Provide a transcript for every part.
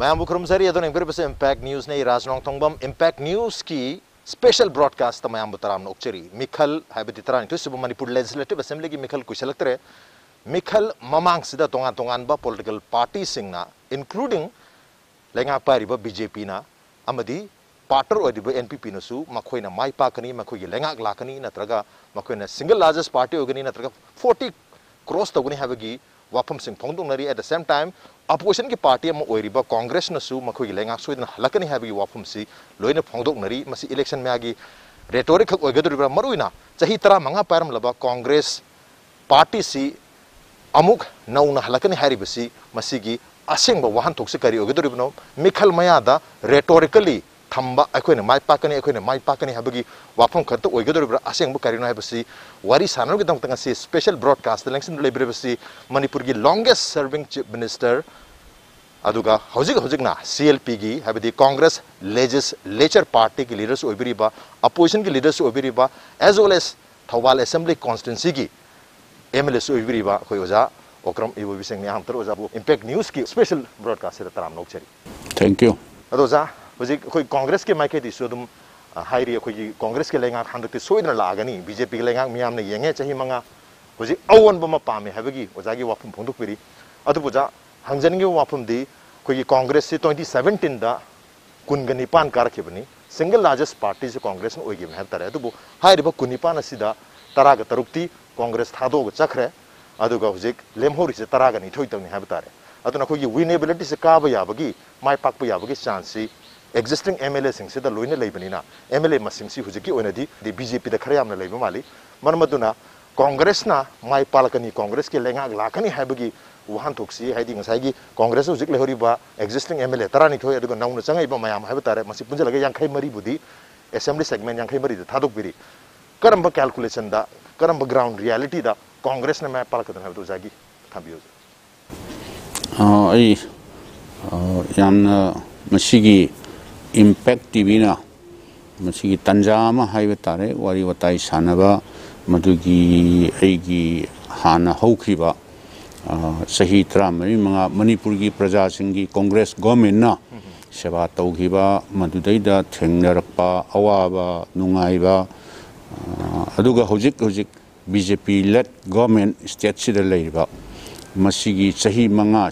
मैं बुखरमसरी अदन इंपर impact news ने राजनोंग थोंबम इम्पैक्ट न्यूज़ की स्पेशल ब्रॉडकास्ट मैं तराम नोक्चरी मिखल है तरानी तुब मनपुर लेजिस्लेटिव असेंबली की मिखल कुशलक्तरे मिखल ममांग तोंगान बा पॉलिटिकल पार्टी इंक्लूडिंग लेंगा पारिबा बीजेपी ना पार्टर ओदिबा एनपीपी नसु मखोइना माई पाकनी मखोइ लेंगा लाकनी, नत्रगा मखोइना सिंगल लार्जेस्ट पार्टी ओगनी नत्रगा 40 क्रॉस तगनी हाबगी वाफम Singh फोंदोंनरी at the same time opposition की पार्टी अमा ओइरिबा कांग्रेस नसु मखोइ लेंगा सोइदन हलकनी सि मसि इलेक्शन मेगी रेटोरिक ओइगदरिबा मरुइना चही तरा मंगा पारम लबा कांग्रेस पार्टी सी, अमुक नौना हलकनी हारिबसी मसिगी असेंग वाहनथोक से करी ओगदरिबनो मिखल मयादा रेटोरिकली थम्बा माइ पाकनी अखोइना माइ पाकनी हाबगी वाफम खरत ओइगदरिब्रा असेंग करिनो हाबसी वारी सानोगी दंग तंग स्पेशल ब्रॉडकास्ट लेब्रेबसी मणिपुर की लॉन्गेस्ट सर्विंग चीफ मिनिस्टर अदुगा हौजिक हौजिकना सीएलपी की हाबदी कांग्रेस लेजिस्लेचर पार्टी की लीडर्स ओइबरिबा अपोजिशन की leaders ओइबरिबा as well as Thoubal assembly constituency की एमएलए ओइबरिबा कोई ओजा ओक्रम इबो बिसेंग ने हम तर ओजा इम्पैक्ट न्यूज़ की स्पेशल ब्रॉडकास्ट से तराम नोकचरी थैंक यू अदोजा ꯍꯧꯖꯤꯛ ꯑꯩꯈꯣꯏ ꯀꯣꯡꯒ꯭ꯔꯦꯁꯀꯤ ꯃꯥꯏꯀꯩꯗꯁꯨ ꯑꯗꯨꯝ ꯍꯥꯏꯔꯤ ꯑꯩꯈꯣꯏꯒꯤ ꯀꯣꯡꯒ꯭ꯔꯦꯁꯀꯤ ꯂꯩꯉꯥꯛ ꯍꯟꯗꯛꯇꯤ ꯁꯣꯏꯗꯅ ꯂꯥꯛꯑꯒꯅꯤ ꯕꯤ ꯖꯦ ꯄꯤꯒꯤ ꯂꯩꯉꯥꯛ ꯃꯤꯌꯥꯝꯅ ꯌꯦꯡꯉꯦ ꯆꯍꯤ ꯃꯉꯥ ꯍꯧꯖꯤꯛ ꯑꯑꯣꯟꯕ ꯑꯃ ꯄꯥꯝꯃꯦ ꯍꯥꯏꯕꯒꯤ ꯑꯣꯖꯥꯒꯤ ꯋꯥꯐꯝ ꯐꯣꯡꯗꯣꯛꯄꯤꯔꯤ ꯑꯗꯨꯕꯨ ꯑꯣꯖꯥ ꯍꯪꯖꯅꯤꯡꯉꯤꯕ ꯋꯥꯐꯝꯗꯤ ꯑꯩꯈꯣꯏꯒꯤ ꯀꯣꯡꯒ꯭ꯔꯦꯁꯁꯤ ꯇ꯭ꯋꯦꯟꯇꯤ ꯁꯕꯦꯟꯇꯤꯟꯗ ꯀꯨꯟꯒ ꯅꯤꯄꯥꯟ ꯀꯥꯔꯛꯈꯤꯕꯅꯤ ꯁꯤꯡꯒꯜ ꯂꯥꯔꯖꯦꯁ ꯄꯥꯔꯇꯤꯁꯤ ꯀꯣꯡꯒ꯭ꯔꯦꯁꯅ ꯑꯣꯏꯈꯤꯕꯅꯤ ꯍꯥꯏꯕ ꯇꯥꯔꯦ ꯑꯗꯨꯕꯨ ꯍꯥꯏꯔꯤꯕ ꯀꯨꯟ ꯅꯤꯄꯥꯟ ꯑꯁꯤꯗ ꯇꯔꯥꯒ ꯇꯔꯨꯛꯇꯤ ꯀꯣꯡꯒ꯭ꯔꯦꯁ ꯊꯥꯗꯣꯛꯑꯒ ꯆꯠꯈ꯭ꯔꯦ ꯑꯗꯨꯒ ꯍꯧꯖꯤꯛ ꯂꯦꯝꯍꯧꯔꯤꯁꯦ ꯇꯔꯥꯒ ꯅꯤꯊꯣꯏꯇꯪꯅꯤ ꯍꯥꯏꯕ ꯇꯥꯔꯦ ꯑꯗꯨꯅ ꯑꯩꯈꯣꯏꯒꯤ ꯋꯤꯅꯦꯕꯤꯂꯤꯇꯤꯁꯦ ꯀꯥꯕ ꯌꯥꯕꯒꯤ ꯃꯥꯏ ꯄꯥꯛꯄ ꯌꯥꯕꯒꯤ ꯆꯥꯟꯁꯁꯤ sing sida loina leibani MLA masing si hujiki oinadi di BJP da khare amna leiba mali marmaduna Congress ना माई पालकनी कांग्रेस के लेंगा लाखनी हैबगी वहाँ थोक्सी कांग्रेस हुजिक लेहरिबा एक्जिस्टिंग एमएलए तरानी थोय अदुग नाउन चंगैबा मयाम हैब तारे मसि पुंजलगे यांखै मरी बुदी असेंबली सेगमेंट यांखै मरी ग्राउंड रियलिटी कांग्रेस ने मैं पालकदन हैब तो यामना मसिगी इम्पैक्टिवीना तंजाम है वरी वाई सानब मधुगी हाँ सही तरह मंगा मणिपुर की प्रजा सिंह की कांग्रेस गोमेंट सेवा तौब मधुद थेंप अवाब नाइब बीजेपी लेट गोमेंट स्टेट लेरबी चाह मंगा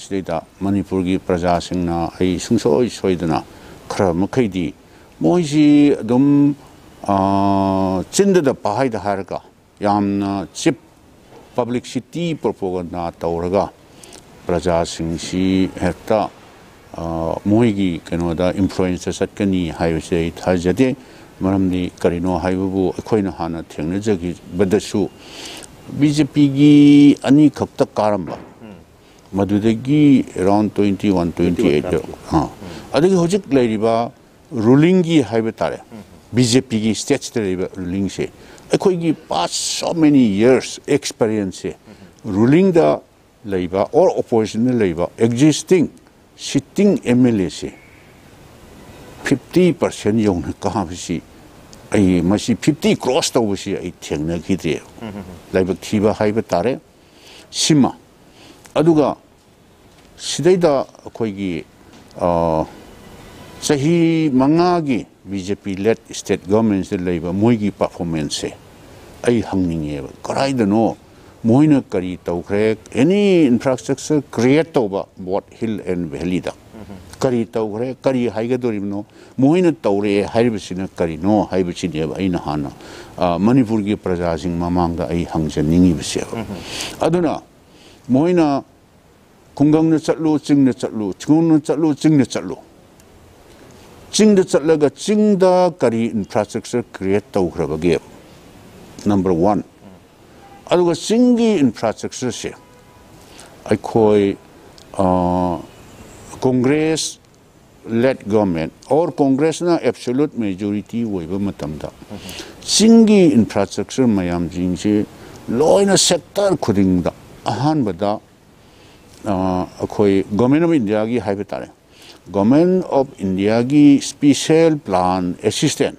मणिपुर की प्रजा सिंह सोई सोईदना इम्पैक्ट टीवीना मसी तंजा है तारे वारी वताई सानब मधुगी हाँ हौब सही तरामरी मंगा मणिपुर की प्रजा की कांग्रेस गवर्नमेंट सेवा तौब मधुद थेंगरप अवाब नुब हजिक बीजेपी लेड गवर्नमेंट स्टेट से चाही मंगा मणिपुर की प्रजा सुसोई सोदना खर मखैदी मोइसी अदुम चिंदद पाहाइद हारगा यामना चिप पब्लिसिटी प्रोपोगंडा तौरगा प्रजा सिंसी हेक्ता मोइगी कनोदा इन्फ्लुएंस सत्कनी हाइबसे थाजदे मरमदी करिनो हाइबबु अखोइना हाना थेंगनजगी बदसु बीजेपी की अनी खक्ता कारंबा मधुदगी अराउंड 21 28 हाँ अदगी होजिक लेरिबा रूलिंग की हाइबे तारे बीजेपी की स्टेट्स लेरिबा रूलिंग से अखोगी पास सो मेनी इयर्स एक्सपीरियंस से रूलिंग दा लेबा और ओपोजिशन लेबा एग्जिस्टिंग सिटिंग एमएलए से 50 परसेंट यौन कहाँ बसी आई मसी 50 क्रॉस तौबसी आई थेंगनखिद्रे लाइबक थीबा हाइबे तारे सिमा अदुगा सिदैदा अखोगी सही मंगागी बीजेपी लेड स्टेट गवर्नमेंट से लेबा मोइगी परफॉर्मेंस से आई हंगनिंगे कराइदनो मोइना करी तौखरे एनी इंफ्रास्ट्रक्चर क्रिएट तौबा बोट हिल एंड वैली दा करी तौखरे करी हाइगदोरिबनो मोइना तौरे हाइबसिना करिनो हाइबसिने अइना हाना मणिपुर की प्रजा सिंह ममांग दा आई हंगजनिंगी बसे अदुना मोइना खुंगंग चलू चिंग चलू चिंग चलू चिंग चलू चिंग चलगा चिंग करी इंफ्रास्ट्रक्चर क्रिएट तौरबगे नंबर वन अदुगा चिंग इंफ्रास्ट्रक्चर से अखोई कांग्रेस लेड गवर्नमेंट और कांग्रेस ना एब्सोल्यूट मेजोरिटी होइबा मतमदा चिंग इंफ्रास्ट्रक्चर मयाम जिंग से लोइना सेक्टर खुदिंग अहानबदा अखोई गवर्नमेंट ऑफ़ इंडिया की हाइबे तारे government of India government of ꯏꯟꯗꯤꯌꯥꯒꯤ ꯁ꯭ꯄꯤꯁꯦꯜ ꯄ꯭ꯂꯥꯟ ꯑꯦꯁꯤꯁꯇꯦꯟ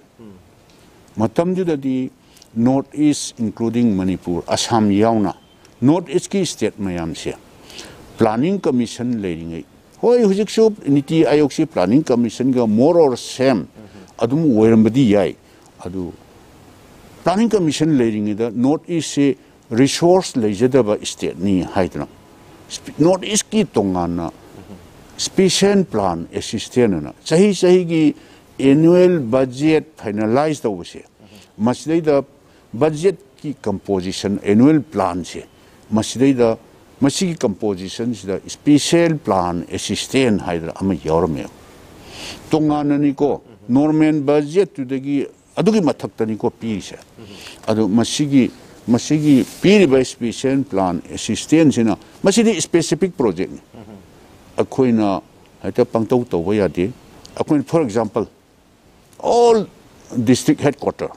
ꯃꯇꯝꯗꯨꯗꯗꯤ north east including Manipur Assam ꯌꯥꯎꯅ ꯅꯣꯔꯠ ꯏꯁꯀꯤ ꯁ꯭ꯇꯦꯠ ꯃꯌꯥꯝꯁꯦ ꯄ꯭ꯂꯥꯅꯤꯡ ꯀꯃꯤꯁꯟ ꯂꯩꯔꯤꯉꯩ ꯍꯣꯏ ꯍꯧꯖꯤꯛꯁꯨ ꯅꯤꯇꯤ ꯑꯥꯌꯣꯛꯁꯤ ꯄ꯭ꯂꯥꯅꯤꯡ ꯀꯃꯤꯁꯟꯒ ꯃꯣꯔ ꯑꯣꯔ ꯁꯦꯝ ꯑꯗꯨꯝ ꯑꯣꯏꯔꯝꯕꯗꯤ ꯌꯥꯏ ꯑꯗꯨ ꯄ꯭ꯂꯥꯅꯤꯡ ꯀꯃꯤꯁꯟ ꯂꯩꯔꯤꯉꯩꯗ ꯅꯣꯔꯠ ꯏꯁꯁꯤ ꯔꯤꯁꯣꯔꯁ ꯂꯩꯖꯗꯕ ꯁ꯭ꯇꯦꯠꯅꯤ ꯍꯥꯏꯗꯅ ꯅꯣꯔꯠ ꯏꯁꯀꯤ ꯇꯣꯉꯥꯟꯅ ꯁ꯭ꯄꯦꯁꯤꯌꯦꯜ ꯄ꯭ꯂꯥꯟ ꯑꯦꯁꯤꯁꯇꯦꯟ ꯑꯅ ꯆꯍꯤ ꯆꯍꯤꯒꯤ ꯑꯦꯅꯨꯋꯦꯜ ꯕꯖꯦꯠ ꯐꯥꯏꯅꯦꯂꯥꯏꯖ ꯇꯧꯕꯁꯦ ꯃꯁꯤꯗꯩꯗ ꯕꯖꯦꯠꯀꯤ ꯀꯝꯄꯣꯖꯤꯁꯟ ꯑꯦꯅꯨꯋꯦꯜ ꯄ꯭ꯂꯥꯟꯁꯦ ꯃꯁꯤꯗꯩꯗ ꯃꯁꯤꯒꯤ ꯀꯝꯄꯣꯖꯤꯁꯟꯁꯤꯗ ꯁ꯭ꯄꯦꯁꯤꯌꯦꯜ ꯄ꯭ꯂꯥꯟ ꯑꯦꯁꯤꯁꯇꯦꯟ ꯍꯥꯏꯗꯅ ꯑꯃ ꯌꯥꯎꯔꯝꯃꯦꯕ ꯇꯣꯉꯥꯟꯅꯅꯤꯀꯣ ꯅꯣꯔꯃꯦꯜ ꯕꯖꯦꯠꯇꯨꯗꯒꯤ ꯑꯗꯨꯒꯤ ꯃꯊꯛꯇꯅꯤꯀꯣ ꯄꯤꯔꯤꯁꯦ ꯑꯗꯨ ꯃꯁꯤꯒꯤ ꯃꯁꯤꯒꯤ ꯄꯤꯔꯤꯕ ꯁ꯭ꯄꯦꯁꯤꯌꯦꯜ ꯄ꯭ꯂꯥꯟ ꯑꯦꯁꯤꯁꯇꯦꯟꯁꯤꯅ ꯃꯁꯤꯗꯤ ꯁ꯭ꯄꯦꯁꯤꯐꯤꯛ ꯄ꯭ꯔꯣꯖꯦꯛꯅꯤ ꯑꯩꯈꯣꯏꯅ ꯍꯦꯛꯇ ꯄꯪꯇꯧ ꯇꯧꯕ ꯌꯥꯗꯦ ꯑꯩꯈꯣꯏꯅ for example all district headquarter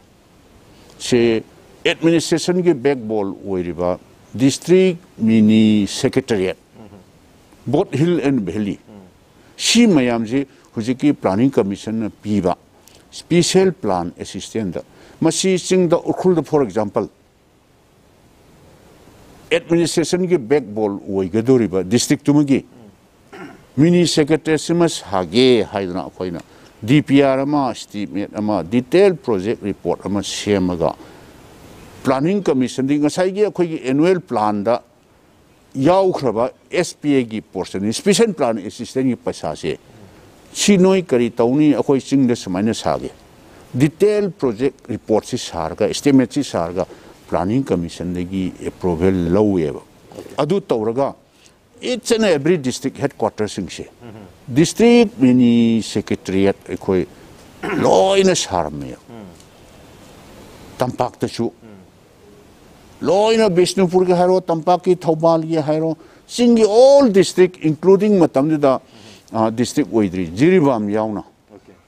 ꯁꯦ ꯑꯦꯗꯃꯤꯅꯤꯁꯇ꯭ꯔꯦꯁꯟꯒꯤ ꯕꯦꯛꯕꯣꯜ ꯑꯣꯏꯔꯤꯕ district mini secretariat both hill and valley ꯁꯤ ꯃꯌꯥꯝꯁꯦ ꯍꯧꯖꯤꯛꯀꯤ ꯄ꯭ꯂꯥꯅꯤꯡ ꯀꯃꯤꯁꯟꯅ ꯄꯤꯕ ꯁ꯭ꯄꯦꯁꯤꯌꯦꯜ ꯄ꯭ꯂꯥꯟ ꯑꯦꯁꯤꯁꯇꯦꯟꯗ ꯃꯁꯤ ꯆꯤꯡꯗ ꯎꯈ꯭ꯔꯨꯜꯗ ꯐꯣꯔ ꯑꯦꯛꯖꯥꯝꯄꯜ ꯑꯦꯗꯃꯤꯅꯤꯁꯇ꯭ꯔꯦꯁꯟꯒꯤ ꯕꯦꯛꯕꯣꯜ ꯑꯣꯏꯒꯗꯧꯔꯤꯕ ꯗꯤꯁꯇ꯭ꯔꯤꯛꯇꯨꯃꯒꯤ ꯃꯤꯅꯤ ꯁꯦꯀ꯭ꯔꯦꯇꯔꯤꯌꯦꯠꯁꯤꯃ ꯁꯥꯒꯦ ꯍꯥꯏꯗꯅ ꯑꯩꯈꯣꯏꯅ ꯗꯤ ꯄꯤ ꯑꯥꯔ ꯑꯃ ꯏꯁꯇꯤꯃꯦꯠ ꯑꯃ ꯗꯤꯇꯦꯜ ꯄ꯭ꯔꯣꯖꯦꯛ ꯔꯤꯄꯣꯔꯠ ꯑꯃ ꯁꯦꯝꯃꯒ ꯄ꯭ꯂꯥꯅꯤꯡ ꯀꯃꯤꯁꯟꯗꯤ ꯉꯁꯥꯏꯒꯤ ꯑꯩꯈꯣꯏꯒꯤ ꯑꯦꯅꯨꯋꯦꯜ ꯄ꯭ꯂꯥꯟꯗ ꯌꯥꯎꯈ꯭ꯔꯕ ꯑꯦꯁ ꯄꯤ ꯑꯦꯒꯤ ꯄꯣꯔꯁꯟ ꯁ꯭ꯄꯦꯁꯤꯌꯦꯜ ꯄ꯭ꯂꯥꯟ ꯑꯦꯁꯤꯁꯇꯦꯟꯒꯤ ꯄꯩꯁꯥꯁꯦ ꯁꯤ ꯅꯣꯏ ꯀꯔꯤ ꯇꯧꯅꯤ ꯑꯩꯈꯣꯏ ꯆꯤꯡꯗ ꯁꯨꯃꯥꯏꯅ ꯁꯥꯒꯦ ꯗꯤꯇꯦꯜ ꯄ꯭ꯔꯣꯖꯦꯛ ꯔꯤꯄꯣꯔꯠꯁꯤ ꯁꯥꯔꯒ ꯑꯦꯁꯇꯤꯃꯦꯠꯁꯤ ꯁꯥꯔꯒ ꯄ꯭ꯂꯥꯅꯤꯡ ꯀꯃꯤꯁꯟꯗꯒꯤ ꯑꯦꯄ꯭ꯔꯨꯚꯦꯜ ꯂꯧꯋꯦꯕ ꯑꯗꯨ ꯇꯧꯔꯒ each and every district headquarters singse district mini secretariat ekoi loina sarme tampak ta chu loina bisnupur ke haro tampak ki thobal ye haro singi all district including matam da district oidri jiribam yauna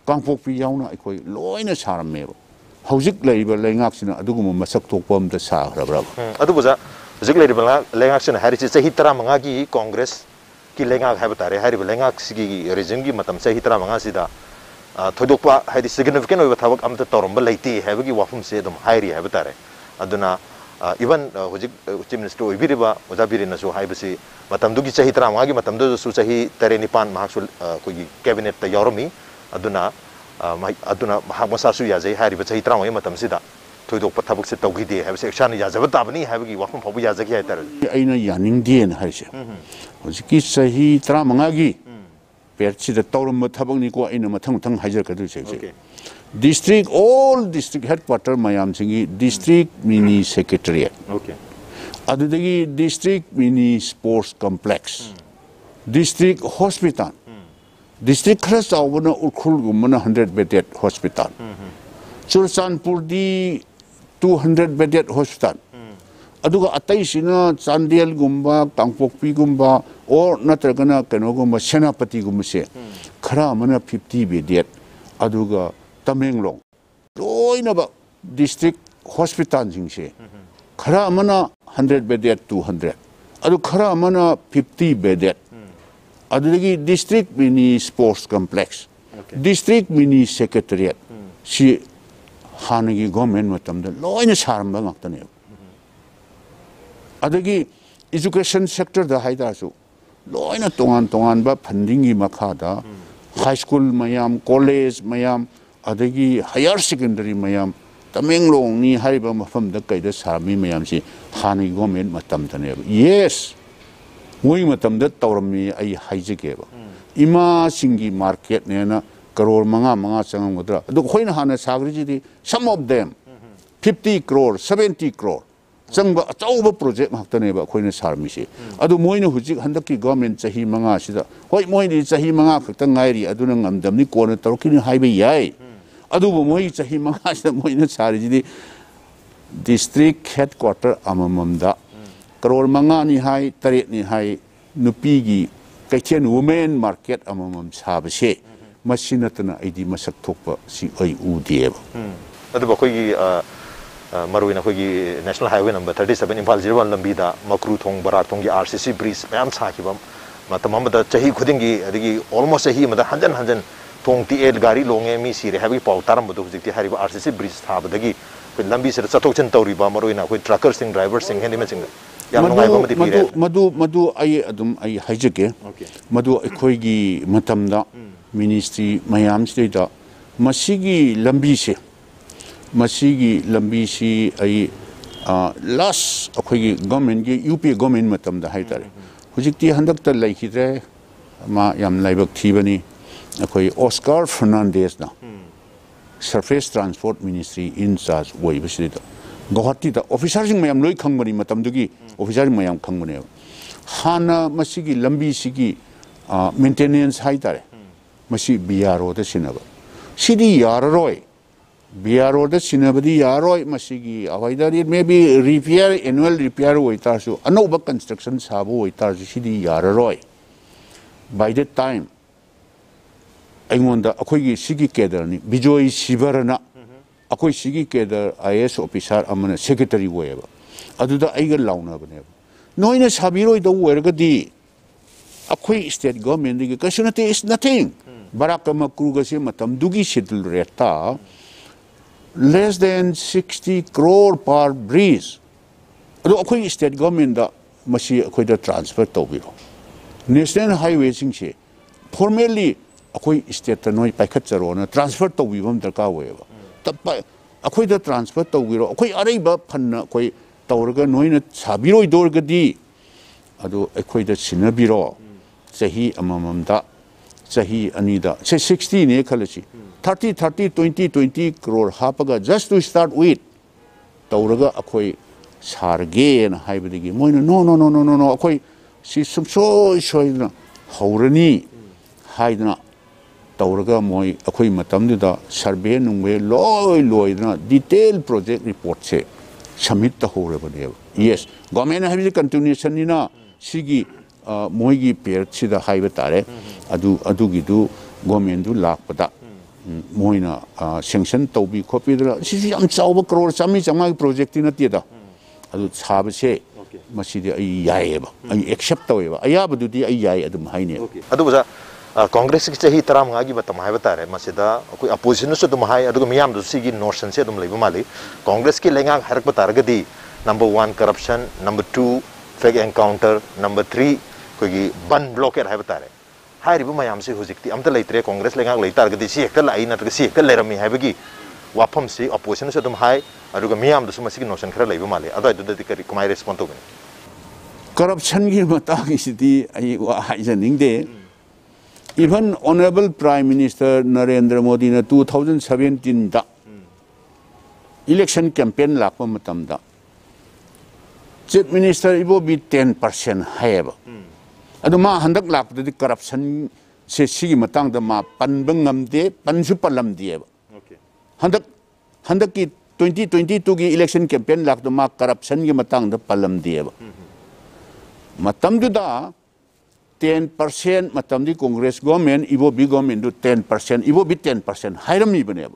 kangpok pi yauna ekoi loina sarme hojik leiba lengak sina adugum masak thokpam da sa hrabra adu buza ꯍꯧꯖꯤꯛ ꯂꯩꯔꯤꯕ ꯂꯩꯉꯥꯛꯁꯤꯅ ꯍꯥꯏꯔꯤꯁꯤ ꯆꯍꯤ ꯇꯔꯥꯃꯉꯥꯒꯤ ꯀꯣꯡꯒ꯭ꯔꯦꯁꯀꯤ ꯂꯩꯉꯥꯛ ꯍꯥꯏꯕ ꯇꯥꯔꯦ ꯍꯥꯏꯔꯤꯕ ꯂꯩꯉꯥꯛꯁꯤꯒꯤ ꯔꯤꯖꯤꯝꯒꯤ ꯃꯇꯝ ꯆꯍꯤ ꯇꯔꯥꯃꯉꯥꯁꯤꯗ ꯊꯣꯏꯗꯣꯛꯄ ꯍꯥꯏꯗꯤ ꯁꯤꯒꯅꯤꯐꯤꯀꯦꯟ ꯑꯣꯏꯕ ꯊꯕꯛ ꯑꯝꯇ ꯇꯧꯔꯝꯕ ꯂꯩꯇꯦ ꯍꯥꯏꯕꯒꯤ ꯋꯥꯐꯝꯁꯦ ꯑꯗꯨꯝ ꯍꯥꯏꯔꯤ ꯍꯥꯏꯕ ꯇꯥꯔꯦ ꯑꯗꯨꯅ ꯏꯚꯟ ꯍꯧꯖꯤꯛ ꯆꯤꯞ ꯃꯤꯅꯤꯁꯇꯔ ꯑꯣꯏꯕꯤꯔꯤꯕ ꯑꯣꯖꯥ ꯕꯤꯔꯦꯟꯅꯁꯨ ꯍꯥꯏꯕꯁꯤ ꯃꯇꯝꯗꯨꯒꯤ ꯆꯍꯤ ꯇꯔꯥꯃꯉꯥꯒꯤ ꯃꯇꯝꯗꯨꯗꯁꯨ ꯆꯍꯤ ꯇꯔꯦꯠ ꯅꯤꯄꯥꯟ ꯃꯍꯥꯛꯁꯨ ꯑꯩꯈꯣꯏꯒꯤ ꯀꯦꯕꯤꯅꯦꯠꯇ ꯌꯥꯎꯔꯝꯃꯤ ꯑꯗꯨꯅ ꯑꯗꯨꯅ ꯃꯍꯥꯛ ꯃꯁꯥꯁꯨ ꯌꯥꯖꯩ ꯍꯥꯏꯔꯤꯕ ꯆꯍꯤ ꯇꯔꯥꯃꯉꯥꯒꯤ ꯃꯇꯝꯁꯤꯗ मतमसिदा थोइदोक थबक से तौगिदे हाइबसे एक्शन याजब ताबनी हाइबगी वाफम फबु याजगी हाइतर अइना यानिंगदेन हाइसे हजिकी चही तरामंगागी पेरसिदा तौरम थबकनिको अइना मथंग मथंग हाइजरकदु से district all district headquarter mayam singi district mini secretariat okay adudagi district mini sports complex district hospital district khara chawbana urkhul 200 bedded hospital aduga atai sina chandel gumba tangpokpi gumba or natragana kano gumba senapati gumba se khara mana 50 bedded aduga Tamenglong लोइनबा district hospital जिंगसे खरा अमना 100 bedded 200 अदु खरा अमना 50 bedded अदुदगी district mini sports complex district mini secretariat सी हानगी government मतमदा लोइना सारमबा ngaktane अदगी एजुकेशन सेक्टर दा हाइदासु लोइना तोंगान तोंगान बा फंडिंग की मखादा हाई स्कूल मयाम कॉलेज मयाम अदगी हायर सेकेंडरी मयाम तमेंगलोंगनी हारिबा मफमदा कैदा सामी मयामसी हानि गवर्नमेंट मतमदने यस मोई मतमदा तौरमी आई हाइजगेबा इमा सिंगी मार्केट नेना करोड़ मंगा मंगा चंगमगदरा अदु खोइना हाना सागरिजिदी some of them 50 crore 70 crore चंग अचौब प्रोजेक्ट मक्तनेबा खोइना सारमिसे अदु मोइना हुजिक हंदकी गवर्नमेंट चाही मंगा सिदा होय मोइनी चाही मंगा खत ngairi aduna ngamdamni kona torkini haibe yai. अदुबो मोई चाही मंगा मोइना सारिजिदी डिस्ट्रिक्ट हेडक्वार्टर अमममदा करोड़ मंगा नि हाई तरेत नि हाई नुपीगी कैथेन वुमेन मार्केट अममम साबसे ꯃꯁꯤ ꯅꯠꯇꯅ ꯑꯩꯗꯤ ꯃꯁꯛ ꯊꯣꯛꯄ ꯁꯤ ꯑꯩ ꯎꯗꯦꯕ ꯑꯗꯨꯕꯨ ꯑꯩꯈꯣꯏꯒꯤ ꯃꯔꯨꯑꯣꯏꯅ ꯑꯩꯈꯣꯏꯒꯤ national highway number thirty seven Imphal zero one ꯂꯝꯕꯤꯗ ꯃꯀ꯭ꯔꯨ ꯊꯣꯡ ꯕꯔꯥꯛ ꯊꯣꯡꯒꯤ ꯑꯥꯔ ꯁꯤ ꯁꯤ ꯕ꯭ꯔꯤꯖ ꯃꯌꯥꯝ ꯁꯥꯈꯤꯕ ꯃꯇꯝ ꯑꯃꯗ ꯆꯍꯤ ꯈꯨꯗꯤꯡꯒꯤ ꯑꯗꯒꯤ ꯑꯣꯜꯃꯣꯁ ꯆꯍꯤ ꯑꯃꯗ ꯍꯟꯖꯟ ꯍꯟꯖꯟ ꯊꯣꯡ ꯇꯤꯛꯑꯦ ꯒꯥꯔꯤ ꯂꯣꯡꯉꯦ ꯃꯤ ꯁꯤꯔꯦ ꯍꯥꯏꯕꯒꯤ ꯄꯥꯎ ꯇꯥꯔꯝꯕꯗꯣ ꯍꯧꯖꯤꯛꯇꯤ ꯍꯥꯏꯔꯤꯕ ꯑꯥꯔ ꯁꯤ ꯁꯤ ꯕ꯭ꯔꯤꯖ ꯊꯥꯕꯗꯒꯤ ꯑꯩꯈꯣꯏ ꯂꯝꯕꯤꯁꯤꯗ ꯆꯠꯊꯣꯛ ꯆꯠꯁꯤꯟ ꯇꯧꯔꯤꯕ ꯃꯔꯨꯑꯣꯏꯅ ꯑꯩꯈꯣꯏ ꯇ꯭ꯔꯛꯀꯔꯁꯤꯡ ꯗ꯭ꯔꯥꯏꯚꯔꯁꯤꯡ ꯍꯦꯟꯗꯤꯃꯦꯟꯁꯤꯡꯗ ꯌꯥꯝ ꯅꯨꯡꯉꯥꯏꯕ ꯑꯃꯗꯤ ꯄꯤꯔꯦ ꯃꯗꯨ ꯃꯗꯨ ꯑꯩ ꯑꯗꯨꯝ ꯑꯩ ꯍꯥꯏꯖꯒꯦ ꯃꯗꯨ ꯑꯩꯈꯣꯏꯒꯤ ꯃꯇꯝꯗ ꯃꯤꯅꯤꯁꯇ꯭ꯔꯤ ꯃꯌꯥꯝꯁꯤꯗꯩꯗ ꯃꯁꯤꯒꯤ ꯂꯝꯕꯤꯁꯦ ꯃꯁꯤꯒꯤ ꯂꯝꯕꯤꯁꯤ ꯑꯩ ꯂꯥꯁ ꯑꯩꯈꯣꯏꯒꯤ ꯒꯣꯔꯃꯦꯟꯒꯤ ꯌꯨ ꯄꯤ ꯒꯣꯔꯃꯦꯟ ꯃꯇꯝꯗ ꯍꯥꯏꯇꯥꯔꯦ ꯍꯧꯖꯤꯛꯇꯤ ꯍꯟꯗꯛꯇ ꯂꯩꯈꯤꯗ꯭ꯔꯦ ꯃꯥ ꯌꯥꯝ ꯂꯥꯏꯕꯛ ꯊꯤꯕꯅꯤ ꯑꯩꯈꯣꯏ ꯑꯣꯁꯀꯥꯔ ꯐꯔꯅꯥꯟꯗꯦꯁꯅ ꯁꯔꯐꯦꯁ ꯇ꯭ꯔꯥꯟꯁꯄꯣꯔꯠ ꯃꯤꯅꯤꯁꯇ꯭ꯔꯤ ꯏꯟ ꯆꯥꯔꯖ ꯑꯣꯏꯕꯁꯤꯗ ꯒꯧꯍꯥꯇꯤꯗ ꯑꯣꯐꯤꯁꯥꯔꯁꯤꯡ ꯃꯌꯥꯝ ꯂꯣꯏ ꯈꯪꯕꯅꯤ ꯃꯇꯝꯗꯨꯒꯤ ꯑꯣꯐꯤꯁꯥꯔꯁꯤꯡ ꯃꯌꯥꯝ ꯈꯪꯕꯅꯦꯕ ꯍꯥꯟꯅ ꯃꯁꯤꯒꯤ ꯂꯝꯕꯤꯁꯤꯒꯤ ꯃꯦꯟꯇꯦꯅꯦꯟꯁ ꯍꯥꯏꯇꯥꯔꯦ ꯃꯁꯤ ꯕꯤ ꯑꯥꯔ ꯑꯣꯗ ꯁꯤꯟꯅꯕ ꯁꯤꯗꯤ ꯌꯥꯔꯔꯣꯏ ꯕꯤ ꯑꯥꯔ ꯑꯣꯗ ꯁꯤꯟꯅꯕꯗꯤ ꯌꯥꯔꯣꯏ ꯃꯁꯤꯒꯤ ꯑꯩꯈꯣꯏꯗ ꯃꯦ ꯕꯤ ꯔꯤꯄꯤꯌꯔ ꯑꯦꯅꯨꯋꯦꯜ ꯔꯤꯄꯤꯌꯔ ꯑꯣꯏꯇꯥꯔꯁꯨ ꯑꯅꯧꯕ ꯀꯟꯁꯇ꯭ꯔꯛꯁꯟ ꯁꯥꯕ ꯑꯣꯏꯇꯥꯔꯁꯨ ꯁꯤꯗꯤ ꯌꯥꯔꯔꯣꯏ ꯕꯥꯏ ꯗ ꯇꯥꯏꯝ ꯑꯩꯉꯣꯟꯗ ꯑꯩꯈꯣꯏꯒꯤ ꯁꯤꯒꯤ ꯀꯦꯗꯔꯅꯤ ꯕꯤꯖꯣꯏ ꯁꯤꯕꯔꯅ ꯑꯩꯈꯣꯏ ꯁꯤꯒꯤ ꯀꯦꯗꯔ ꯑꯥꯏ ꯑꯦꯁ ꯑꯣꯐꯤꯁꯥꯔ ꯑꯃꯅ ꯁꯦꯀ꯭ꯔꯦꯇꯔꯤ ꯑꯣꯏꯌꯦꯕ ꯑꯗꯨꯗ ꯑꯩꯒ ꯂꯥꯎꯅꯕꯅꯦꯕ ꯅꯣꯏꯅ ꯁꯥꯕꯤꯔꯣꯏꯗꯧ ꯑꯣꯏꯔꯒꯗꯤ ꯑꯩꯈꯣꯏ ꯏꯁꯇꯦꯠ ꯒꯚꯔꯟꯃꯦꯟꯗꯒꯤ ꯀꯩꯁꯨ ꯅꯠꯇꯦ is nothing 바라크 마크루가시 마탐두기 시들 레타 less than 60 crore per breeze ꯑꯗꯣ ꯑꯩꯈꯣꯏ ꯁ꯭ꯇꯦꯠ ꯒꯣꯔꯃꯦꯟꯗ ꯃꯁꯤ ꯑꯩꯈꯣꯏꯗ ꯇ꯭ꯔꯥꯟꯁꯐꯔ ꯇꯧꯕꯤꯔꯣ ꯅꯦꯁꯅꯦꯜ ꯍꯥꯏꯋꯦꯁꯤꯡꯁꯦ ꯐꯣꯔꯃꯦꯜꯂꯤ ꯑꯩꯈꯣꯏ ꯁ꯭ꯇꯦꯠꯇ ꯅꯣꯏ ꯄꯥꯏꯈꯠꯆꯔꯣꯅ ꯇ꯭ꯔꯥꯟꯁꯐꯔ ꯇꯧꯕꯤꯕ ꯑꯃ ꯗꯔꯀꯥꯔ ꯑꯣꯏꯌꯦꯕ ꯑꯩꯈꯣꯏꯗ ꯇ꯭ꯔꯥꯟꯁꯐꯔ ꯇꯧꯕꯤꯔꯣ ꯑꯩꯈꯣ 이 ꯑꯔꯩꯕ ꯐꯟꯅ ꯑꯩꯈꯣꯏ ꯇꯧꯔꯒ ꯅꯣꯏꯅ ꯁꯥꯕꯤꯔꯣꯏꯗꯣꯔꯒꯗꯤ ꯑꯗꯨ ꯑꯩꯈꯣꯏꯗ ꯁꯤꯟꯅꯕꯤꯔꯣ ꯆꯍꯤ ꯑꯃꯃꯝꯗ ꯆꯍꯤ ꯑꯅꯤꯗ ꯁꯦ ꯁꯤꯛꯁꯇꯤꯅꯦ ꯈꯜꯂꯁꯤ thirty thirty twenty twenty crore ꯍꯥꯞꯄꯒ ꯖꯁ ꯇꯨ ꯁ꯭ꯇꯥꯔꯠ ꯋꯤꯠ ꯇꯧꯔꯒ ꯑꯩꯈꯣꯏ ꯁꯥꯔꯒꯦꯅ ꯍꯥꯏꯕꯗꯒꯤ ꯃꯣꯏꯅ ꯅꯣ ꯅꯣ ꯅꯣ ꯅꯣ ꯅꯣ ꯅꯣ ꯑꯩꯈꯣꯏ ꯁꯤ ꯁꯨꯡꯁꯣꯏ ꯁꯣꯏꯗꯅ ꯍꯧꯔꯅꯤ ꯍꯥꯏꯗꯅ ꯇꯧꯔꯒ ꯃꯣꯏ ꯑꯩꯈꯣꯏ ꯃꯇꯝꯗꯨꯗ ꯁꯔꯚꯦ ꯅꯨꯡꯚꯦ ꯂꯣꯏ ꯂꯣꯏꯗꯅ detail project ꯔꯤꯄꯣꯔꯠꯁꯦ submit ꯇꯧꯍꯧꯔꯕꯅꯦꯕ yes government ꯍꯥꯏꯕꯁꯤ ꯀꯟꯇꯤꯅ꯭ꯌꯨꯁꯟꯅꯤꯅ ꯁꯤꯒꯤ 모이기 배치다 है 따래 लापद 아두기도 सेंसन 락보다. 모이나 생산 도비 커피들 시시 안 싸우고 그러고 अब 정말 프로젝트나 뛰다. कांग्रेस की चाह तरह मांग की बतमाए बता रहे मसीद कोई अपोजिशन से तुम हाई नोशन से तुम कांग्रेस की लेंगा Harak number one corruption number two fake encounter number three ꯑꯩꯈꯣꯏꯒꯤ ꯕꯟ ꯕ꯭ꯂꯣꯀꯦꯠ ꯍꯥꯏꯕ ꯇꯥꯔꯦ ꯍꯥꯏꯔꯤꯕ ꯃꯌꯥꯝꯁꯤ ꯍꯧꯖꯤꯛꯇꯤ ꯑꯝꯇ ꯂꯩꯇ꯭ꯔꯦ ꯀꯣꯡꯒ꯭ꯔꯦꯁ ꯂꯩꯉꯥꯛ ꯂꯩꯇꯥꯔꯒꯗꯤ ꯁꯤ ꯍꯦꯛꯇ ꯂꯥꯛꯏ ꯅꯠꯇ꯭ꯔꯒ ꯁꯤ ꯍꯦꯛꯇ ꯂꯩꯔꯝꯃꯤ ꯍꯥꯏꯕꯒꯤ ꯋꯥꯐꯝꯁꯤ ꯑꯣꯄꯣꯖꯤꯁꯟꯅꯁꯨ ꯑꯗꯨꯝ ꯍꯥꯏ ꯑꯗꯨꯒ ꯃꯤꯌꯥꯝꯗꯁꯨ ꯃꯁꯤꯒꯤ ꯅꯣꯁꯟ ꯈꯔ ꯂꯩꯕ ꯃꯥꯜꯂꯤ ꯑꯗꯨꯋꯥꯏꯗꯨꯗꯗꯤ ꯀꯔꯤ ꯀꯃꯥꯏꯅ ꯔꯦꯁꯄꯣꯟ ꯇꯧꯒꯅꯤ ꯀꯔꯞꯁꯟꯒꯤ ꯃꯇꯥꯡꯁꯤꯗꯤ ꯑꯩ ꯋꯥ ꯍꯥꯏꯖꯅꯤꯡꯗꯦ even honourable prime minister Narendra ꯃꯣꯗꯤꯅ ꯇꯨ ꯊꯥꯎꯖꯟ ꯁꯕꯦꯟꯇꯤꯟꯗ ꯏꯂꯦꯛꯁꯟ ꯀꯦꯝꯄꯦꯟ ꯂꯥꯛꯄ ꯃꯇꯝꯗ chief minister Ibobi ten percent ꯍꯥꯏꯌꯦꯕ हंक लापदी करपन से पनबे पनसु पलमदेब हंक की ट्वेंटी ट्वेंटी टू की इलेक्शन कैंपेन लाद करपन की पलमदेब टेन पर्सें कॉग्रेस गोमें इो भी गोमें टेन पर्सेंट इवो भी टेन पर्सेंट हाईमीबने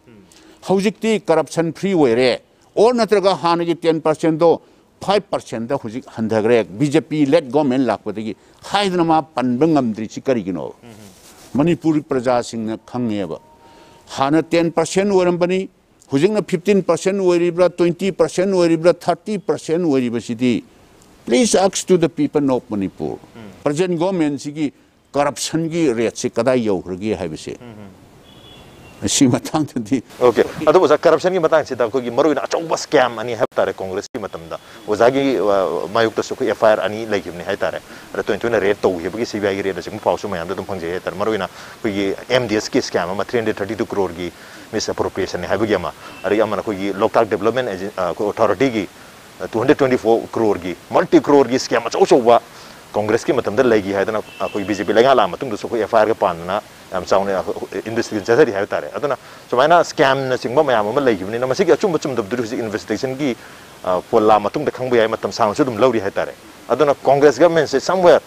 करपन फ्री हो और नग नगर हाँ की टेन पर्सेंटो hairam ibane hojikti corruption free were or natraga hanagi 10 percent do 5 percent da hojik handagre bjp led government lakpadagi haidna ma panbang amdri chikari gino manipuri praja sing na khangeba hana 10 percent warambani hojikna 15 percent weribra 20 percent weribra 30 percent weriba sidi please ask to the people of manipur present government sigi corruption gi rate se kada yo haibse congress gi matam da oza gi mayuk ta su ko fir ani lai gi ni hai tare ra to into na rate to gi gi cbi gi rate sing pau su mayam da dum phang je tar maru na ko gi mds ki scam ma 332 crore gi misappropriation ni hai gi ma ari amana ko gi local development authority gi 224 crore gi multi crore gi scam chau chau ba ꯌꯥꯝ ꯆꯥꯎꯅ ꯏꯟꯗꯁꯇ꯭ꯔꯤꯒꯤ ꯖꯔꯖꯔꯤ ꯍꯥꯏꯕ ꯇꯥꯔꯦ ꯑꯗꯨꯅ ꯁꯨꯃꯥꯏꯅ ꯁ꯭ꯀꯦꯝꯅꯆꯤꯡꯕ ꯃꯌꯥꯝ ꯑꯃ ꯂꯩꯈꯤꯕꯅꯤꯅ ꯃꯁꯤꯒꯤ ꯑꯆꯨꯝꯕ ꯆꯨꯝꯗꯕꯗꯨ ꯍꯧꯖꯤꯛ ꯏꯟꯚꯦꯁꯇꯤꯒꯦꯁꯟꯒꯤ ꯄꯣꯜꯂꯥ ꯃꯇꯨꯡꯗ ꯈꯪꯕ ꯌꯥꯏ ꯃꯇꯝ ꯁꯥꯡꯅꯁꯨ ꯑꯗꯨꯝ ꯂꯧꯔꯤ ꯍꯥꯏ ꯇꯥꯔꯦ ꯑꯗꯨꯅ ꯀꯣꯡꯒ꯭ꯔꯦꯁ ꯒꯃꯦꯟꯁꯦ ꯁꯝꯋꯦꯌꯔ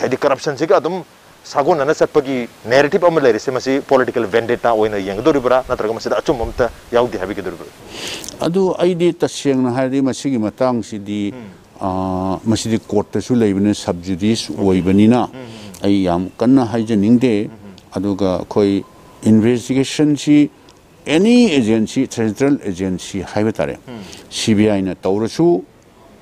ꯍꯥꯏꯗꯤ ꯀꯔꯞꯁꯟꯁꯤꯒ ꯑꯗꯨꯝ ꯁꯥꯒꯣꯟꯅꯅ ꯆꯠꯄꯒꯤ ꯅꯦꯔꯦꯇꯤꯕ ꯑꯃ ꯂꯩꯔꯤꯁꯦ ꯃꯁꯤ ꯄꯣꯂꯤꯇꯤꯀꯦꯜ ꯚꯦꯟꯗꯦꯇꯥ ꯑꯣꯏꯅ ꯌꯦꯡꯒꯗꯧꯔꯤꯕ꯭ꯔꯥ ꯅꯠꯇ꯭ꯔꯒ ꯃꯁꯤꯗ ꯑꯆꯨꯝꯕ ꯑꯝꯇ ꯌꯥꯎꯗꯦ ꯍꯥꯏꯕꯤꯒꯗꯧꯔꯤꯕ꯭ꯔꯥ ꯑꯗꯨ ꯑꯩꯗꯤ ꯇꯁꯦꯡꯅ ꯍꯥꯏꯔꯗꯤ ꯃꯁꯤꯒꯤ ꯃꯇꯥꯡꯁꯤꯗꯤ ꯃꯁꯤꯗꯤ ꯀꯣꯔꯠꯇꯁꯨ ꯂꯩꯕꯅꯤꯅ ꯁꯕꯖꯨꯗꯤꯁ ꯑꯣꯏꯕꯅꯤꯅ ꯑꯩ ꯌꯥꯝ ꯀꯟꯅ ꯍꯥꯏꯖꯅꯤꯡꯗꯦ ꯑꯗꯨꯒ ꯑꯩꯈꯣꯏ ꯏꯟꯚꯦꯁꯇꯤꯒꯦꯁꯟꯁꯤ ꯑꯦꯅꯤ ꯑꯦꯖꯦꯟꯁꯤ ꯁꯦꯟꯇ꯭ꯔꯦꯜ ꯑꯦꯖꯦꯟꯁꯤ ꯍꯥꯏꯕ ꯇꯥꯔꯦ ꯁꯤ ꯕꯤ ꯑꯥꯏꯅ ꯇꯧꯔꯁꯨ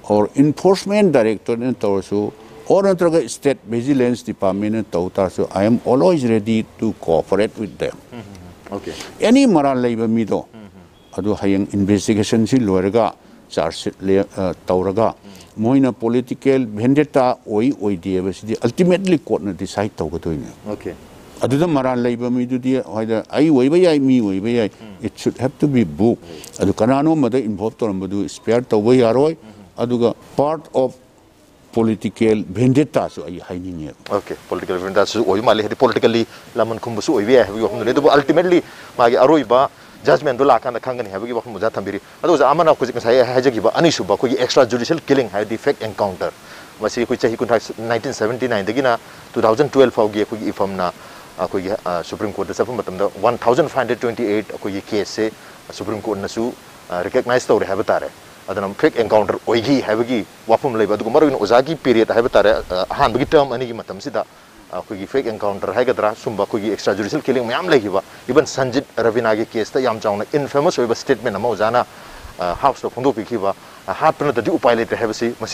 or enforcement director ne tawsu or natraga state vigilance department ne taw tarsu i am always ready to cooperate with them Okay. any maral leiba mi do adu hayang investigation si loiraga charge le tawraga moina political vendetta oi oi अदुदा मराल लेब मी दुदी हाइदा आई ओइबा याई मी ओइबा याई it should have to be book अदु कनानो मद इन्वॉल्व तोरम बदु स्पेयर तोबो यारोय अदुगा part of political vendetta su ai haini ni okay political vendetta su oi mali hedi politically laman khum su oi ya hebi hum le do ultimately ma gi aroi ba judgment do la kan khang ni hebi hum ja thambiri ado za amana ko ji sai ha ji ba ani su ba ko extra judicial killing ha the fact encounter masi ko chahi kun 1979 dagina 2012 fau gi ko gi ifam na Supreme Court चब one thousand five hundred twenty eight अखोई supreme court recognise तौर है तारे fake encounter होगी वफम लेकिन ओजा की period है तारे अहम की टर्म अने की अखोई फेक एनकाउंटर है सूब अखोई एक्सट्रा जुडिशल किलिंग मैं लेगी इवन संजीत रवीना के केस इनफेमस होटेटमेंट ओजा हाउस फोदोंगी हापनदी उपाय लेते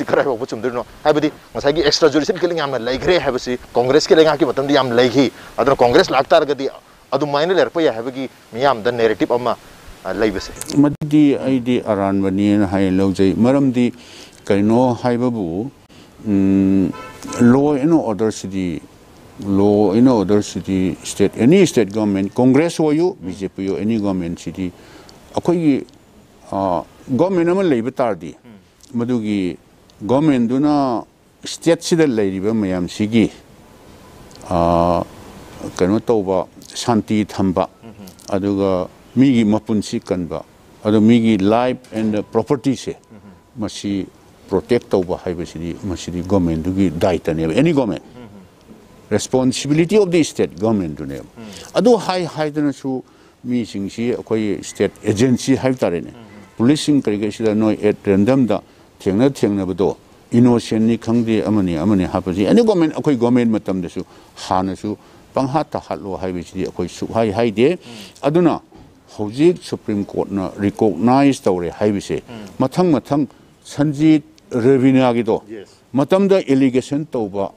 कराब चुमदनो है एक्स्ट्रा जुडिशन किलिंग लेग्रे है कांग्रेस के लेगा की कांग्रेस लातारगदी अदुमायन लेरप याबगी मियाम नेरेटिव अमा लेबसे मदी आईदी अरानबनी हाय लौजै मरमदी कइनो हायबबु लॉ एंड ऑर्डर सिदी law and order Sidi state any state government Congress होयो बीजेपी हो एनी गवर्नमेंट सिदी अखोई ꯑꯣꯏꯌꯨ ꯕꯤ ꯖꯦ ꯄꯤ ꯑꯣꯏꯌꯨ ꯑꯦꯅꯤ ꯒꯣꯔꯃꯦꯟꯁꯤꯗꯤ ꯑꯩꯈꯣꯏꯒꯤ ꯒꯣꯔꯃꯦꯟ ꯑꯃ ꯂꯩꯕ ꯇꯥꯔꯗꯤ ꯃꯗꯨꯒꯤ ꯒꯣꯔꯃꯦꯟꯗꯨꯅ ꯁ꯭ꯇꯦꯠꯁꯤꯗ ꯂꯩꯔꯤꯕ ꯃꯌꯥꯝꯁꯤꯒꯤ ꯀꯩꯅꯣ ꯇꯧꯕ ꯁꯥꯟꯇꯤ ꯊꯝꯕ ꯑꯗꯨꯒ ꯃꯤꯒꯤ ꯃꯄꯨꯟꯁꯤ ꯀꯟꯕ ꯑꯗꯨ ꯃꯤꯒꯤ ꯂꯥꯏꯐ ꯑꯦꯟ ꯄ꯭ꯔꯣꯄꯔꯇꯤꯁꯦ ꯃꯁꯤ ꯄ꯭ꯔꯣꯇꯦꯛ ꯇꯧꯕ ꯍꯥꯏꯕꯁꯤꯗꯤ ꯃꯁꯤꯗꯤ ꯒꯣꯔꯃꯦꯟꯗꯨꯒꯤ ꯗꯥꯏꯇꯅꯦꯕ any government responsibility of the state ꯒꯣꯔꯃꯦꯟꯗꯨꯅꯦꯕ ꯑꯗꯨ ꯍꯥꯏ ꯍꯥꯏꯗꯅꯁꯨ ꯃꯤꯁꯤꯡꯁꯤ ꯑꯩꯈꯣꯏ ꯁ꯭ꯇꯦꯠ ꯑꯦꯖꯦꯟꯁꯤ ꯍꯥꯏꯕ ꯇꯥꯔꯦꯅꯦ 블레싱 그리게시다 노이 에 랜덤다 땡나 땡나부도 이노션니 강디 어머니 어머니 하버지 아니 고멘 거의 고멘 맞담데수 하나수 방하타 할로 하이비지 거의 수하이 하이데 아두나 호직 수프림 코트나 리코그나이즈 다오레 하이비세 마탕 마탕 선지 레비나기도 마담다 엘리게션 또바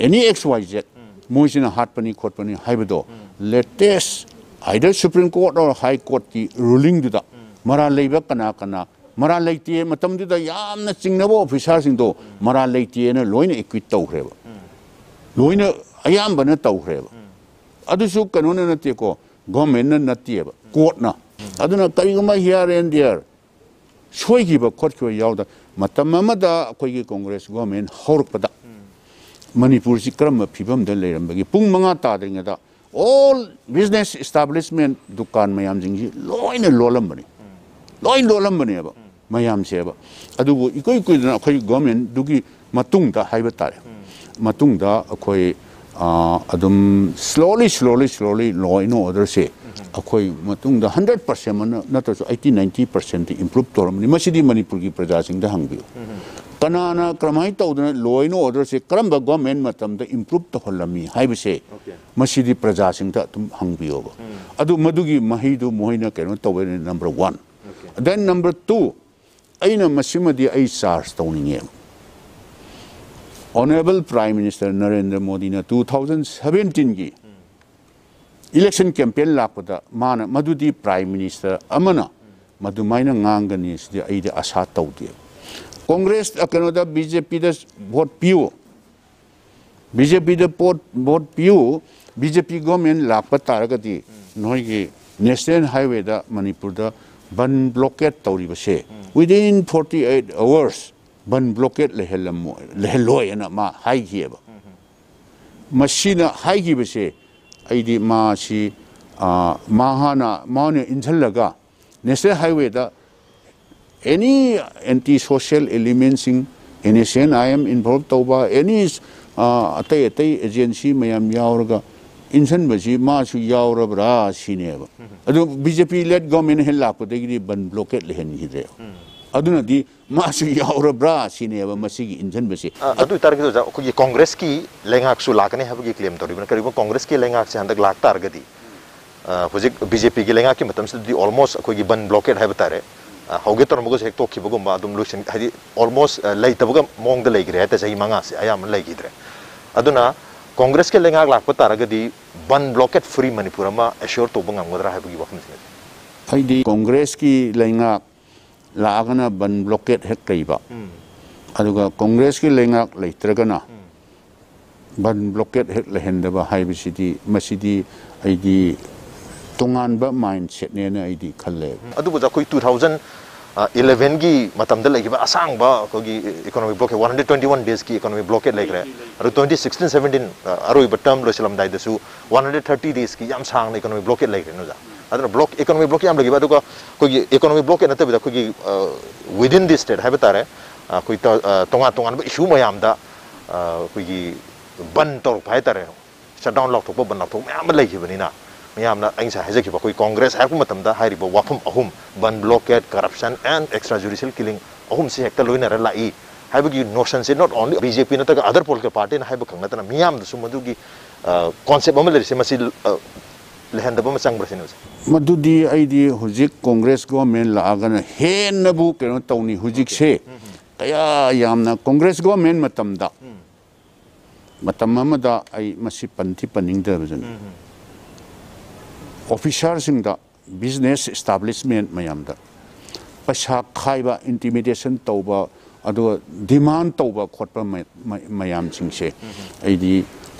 any xyz 모이시나 핫파니 코트파니 하이비도 latest either supreme court or high court ki ruling duda ꯃꯔꯥꯜ ꯂꯩꯕ ꯀꯅꯥ ꯀꯅꯥ ꯃꯔꯥꯜ ꯂꯩꯇꯦ ꯃꯇꯝꯗꯨꯗ ꯌꯥꯝꯅ ꯆꯤꯡꯅꯕ ꯑꯣꯐꯤꯁꯥꯔꯁꯤꯡꯗꯣ ꯃꯔꯥꯜ ꯂꯩꯇꯦꯅ ꯂꯣꯏꯅ ꯏꯀ꯭ꯋꯤꯠ ꯇꯧꯈ꯭ꯔꯦꯕ ꯂꯣꯏꯅ ꯑꯌꯥꯝꯕꯅ ꯇꯧꯈ꯭ꯔꯦꯕ ꯑꯗꯨꯁꯨ ꯀꯩꯅꯣꯅ ꯅꯠꯇꯦꯀꯣ ꯒꯣꯔꯃꯦꯟꯅ ꯅꯠꯇꯦꯕ ꯀꯣꯔꯠꯅ ꯑꯗꯨꯅ ꯀꯔꯤꯒꯨꯝꯕ ꯍꯤꯌꯔ ꯑꯦꯟ ꯗꯤꯌꯔ ꯁꯣꯏꯈꯤꯕ ꯈꯣꯠꯈꯤꯕ ꯌꯥꯎꯗ ꯃꯇꯝ ꯑꯃꯗ ꯑꯩꯈꯣꯏꯒꯤ ꯀꯣꯡꯒ꯭ꯔꯦꯁ ꯒꯣꯔꯃꯦꯟ ꯍꯧꯔꯛꯄꯗ ꯃꯅꯤꯄꯨꯔꯁꯤ ꯀꯔꯝꯕ ꯐꯤꯕꯝꯗ ꯂꯩꯔꯝꯕꯒꯦ ꯄꯨꯡ ꯃꯉꯥ ꯇꯥꯗ꯭ꯔꯤꯉꯩꯗ ꯑꯣꯜ ꯕꯤꯖꯤꯅꯦꯁ ꯏꯁꯇꯥꯕ꯭ꯂꯤꯁꯃꯦꯟ ꯗꯨꯀꯥꯟ ꯃꯌꯥꯝꯁꯤꯡꯁꯤ ꯂꯣꯏꯅ ꯂꯣꯜꯂꯝꯕꯅꯤ ꯂꯣꯏ ꯂꯣꯜꯂꯝꯕꯅꯦꯕ ꯃꯌꯥꯝꯁꯦꯕ ꯑꯗꯨꯕ ꯏꯀꯨꯏ ꯀꯨꯏꯗꯅ ꯑꯩꯈꯣꯏ ꯒꯣꯔꯃꯦꯟꯗꯨꯒꯤ ꯃꯇꯨꯡꯗ ꯍꯥꯏꯕ ꯇꯥꯔꯦ ꯃꯇꯨꯡꯗ ꯑꯩꯈꯣꯏ ꯑꯗꯨꯝ slowly slowly slowly law and ꯑꯣꯔꯗꯔꯁꯦ ꯑꯩꯈꯣꯏ ꯃꯇꯨꯡꯗ ꯍꯟꯗ꯭ꯔꯦꯠ ꯄꯥꯔꯁꯦꯟ ꯑꯃ ꯅꯠꯇ꯭ꯔꯁꯨ ꯑꯩꯠꯇꯤ ꯅꯥꯏꯟꯇꯤ ꯄꯥꯔꯁꯦꯟꯇꯤ ꯏꯝꯄ꯭ꯔꯨꯞ ꯇꯧꯔꯝꯕꯅꯤ ꯃꯁꯤꯗꯤ ꯃꯅꯤꯄꯨꯔꯒꯤ ꯄ꯭ꯔꯖꯥꯁꯤꯡꯗ ꯍꯪꯕꯤꯌꯨ ꯀꯅꯥꯅ ꯀꯔꯝꯍꯥꯏꯅ ꯇꯧꯗꯅ ꯂꯣ ꯑꯦꯟ ꯑꯣꯔꯗꯔꯁꯦ ꯀꯔꯝꯕ ꯒꯣꯔꯃꯦꯟ ꯃꯇꯝꯗ ꯏꯝꯄ꯭ꯔꯨꯞ ꯇꯧꯍꯜꯂꯝꯃꯤ ꯍꯥꯏꯕꯁꯦ ꯃꯁꯤꯗꯤ ꯄ꯭ꯔꯖꯥꯁꯤꯡꯗ ꯑꯗꯨꯝ ꯍꯪꯕꯤꯌꯣꯕ ꯑꯗꯨ ꯃꯗꯨꯒꯤ ꯃꯍꯩꯗꯨ ꯃꯣꯏꯅ ꯀꯩꯅꯣ ꯇꯧꯕꯅꯤ number one then number two ꯑꯩꯅ ꯃꯁꯤꯃꯗꯤ ꯑꯩ ꯆꯥꯔꯖ ꯇꯧꯅꯤꯡꯉꯦ ꯑꯣꯅꯔꯦꯕꯜ ꯄ꯭ꯔꯥꯏꯝ ꯃꯤꯅꯤꯁꯇꯔ ꯅꯔꯦꯟꯗ꯭ꯔ ꯃꯣꯗꯤꯅ ꯇꯨ ꯊꯥꯎꯖꯟ ꯁꯚꯦꯟꯇꯤꯟꯒꯤ ꯏꯂꯦꯛꯁꯟ ꯀꯦꯝꯄꯦꯟ ꯂꯥꯛꯄꯗ ꯃꯥꯅ ꯃꯗꯨꯗꯤ ꯄ꯭ꯔꯥꯏꯝ ꯃꯤꯅꯤꯁꯇꯔ ꯑꯃꯅ ꯃꯗꯨꯃꯥꯏꯅ ꯉꯥꯡꯒꯅꯤ ꯁꯤꯗꯤ ꯑꯩꯗꯤ ꯑꯁꯥ ꯇꯧꯗꯦ ꯀꯣꯡꯒ꯭ꯔꯦꯁ ꯀꯩꯅꯣꯗ ꯕꯤ ꯖꯦ ꯄꯤꯗ ꯚꯣꯠ ꯄꯤꯌꯨ ꯕꯤ ꯖꯦ ꯄꯤꯗ ꯄꯣꯠ ꯚꯣꯠ ꯄꯤꯌꯨ ꯕꯤ ꯖꯦ ꯄꯤ ꯒꯣꯔꯃꯦꯟ ꯂꯥꯛꯄ ꯇꯥꯔꯒꯗꯤ ꯅꯣꯏꯒꯤ ꯅꯦꯁꯅꯦꯜ ꯍꯥꯏꯋꯦꯗ ꯃꯅꯤꯄꯨꯔꯗ ban blockade ꯇꯧꯔꯤꯕꯁꯦ within forty eight hours bandh blockade ꯂꯩꯍꯜꯂꯝꯃꯣꯏ ꯂꯩꯍꯜꯂꯣꯏꯅ ꯃꯥ ꯍꯥꯏꯈꯤꯑꯕ ꯃꯁꯤꯅ ꯍꯥꯏꯈꯤꯕꯁꯦ ꯑꯩꯗꯤ ꯃꯥꯁꯤ ꯃꯍꯥꯛꯅ ꯃꯥꯅ ꯏꯟꯁꯤꯜꯂꯒ national ꯍꯥꯏꯋꯦꯗ any anti social ꯑꯦꯂꯤꯃꯦꯟꯁꯤꯡ N S N I M ꯏꯟꯚꯣꯜꯕ ꯇꯧꯕ ꯑꯦꯅꯤ ꯑꯇꯩ ꯑꯇꯩ ꯑꯦꯖꯦꯟꯁꯤ ꯃꯌꯥꯝ ꯌꯥꯎꯔꯒ इंसन मासीब अब लेट गवर्मेंट हेल लापी बन ब्लोकेट लेहनगे अदनाब्राब इंजन अगर कॉग्रेस की लेकु लाने क्लेम तौर कई कॉग्रेस की लेंगा से हंक ला तारगिक बी जे की लेंगा की ऑलमोस्ट अखोक बन ब्लोकेट है तारे हे तौरमुग से हेतोगम लुशन ऑलमोस्ट लेतेब मोद लेग्रे चाह मे अयाम लेग्रे अना कांग्रेस के लेंगा लाख तारगदी वन ब्लॉकेट फ्री मणिपुर में एश्योर तब गमगद्रा है वफम कांग्रेस की लेंगा लागना बन ब्लॉकेट हेक लेब कांग्रेस की लेंगा लेत्रगना बन ꯕ꯭ꯂꯣꯀꯦꯠ ꯍꯦꯛ ꯂꯩꯍꯟꯗꯕ ꯍꯥꯏꯕꯁꯤꯗꯤ ꯃꯁꯤꯗꯤ ꯑꯩꯒꯤ ꯇꯣꯉꯥꯟꯕ ꯃꯥꯏꯟ ꯁꯦꯠꯅꯦꯅ इलेवेनगी लेकिन असांग economic blockade one hundred twenty one days की इकोनॉमिक ब्लॉकेट लेग्रे और ट्वेंटी सिक्सटीन सेवेंटीन अरुब टर्म लोसलमदाइदसु वन हंड्रेड थर्टी डेज़ की सांग इकोनॉमिक ब्लॉकेट लेग्रे नुजा अदर ब्लॉक इकोनॉमिक ब्लॉक याम लगी कोई इकोनॉमिक ब्लॉकेट नतबदा कोई विदिन दिस स्टेट है तारे कोई तोंगा तोंगा इशू मयामदा कोई बन तौर है तारे शटडाउन लौथोप बन लौथोप मैम लेखिबनिना ꯃꯌꯥꯝꯅ ꯑꯩ ꯉꯁꯥꯏ ꯍꯥꯏꯖꯈꯤꯕ ꯑꯩꯈꯣꯏ ꯀꯣꯡꯒ꯭ꯔꯦꯁ ꯍꯥꯏꯔꯛꯄ ꯃꯇꯝꯗ ꯍꯥꯏꯔꯤꯕ ꯋꯥꯐꯝ ꯑꯍꯨꯝ ban blockade corruption N extra ꯖꯨꯗꯤꯁꯤꯌꯦꯜ killing ꯑꯍꯨꯝꯁꯤ ꯍꯦꯛꯇ ꯂꯣꯏꯅꯔ ꯂꯥꯛꯏ ꯍꯥꯏꯕꯒꯤ ꯅꯣꯁꯟꯁꯦ ꯅꯣꯠ ꯑꯣꯟꯂꯤ ꯕꯤ ꯖꯦ ꯄꯤ ꯅꯠꯇ꯭ꯔꯒ ꯑꯗꯔ ꯄꯣꯂꯤꯇꯤꯀꯦꯜ ꯄꯥꯔꯇꯤꯅ ꯍꯥꯏꯕ ꯈꯛ ꯅꯠꯇꯅ ꯃꯤꯌꯥꯝꯗꯁꯨ ꯃꯗꯨꯒꯤ ꯀꯣꯟꯁꯦꯞ ꯑꯃ ꯂꯩꯔꯤꯁꯦ ꯃꯁꯤ ꯂꯩꯍꯟꯗꯕ ꯑꯃ ꯆꯪꯕ꯭ꯔꯥ ꯁꯤꯅꯤ ꯃꯗꯨꯗꯤ ꯑꯩꯗꯤ ꯍꯧꯖꯤꯛ ꯀꯣꯡꯒ꯭ꯔꯦꯁ ꯒꯣꯚꯔꯟꯃꯦꯟ ꯂꯥꯛꯑꯒꯅ ꯍꯦꯟꯅꯕꯨ ꯀꯩꯅꯣ ꯇꯧꯅꯤ ꯍꯧꯖꯤꯛꯁꯦ ꯀꯌꯥ ꯌꯥꯝꯅ ꯀꯣꯡꯒ꯭ꯔꯦꯁ ꯒꯣꯚꯔꯟꯃꯦꯟ ꯃꯇꯝꯗ ꯃꯇꯝ ꯑꯃꯗ ꯑꯩ ꯃꯁꯤ ꯄꯟꯊꯤ ꯄꯟꯅꯤꯡꯗꯕꯁꯤꯅꯤ ऑफिसर बिज़नेस एस्टाब्लिशमेंट मैम पैसा खाब इंटिमिडेशन तब डिमांड तब खोप मैम से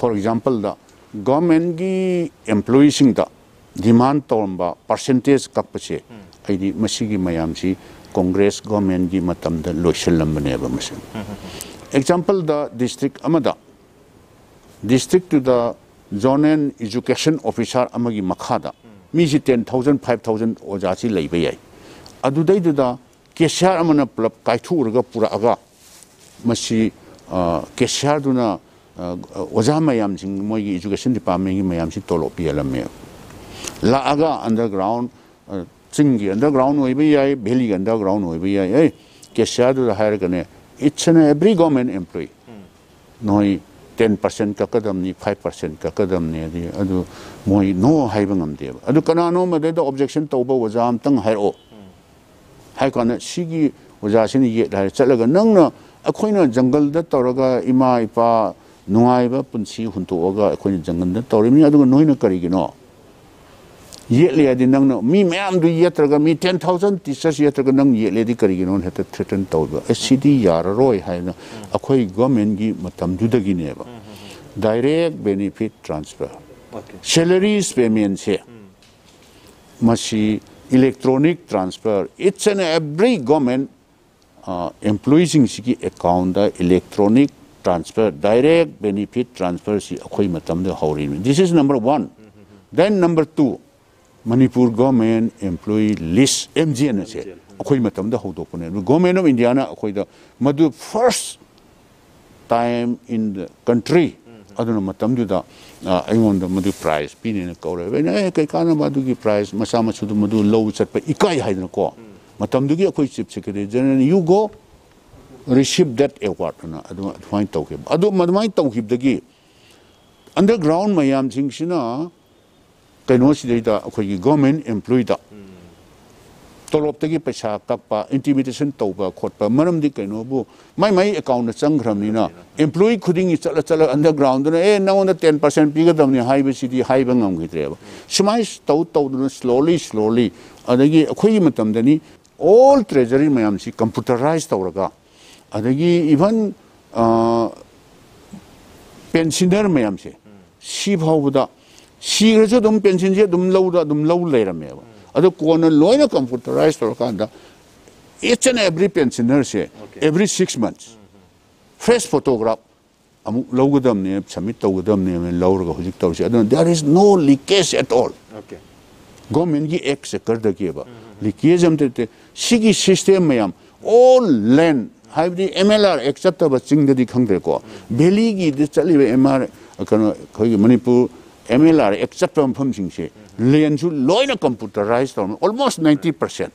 फॉर एग्जांपल गवर्नमेंट की एम्प्लॉई डिमांड तौर पर्सेंटेज कपसे मैम से कांग्रेस गवर्नमेंट की लोसलने example district district zonal education officer five thousand ओजा से लेब याई केशियर पुलप कायथूरग पुरग केशियर ओजा मैम मोगी एजुकेशन डिपार्टमेंट की मैम से तोलो पीलमे लाग अंडरग्राउंड चिंग अंडरग्राउंड होई भेली अंडरग्राउंड है it's an every government employee नोई ten five no objection tawba waja amtang hairo hai kana sigi waja sin ye da chalaga nangna akhoina jungle da tawraga ima ipa nuai punsi hunto oga akhoina jungle da tawrimi adu noina karigino yele mayam du yetraga mi 10000 teachers yetraga nang yele di kari ginon heta threaten tawba scd yar roi haina akhoi government gi matam du dagi ne ba direct benefit transfer salaries payment se masi electronic transfer it's an every government uh, employees in siki account da Manipur government employee list M G N से अखोपने government of India अखोद मद first time in the country अगोद मद prize पीने कौरबे कई कानब prize मचा मसूद मद लौ चप इकाईनको chief secretary general you go receive that award अदमाय तौर अदमाय तौरदी अंडरग्राउंड मैम सिंह ꯀꯩꯅꯣꯁꯤꯗꯩꯗ ꯑꯩꯈꯣꯏꯒꯤ ꯒꯣꯔꯃꯦꯟ ꯑꯦꯝꯄ꯭ꯂꯣꯏꯗ ꯇꯣꯂꯣꯞꯇꯒꯤ ꯄꯩꯁꯥ ꯀꯛꯄ ꯏꯟꯇꯤꯃꯤꯗꯦꯁꯟ ꯇꯧꯕ ꯈꯣꯠꯄ ꯃꯔꯝꯗꯤ ꯀꯩꯅꯣꯕꯨ ꯃꯥꯏ ꯃꯥꯏ ꯑꯦꯀꯥꯎꯟꯗ ꯆꯪꯈ꯭ꯔꯕꯅꯤꯅ ꯑꯦꯝꯄ꯭ꯂꯣꯌꯤ ꯈꯨꯗꯤꯡꯒꯤ ꯆꯠꯂ ꯆꯠꯂ ꯑꯟꯗꯔꯒ꯭ꯔꯥꯎꯟꯗꯨꯅ ꯑꯦ ꯅꯉꯣꯟꯗ ꯇꯦꯟ ꯄꯥꯔꯁꯦꯟ ꯄꯤꯒꯗꯕꯅꯤ ꯍꯥꯏꯕꯁꯤꯗꯤ ꯍꯥꯏꯕ ꯉꯝꯈꯤꯗ꯭ꯔꯦꯕ ꯁꯨꯃꯥꯏꯅ ꯇꯧ ꯇꯧꯗꯨꯅ ꯁ꯭ꯂꯣꯂꯤ ꯁ꯭ꯂꯣꯂꯤ ꯑꯗꯒꯤ ꯑꯩꯈꯣꯏꯒꯤ ꯃꯇꯝꯗꯅꯤ ꯑꯣꯜ ꯇ꯭ꯔꯦꯖꯔꯤ ꯃꯌꯥꯝꯁꯤ ꯀꯝꯄ꯭ꯌꯨꯇꯔꯥꯏꯁ ꯇꯧꯔꯒ ꯑꯗꯒꯤ ꯏꯚꯟ ꯄꯦꯟꯁꯤꯅꯔ ꯃꯌꯥꯝꯁꯦ ꯁꯤ ꯐꯥꯎꯕꯗ ꯁꯤꯈ꯭ꯔꯁꯨ ꯑꯗꯨꯝ ꯄꯦꯟꯁꯤꯟꯁꯦ ꯑꯗꯨꯝ ꯂꯧꯗ ꯑꯗꯨꯝ ꯂꯧ ꯂꯩꯔꯝꯃꯦꯕ ꯑꯗꯣ ꯀꯣꯟꯅ ꯂꯣꯏꯅ ꯀꯝꯄ꯭ꯌꯨꯇꯔꯥꯏꯁ ꯇꯧꯔꯀꯥꯟꯗ each and every pensioner every six months fresh photograph amuk lawgadamne submit tawgadamne men lawraga hujik tawsi adon there is no leakage at all okay government gi ek sekar da ke ba leakage am te sigi system mayam all land have the mlr acceptable ching da di khangde ko MLR, except from Pumping Shi, Lian Su, Loina computerized on almost 90 percent.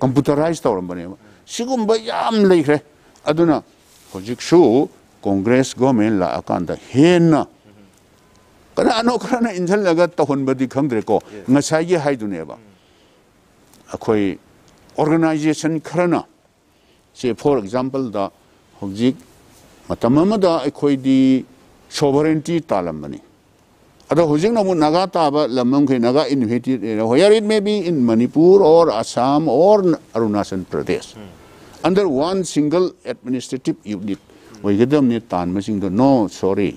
Computerized on Bane, Sigum Bayam Lake, Aduna, Hojik Shu, Congress Gomen La Akanda, Hena. Kana no Krana in Telaga Tahun Badi Kangreko, Nasaye Haiduneva. A quay organization Krana. Say, for example, the Hojik Matamamada, a quay the sovereignty Talamani. अदिंग नमु नगा ताब लमख Naga इनवेटिवर it may be in Manipur और असम और Arunachal Pradesh. Under one single administrative unit होगदमने तानम Singh no sorry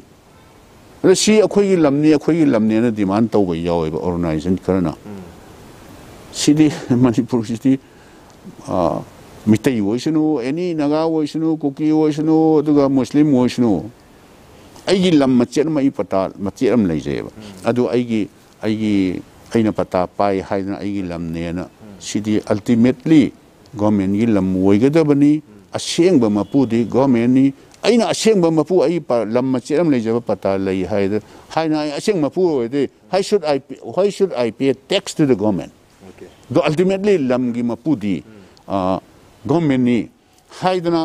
अखोई लमने अखोई लमने demand तब जाब ऑर्गनाइजेशन खरना मणिपुर मिट्टी एनी नगा होनी कुकी होनु मुस्लिम होनु ꯑꯩꯒꯤ ꯂꯝ ꯃꯆꯦꯠ ꯑꯃ ꯑꯩ ꯄꯇꯥ ꯃꯆꯦꯠ ꯑꯃ ꯂꯩꯖꯩꯑꯕ ꯑꯗꯨ ꯑꯩꯒꯤ ꯑꯩꯒꯤ ꯑꯩꯅ ꯄꯇꯥ ꯄꯥꯏ ꯍꯥꯏꯗꯅ ꯑꯩꯒꯤ ꯂꯝꯅꯦꯅ ꯁꯤꯗꯤ ꯑꯜꯇꯤꯃꯦꯠꯂꯤ ꯒꯣꯔꯃꯦꯟꯒꯤ ꯂꯝ ꯑꯣꯏꯒꯗꯕꯅꯤ ꯑꯁꯦꯡꯕ ꯃꯄꯨꯗꯤ ꯒꯣꯔꯃꯦꯟꯅꯤ ꯑꯩꯅ ꯑꯁꯦꯡꯕ ꯃꯄꯨ ꯑꯩ ꯂꯝ ꯃꯆꯦꯠ ꯑꯃ ꯂꯩꯖꯕ ꯄꯇꯥ ꯂꯩ ꯍꯥꯏꯗ ꯍꯥꯏꯅ ꯑꯩ ꯑꯁꯦꯡꯕ ꯃꯄꯨ ꯑꯣꯏꯔꯗꯤ ꯍꯥꯏ ꯁꯨꯠ ꯑꯥꯏ ꯍꯥꯏ ꯁꯨꯠ I pay tax to the government ꯑꯗꯣ ꯑꯜꯇꯤꯃꯦꯠꯂꯤ ꯂꯝꯒꯤ ꯃꯄꯨꯗꯤ ꯒꯣꯔꯃꯦꯟꯅꯤ ꯍꯥꯏꯗꯅ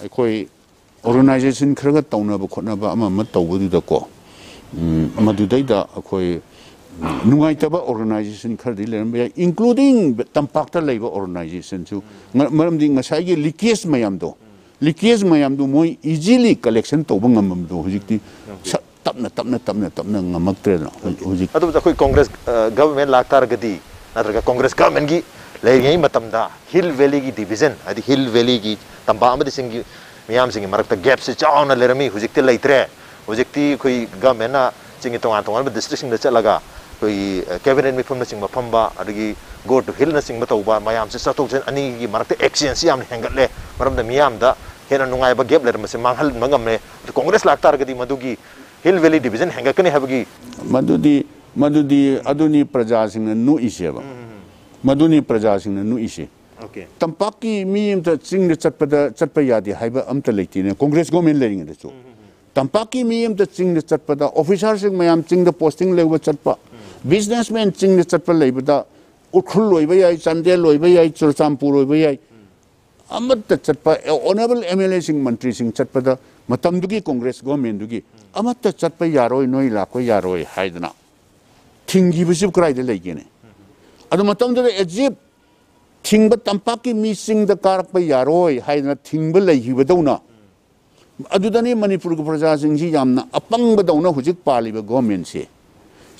ꯑꯩꯈꯣꯏ do leakage mayam do moi easily collection tawba ngamam do hujikti tapna tapna tapna tapna ngamaktre na hujik adu da koi congress government laktar gadi natraga congress government gi leirngai matamda hill valley gi division adi hill valley gi tamba amadi singi ꯃꯤꯌꯥꯝꯁꯤꯡꯒꯤ ꯃꯔꯛꯇ ꯒꯦꯞꯁꯤ ꯆꯥꯎꯅ ꯂꯩꯔꯝꯃꯤ ꯍꯧꯖꯤꯛꯇꯤ ꯂꯩꯇ꯭ꯔꯦ ꯍꯧꯖꯤꯛꯇꯤ ꯑꯩꯈꯣꯏ ꯒꯚꯔꯟꯃꯦꯟꯠꯅ ꯆꯤꯡꯒꯤ ꯇꯣꯉꯥꯟ ꯇꯣꯉꯥꯟꯕ ꯗꯤꯁꯇ꯭ꯔꯤꯛꯁꯤꯡꯗ ꯆꯠꯂꯒ ꯑꯩꯈꯣꯏꯒꯤ ꯀꯦꯕꯤꯅꯦꯠ ꯃꯤꯐꯝꯅꯆꯤꯡꯕ ꯐꯝꯕ ꯑꯗꯒꯤ ꯒꯣ ꯇꯨ ꯍꯤꯜꯅꯆꯤꯡꯕ ꯇꯧꯕ ꯃꯌꯥꯝꯁꯦ ꯆꯠꯊꯣꯛ ꯆꯠꯁꯤꯟ ꯑꯅꯤꯒꯤ ꯃꯔꯛꯇ ꯑꯦꯛꯁꯆꯦꯟꯖꯁꯤ ꯌꯥꯝꯅ ꯍꯦꯟꯒꯠꯂꯦ ꯃꯔꯝꯗ ꯃꯤꯌꯥꯝꯗ ꯍꯦꯟꯅ ꯅꯨꯡꯉꯥꯏꯕ ꯒꯦꯞ ꯂꯩꯔꯝꯕꯁꯦ ꯃꯥꯡꯍꯟꯕ ꯉꯝꯃꯦ ꯑꯗꯨ ꯀꯣꯡꯒ꯭ꯔꯦꯁ ꯂꯥꯛꯇꯥꯔꯒꯗꯤ ꯃꯗꯨꯒꯤ हिल वैली डिवीजन हेंगकने हाबगी मदुदी मदुदी अदुनी प्रजा सिंह नु इसेबा मदुनी प्रजा सिंह तंपाकी मी चटप यादे हाइबा अमत लेतिने कांग्रेस लेरिंग दसु तंपाकी मी चिंग सिंग मयाम चिंग पोस्टिंग लेव चटप बिजनेसमैन चिंग चटप चुरचामपुर लोइबा याय अमत चटप ऑनरेबल एमएलए सिंग मंत्री मतमदुगी कांग्रेस अमत चटप यारोय नोय लाको यारोय हाइदना थिंगी ꯊꯤꯡꯕ ꯇꯝꯄꯥꯛꯀꯤ ꯃꯤꯁꯤꯡꯗ ꯀꯥꯔꯛꯄ ꯌꯥꯔꯣꯏ ꯍꯥꯏꯗꯅ ꯊꯤꯡꯕ ꯂꯩꯈꯤꯕꯗꯧꯅ ꯑꯗꯨꯗꯅꯤ ꯃꯅꯤꯄꯨꯔꯒꯤ ꯄ꯭ꯔꯖꯥꯁꯤꯡꯁꯤ ꯌꯥꯝꯅ ꯑꯄꯪꯕꯗꯧꯅ ꯍꯧꯖꯤꯛ ꯄꯥꯜꯂꯤꯕ ꯒꯣꯔꯃꯦꯟꯁꯦ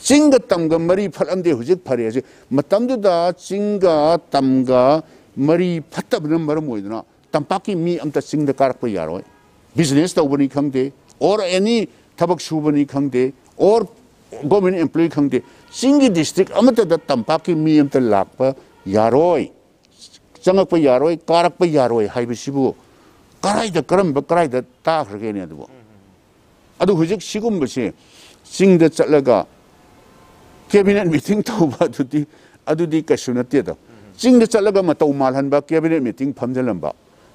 ꯆꯤꯡꯒ ꯇꯝꯒ ꯃꯔꯤ ꯐꯠꯂꯝꯗꯦ ꯍꯧꯖꯤꯛ ꯐꯔꯦ ꯍꯧꯖꯤꯛ ꯃꯇꯝꯗꯨꯗ ꯆꯤꯡꯒ ꯇꯝꯒ ꯃꯔꯤ ꯐꯠꯇꯕꯅ ꯃꯔꯝ ꯑꯣꯏꯗꯨꯅ ꯇꯝꯄꯥꯛꯀꯤ ꯃꯤ ꯑꯝꯇ ꯆꯤꯡꯗ ꯀꯥꯔꯛꯄ ꯌꯥꯔꯣꯏ ꯕꯤꯖꯤꯅꯦꯁ ꯇꯧꯕꯅꯤ ꯈꯪꯗꯦ ꯑꯣꯔ ꯑꯦꯅꯤ ꯊꯕꯛ ꯁꯨꯕꯅꯤ ꯈꯪꯗꯦ ꯑꯣꯔ ꯒꯣꯔꯃꯦꯟ ꯑꯦꯝꯄ꯭ꯂꯣꯌꯤ ꯈꯪꯗꯦ ꯆꯤꯡꯒꯤ ꯗꯤꯁꯇ꯭ꯔꯤꯛ ꯑꯃꯠꯇꯗ ꯇꯝꯄꯥꯛꯀꯤ ꯃꯤ ꯑꯝꯇ ꯂꯥꯛꯄ ꯌꯥꯔꯣꯏ 정악 부 야로이 까락 부 야로이 하이브 시부. 까라이다 그럼 뭐 까라이다 딱 그렇게 해야 되고. 아도 그저 시군 것이 싱드 잘라가 캐비넷 미팅 또 봐도 디 아도 디까 쉬는 때다 싱드 잘라가 뭐또 말한 바 캐비넷 미팅 밤들란 바.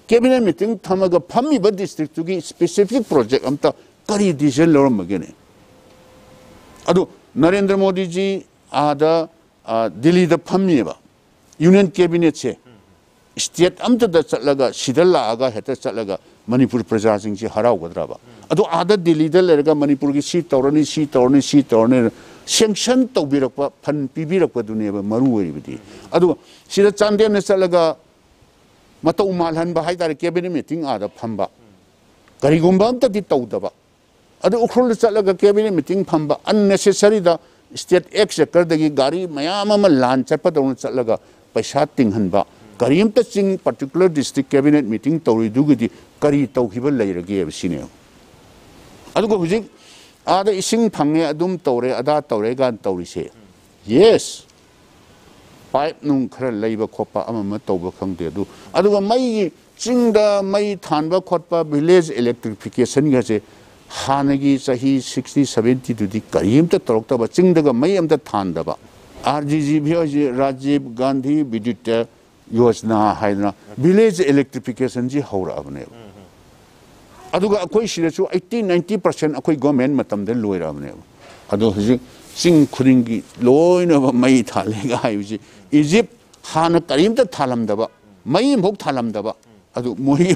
캐비넷 미팅 타마가 밤이 버 디스트릭트기 스페시픽 프로젝트 암타 거리 디젤 로럼 먹이네 아도 나렌드 모디지 아다 아 딜리다 판미에바 유년 캐비넷에 चलगा मणिपुर प्रजा सिंह हराउगद्राबा अदो दिल्ली द लेरगा मणिपुर की सी तौरनी सी तौरनी सी तौरनी सेंक्शन तौबिरक फन पिबिरक दुनेब मरु ओइबदी अदो चलगा मतौ बा हाइदार कैबिनेट मीटिंग आदा करिगुंबा अमतदि तौदबा अदो उखरुल चलगा कैबिनेट मीटिंग फंबा अननेसेसरी द स्टेट एक्सेक्टर दगी गाड़ी मयाम लान चपदौन चलगा पैसा तिंगहनबा ꯀꯔꯤꯝꯇ ꯆꯤꯡ ꯄꯥꯔꯇꯤꯀꯨꯂꯔ ꯗꯤꯁꯇ꯭ꯔꯤꯛ ꯀꯦꯕꯤꯅꯦꯠ ꯃꯤꯇꯤꯡ ꯇꯧꯔꯤꯗꯨꯒꯤꯗꯤ ꯀꯔꯤ ꯇꯧꯈꯤꯕ ꯂꯩꯔꯒꯦ ꯍꯥꯏꯕꯁꯤꯅꯦ ꯑꯗꯨꯒ ꯍꯧꯖꯤꯛ ꯑꯥꯗ ꯏꯁꯤꯡ ꯐꯪꯉꯦ ꯑꯗꯨꯝ ꯇꯧꯔꯦ ꯑꯗꯥ ꯇꯧꯔꯦ ꯀꯥꯟ ꯇꯧꯔꯤꯁꯦ ꯌꯦꯁ ꯄꯥꯏꯞ ꯅꯨꯡ ꯈꯔ ꯂꯩꯕ ꯈꯣꯠꯄ ꯑꯃ ꯑꯃ ꯇꯧꯕ ꯈꯪꯗꯦ ꯑꯗꯨ ꯑꯗꯨꯒ ꯃꯩꯒꯤ ꯆꯤꯡꯗ ꯃꯩ ꯊꯥꯟꯕ ꯈꯣꯠꯄ ꯚꯤꯂꯦꯖ ꯏꯂꯦꯛꯇ꯭ꯔꯤꯐꯤꯀꯦꯁꯟꯒꯁꯦ ꯍꯥꯟꯅꯒꯤ ꯆꯍꯤ ꯁꯤꯛꯁꯇꯤ ꯁꯚꯦꯟꯇꯤꯗꯨꯗꯤ ꯀꯔꯤꯝꯇ ꯇꯧꯔꯛꯇꯕ ꯆꯤꯡꯗꯒ ꯃꯩ ꯑꯝꯇ ꯊꯥꯟꯗꯕ R G G V Rajiv Gandhi विद्युत योजना है विलेज इलेक्ट्रिफिकेशन जी हौरबने एट्टी नाइन्टी पर्सेंट अखोई गवर्नमेंट लोरबने हजिक चिंग खुद की लोन मई थालेगा इजिप्ट हाँ करीमत थालमदब मई मो थालमदब मोई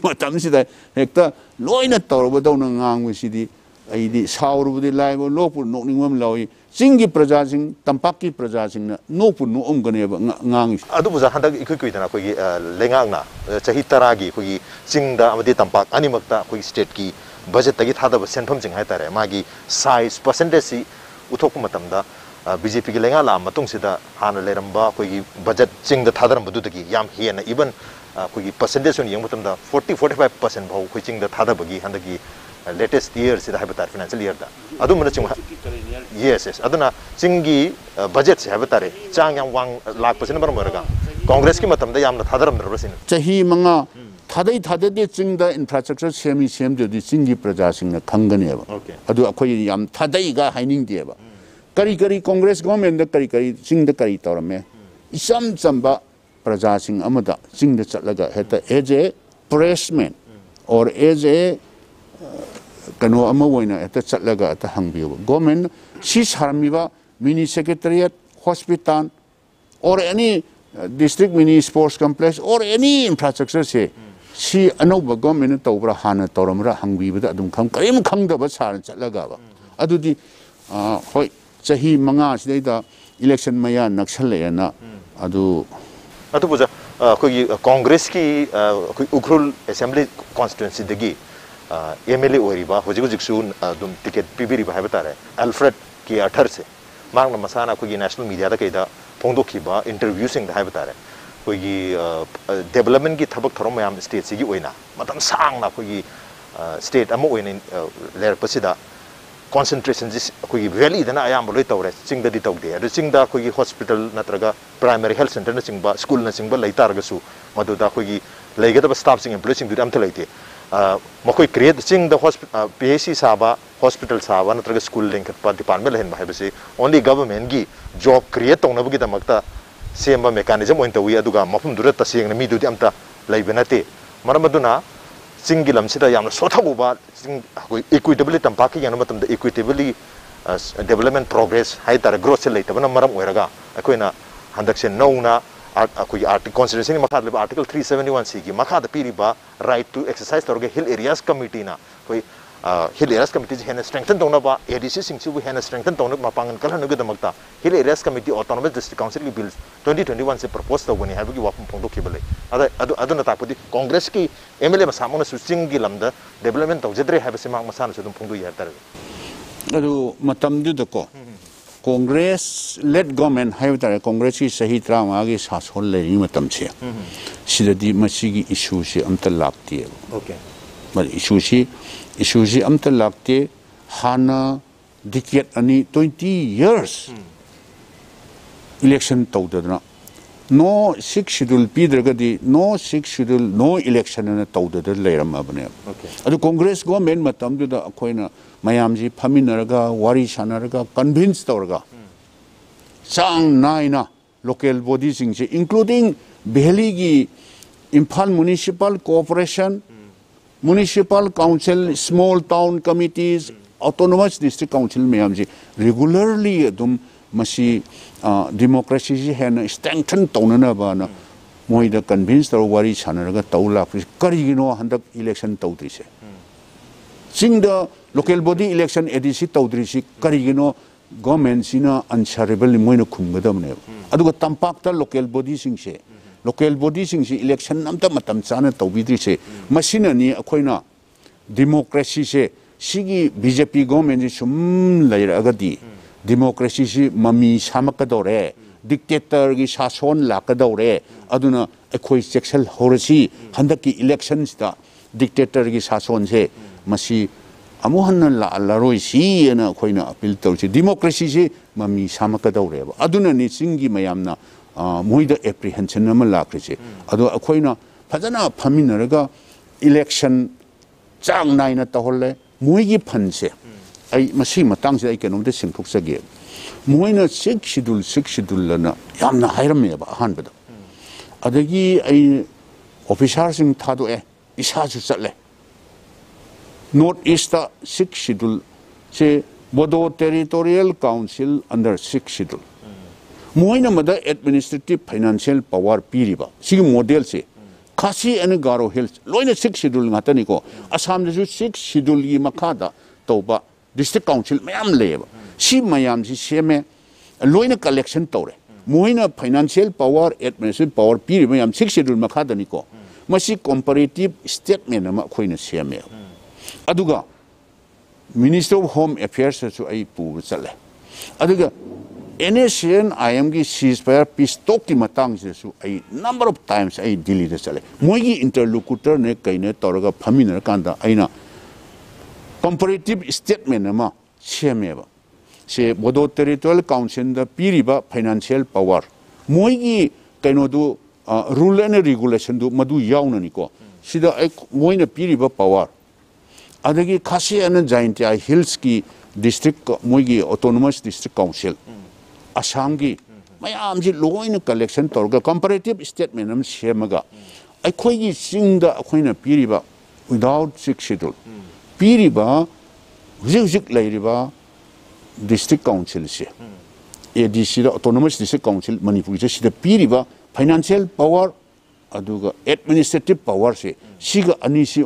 हेक्ट लोन तौरबदौन गांगी साउरबदी लाइब लोप नोनी लौई ꯆꯤꯡꯒꯤ ꯄ꯭ꯔꯖꯥꯁꯤꯡ ꯇꯝꯄꯥꯛꯀꯤ ꯄ꯭ꯔꯖꯥꯁꯤꯡꯅ ꯅꯣꯛꯄꯨ ꯅꯣꯛꯑꯝꯒꯅꯦꯕ ꯉꯥꯡꯉꯤꯁꯤ ꯑꯗꯨꯕꯨ ꯍꯟꯗꯛ ꯏꯀꯨꯏ ꯀꯨꯏꯗꯅ ꯑꯩꯈꯣꯏꯒꯤ ꯂꯩꯉꯥꯛꯅ ꯆꯍꯤ ꯇꯔꯥꯒꯤ ꯑꯩꯈꯣꯏꯒꯤ ꯆꯤꯡꯗ ꯑꯃꯗꯤ ꯇꯝꯄꯥꯛ ꯑꯅꯤꯃꯛꯇ ꯑꯩꯈꯣꯏꯒꯤ ꯁ꯭ꯇꯦꯠꯀꯤ ꯕꯖꯦꯠꯇꯒꯤ ꯊꯥꯗꯕ ꯁꯦꯟꯐꯝꯁꯤꯡ ꯍꯥꯏꯇꯥꯔꯦ ꯃꯥꯒꯤ ꯁꯥꯏꯖ ꯄꯔꯁꯦꯟꯇꯦꯖꯁꯤ ꯎꯠꯊꯣꯛꯄ ꯃꯇꯝꯗ ꯕꯤ ꯖꯦ ꯄꯤꯒꯤ ꯂꯩꯉꯥꯛ ꯂꯥꯛꯑ ꯃꯇꯨꯡꯁꯤꯗ ꯍꯥꯟꯅ ꯂꯩꯔꯝꯕ ꯑꯩꯈꯣꯏꯒꯤ ꯕꯖꯦꯠ ꯆꯤꯡꯗ ꯊꯥꯗꯔꯝꯕꯗꯨꯗꯒꯤ ꯌꯥꯝ ꯍꯦꯟꯅ ꯏꯚꯟ ꯑꯩꯈꯣꯏꯒꯤ ꯄꯔꯁꯦꯟꯇꯦꯖ ꯑꯣꯏꯅ ꯌꯦꯡꯕ ꯃꯇꯝꯗ ꯐꯣꯔꯇꯤ ꯐꯣꯔꯇꯤ ꯐꯥꯏꯚ ꯄꯔꯁꯦꯟ ꯐꯥꯎ ꯑꯩꯈꯣꯏ ꯆꯤꯡꯗ ꯊꯥꯗꯕꯒꯤ ꯍꯟꯗꯛꯀꯤ लेटेस्ट इयर्स हेबार फैनाशियल इयर अदेस चिंगी बजेट से हेबारे चांग लापन कांग्रेस की मतलब थादरम्रब्रे मंगा थादे थादे दे चिंग इंफ्रास्ट्रक्चर सेम ही सेम जो चिंग प्रजा सिंह खंगने वोदेगा हाइनीब करी करी कांग्रेस गवर्नमेंट करी करी चिंग करी तौरमे इसम चंब प्रजा सिंह चिंग चल तो एज ए प्रेसमेंट और as a heta as a pressman or as a kano ama woina eta chatlaga eta hangbiyo government si sarmiba mini secretariat hospital or any district mini sports complex or any infrastructure se si anauba government tawbra hana M L एजिगजिगू ticket पीबीब है Alfred के अथर से मांग मसाना कोई national media कई फोदीब इंटरव्यूसिंग है कोई development की थबक थरों मैं स्टेट से होना सा स्टेट लेरपसीद कॉन्सेंट्रेशन अगर वेलीदा अब लो तौर चिंग तौदे अ चिंद हॉस्पिटल नग प्राइमरी हेल्थ सेंटर नचिब स्कूल नचिब लेता अगर लेगद स्टाफ इंप्लॉय लेते ꯃꯈꯣꯏ ꯀ꯭ꯔꯤꯌꯦꯠ ꯆꯤꯡꯗ ꯄꯤ ꯑꯩꯆ ꯁꯤ ꯁꯥꯕ ꯍꯣꯁꯄꯤꯇꯥꯜ ꯁꯥꯕ ꯅꯠꯇ꯭ꯔꯒ ꯁ꯭ꯀꯨꯜ ꯂꯤꯡꯈꯠꯄ ꯗꯤꯄꯥꯔꯠꯃꯦꯟ ꯂꯩꯍꯟꯕ ꯍꯥꯏꯕꯁꯤ ꯑꯣꯟꯂꯤ ꯒꯚꯔꯟꯃꯦꯟꯠꯒꯤ ꯖꯣꯕ ꯀ꯭ꯔꯤꯌꯦꯠ ꯇꯧꯅꯕꯒꯤꯗꯃꯛꯇ ꯁꯦꯝꯕ ꯃꯦꯀꯥꯅꯤꯖꯝ ꯑꯣꯏꯅ ꯇꯧꯏ ꯑꯗꯨꯒ ꯃꯐꯝꯗꯨꯗ ꯇꯁꯦꯡꯅ ꯃꯤꯗꯨꯗꯤ ꯑꯝꯇ ꯂꯩꯕ ꯅꯠꯇꯦ ꯃꯔꯝ ꯑꯗꯨꯅ ꯆꯤꯡꯒꯤ ꯂꯝꯁꯤꯗ ꯌꯥꯝꯅ ꯁꯣꯊꯍꯧꯕ ꯆꯤꯡ ꯑꯩꯈꯣꯏ ꯏꯀ꯭ꯋꯤꯇꯦꯕꯜꯂꯤ ꯇꯝꯄꯥꯛꯀ ꯌꯦꯡꯅꯕ ꯃꯇꯝꯗ ꯏꯀ꯭ꯋꯤꯇꯦꯕꯜꯂꯤ ꯗꯦꯕꯂꯞꯃꯦꯟ ꯄ꯭ꯔꯣꯒ꯭ꯔꯦꯁ ꯍꯥꯏꯇꯥꯔꯦ ꯒ꯭ꯔꯣꯠꯁꯦ ꯂꯩꯇꯕꯅ ꯃꯔꯝ ꯑꯣꯏꯔꯒ ꯑꯩꯈꯣꯏꯅ ꯍꯟꯗꯛꯁꯦ ꯅꯧꯅ कॉन्स्टिट्यूशन आर्टिकल 371 सी की मखा पीरीबा राइट टू एक्सरसाइज तौर हिल एरियाज़ कमिटी ना कोई हिल एरियाज़ कमिटी हेन स्ट्रेंथन तौनबा एडीसी सिंह हेन स्ट्रेंथन तौन मपांगन कलहनगदमक्ता hill areas committee autonomous district council की बिल 2021 से प्रपोज तौगनी है वाफम अदुना ताकपदी कांग्रेस की एमएलए मसामों चिंग की लमद डेवलपमेंट तौजद्रे मसाना फोंदोई है कांग्रेस लेट गवर्नमेंट है तारे कांग्रेस की सही तरह की शासन ले मतम से सिददी मसीगी इशू से अमत लाक्ति है ओके बल इशू से इशू से अमत लाक्ति हाना डिकेट अनि 20 इयर्स इलेक्शन तौदना no six schedule पीद्रगदी no six schedule no election न तौदद लेरमबने अदु कांग्रेस गवर्नमेंट मतमदुदा अखोइना ꯃꯌꯥꯝꯁꯤ ꯐꯝꯃꯤꯟꯅꯔꯒ ꯋꯥꯔꯤ ꯁꯥꯟꯅꯔꯒ ꯀꯟꯚꯤꯟꯁ ꯇꯧꯔꯒ ꯆꯥꯡ ꯅꯥꯏꯅ ꯂꯣꯀꯦꯜ ꯕꯣꯗꯤꯁꯤꯡꯁꯤ ꯏꯟꯀ꯭ꯂꯨꯗꯤꯡ ꯚꯦꯂꯤꯒꯤ Imphal municipal cooperation municipal council small town committees autonomous district council mayamji regularly adum masi democracy ji hena strengthen tonana ba na moida convince tar wari sanaraga tawla kari gino handak local body election एडी तौद्री कहींगनो गवर्मेंसीना answerable मोन खुमगदने तंपा local body से local body से election अमता चा तौद्री मैंने डेमोक्रेसी से बीजेपी गवर्मेंट सूम लेरगदीमोक्रेसी ममी सामकदर डिटेटर की सासन लाकदौरेंखो चेसल हो रही हंक की इलेक्शन डिटेटर की सासन से amuhanla allaroi si yana koina apil tau si democracy si mami sama ka daure ba aduna ni singi mayamna moida apprehension na la kri si adu koina phajana phaminara ga election chang nai na taholle moigi phanse ai masi matang si ai kenom de singthuk sa ge moina sik shidul sik shidul lana yamna hairam ya ba han ba adagi ai officer sing thado e isa chu chatle North Easter Sikh Schedule se Bodo Territorial Council under Sikh Schedule. मोइन मदा administrative financial power पीरीबा सी model से Khasi and Garo hills lion six schedule ngataniko assam de six schedule gi makada toba district council mayam leba si mayam si seme loina collection tore मोइन financial power administrative power पीरीबा mayam six schedule makadaniko masi comparative statement ma khoina seme ꯑꯗꯨꯒ minister of home ꯑꯦꯐꯤꯌꯔꯁꯇꯁꯨ ꯑꯩ ꯄꯨꯕ ꯆꯠꯂꯦ ꯑꯗꯨꯒ N S N I ꯑꯦꯝꯒꯤ ꯁꯤꯁ ꯐꯥꯌꯔ ꯄꯤꯁ ꯇꯣꯛꯀꯤ ꯃꯇꯥꯡꯁꯤꯗꯁꯨ ꯑꯩ ꯅꯝꯕꯔ ꯑꯣꯐ ꯇꯥꯏꯝꯁ ꯑꯩ ꯗꯤꯜꯂꯤꯗ ꯆꯠꯂꯦ ꯃꯣꯏꯒꯤ ꯏꯟꯇꯔꯂꯣꯀꯨꯇꯔꯅꯦ ꯀꯩꯅꯦ ꯇꯧꯔꯒ ꯐꯝꯃꯤꯟꯅꯔꯀꯥꯟꯗ ꯑꯩꯅ ꯀꯝꯄꯔꯦꯇꯤꯞ ꯏꯁꯇꯦꯠꯃꯦꯟ ꯑꯃ ꯁꯦꯝꯃꯦꯕ ꯁꯦ ꯕꯣꯗꯣ ꯇꯦꯔꯤꯇꯣꯔꯤꯌꯦꯜ ꯀꯥꯎꯟꯁꯤꯜꯗ ꯄꯤꯔꯤꯕ ꯐꯥꯏꯅꯥꯟꯁꯤꯌꯦꯜ ꯄꯋꯥꯔ ꯃꯣꯏꯒꯤ ꯀꯩꯅꯣꯗꯨ ꯔꯨꯜ ꯑꯦꯟ ꯔꯤꯒꯨꯂꯦꯁꯟꯗꯨ ꯃꯗꯨ ꯌꯥꯎꯅꯅꯤꯀꯣ ꯁꯤꯗ ꯑꯩ ꯃꯣꯏꯅ ꯄꯤꯔꯤꯕ ꯄꯋꯥꯔ अदगी खासी अन जाइंटिया हिल्स की डिस्ट्रिक्ट मोगी ऑटोनोमस डिस्ट्रिक्ट काउंसिल असम की मैम से लोन कलेक्शन तौर कंपेरेटिव स्टेटमेंट सेमग अखोई चिंग अखोन पीरीब विदाउट सिक्स शेड्यूल पीरीब डिस्ट्रिक्ट काउंसिल से A D C autonomous district council Manipur से पीरीब फाइनेंशियल पावर एडमिनिस्ट्रेटिव पावर से अनी से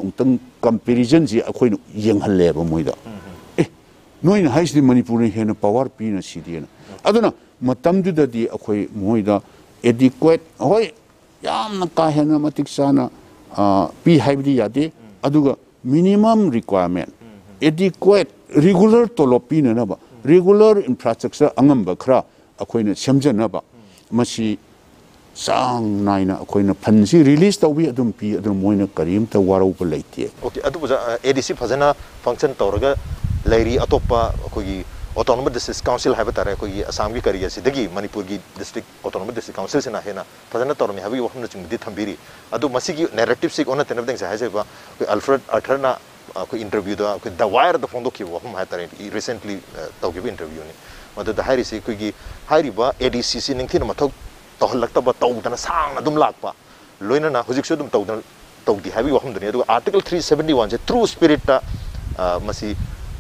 ꯀꯝꯄꯦꯔꯤꯖꯟꯁꯤ ꯑꯩꯈꯣꯏꯅ ꯌꯦꯡꯍꯜꯂꯦꯕ ꯃꯣꯏꯗ ꯑꯦ ꯅꯣꯏꯅ ꯍꯥꯏꯁꯤꯗꯤ ꯃꯅꯤꯄꯨꯔꯅ ꯍꯦꯟꯅ ꯄꯋꯥꯔ ꯄꯤꯅ ꯁꯤꯗꯦꯅ ꯑꯗꯨꯅ ꯃꯇꯝꯗꯨꯗꯗꯤ ꯑꯩꯈꯣꯏ ꯃꯣꯏꯗ ꯑꯦꯗꯤꯀ꯭ꯋꯦꯠ ꯍꯣꯏ ꯌꯥꯝꯅ ꯀꯥ ꯍꯦꯟꯅ ꯃꯇꯤꯛ ꯆꯥꯅ ꯄꯤ ꯍꯥꯏꯕꯗꯤ ꯌꯥꯗꯦ ꯑꯗꯨꯒ ꯃꯤꯅꯤꯃꯝ ꯔꯤꯀ꯭ꯋꯥꯌꯔꯃꯦꯟ ꯑꯦꯗꯤꯀ꯭ꯋꯦꯠ ꯔꯤꯒꯨꯂꯔ ꯇꯣꯂꯣꯞ ꯄꯤꯅꯅꯕ ꯔꯤꯒꯨꯂꯔ ꯏꯟꯐ꯭ꯔꯥꯁꯇ꯭ꯔꯛꯆꯔ ꯑꯉꯝꯕ ꯈꯔ ꯑꯩꯈꯣꯏꯅ ꯁꯦꯝꯖꯅꯕ ꯃꯁꯤ ꯆꯥꯡ ꯅꯥꯏꯅ ꯑꯩꯈꯣꯏꯅ ꯐꯟꯁꯤ ꯔꯤꯂꯤꯁ ꯇꯧꯕꯤ ꯑꯗꯨꯝ ꯄꯤ ꯑꯗꯨꯅ ꯃꯣꯏꯅ ꯀꯔꯤꯝꯇ ꯋꯥꯔꯧꯕ ꯂꯩꯇꯦ ꯑꯣꯀꯦ ꯑꯗꯨꯕꯨ ꯑꯦꯗꯤꯁꯤ ꯐꯖꯅ ꯐꯪꯁꯟ ꯇꯧꯔꯒ ꯂꯩꯔꯤ ꯑꯇꯣꯞꯄ ꯑꯩꯈꯣꯏꯒꯤ autonomous district council have tare ko gi assam gi kari yasi dagi manipur gi district autonomous district council sina hena phajana tormi habi wa hamna chungdi thambiri adu masi gi narrative sik ona tenab deng sa hase ba ko alfred atharna ko interview da ko the wire the fondo ki wa hum hatare recently tawgi interview ni madu da hairi sik ko gi hairi ba adcc ning thin mathok तौहलक्तबा तौदना Lakpa लोइनना हुजिकसु तौदी हाबी वफम दनी अदु article 371 से true spirit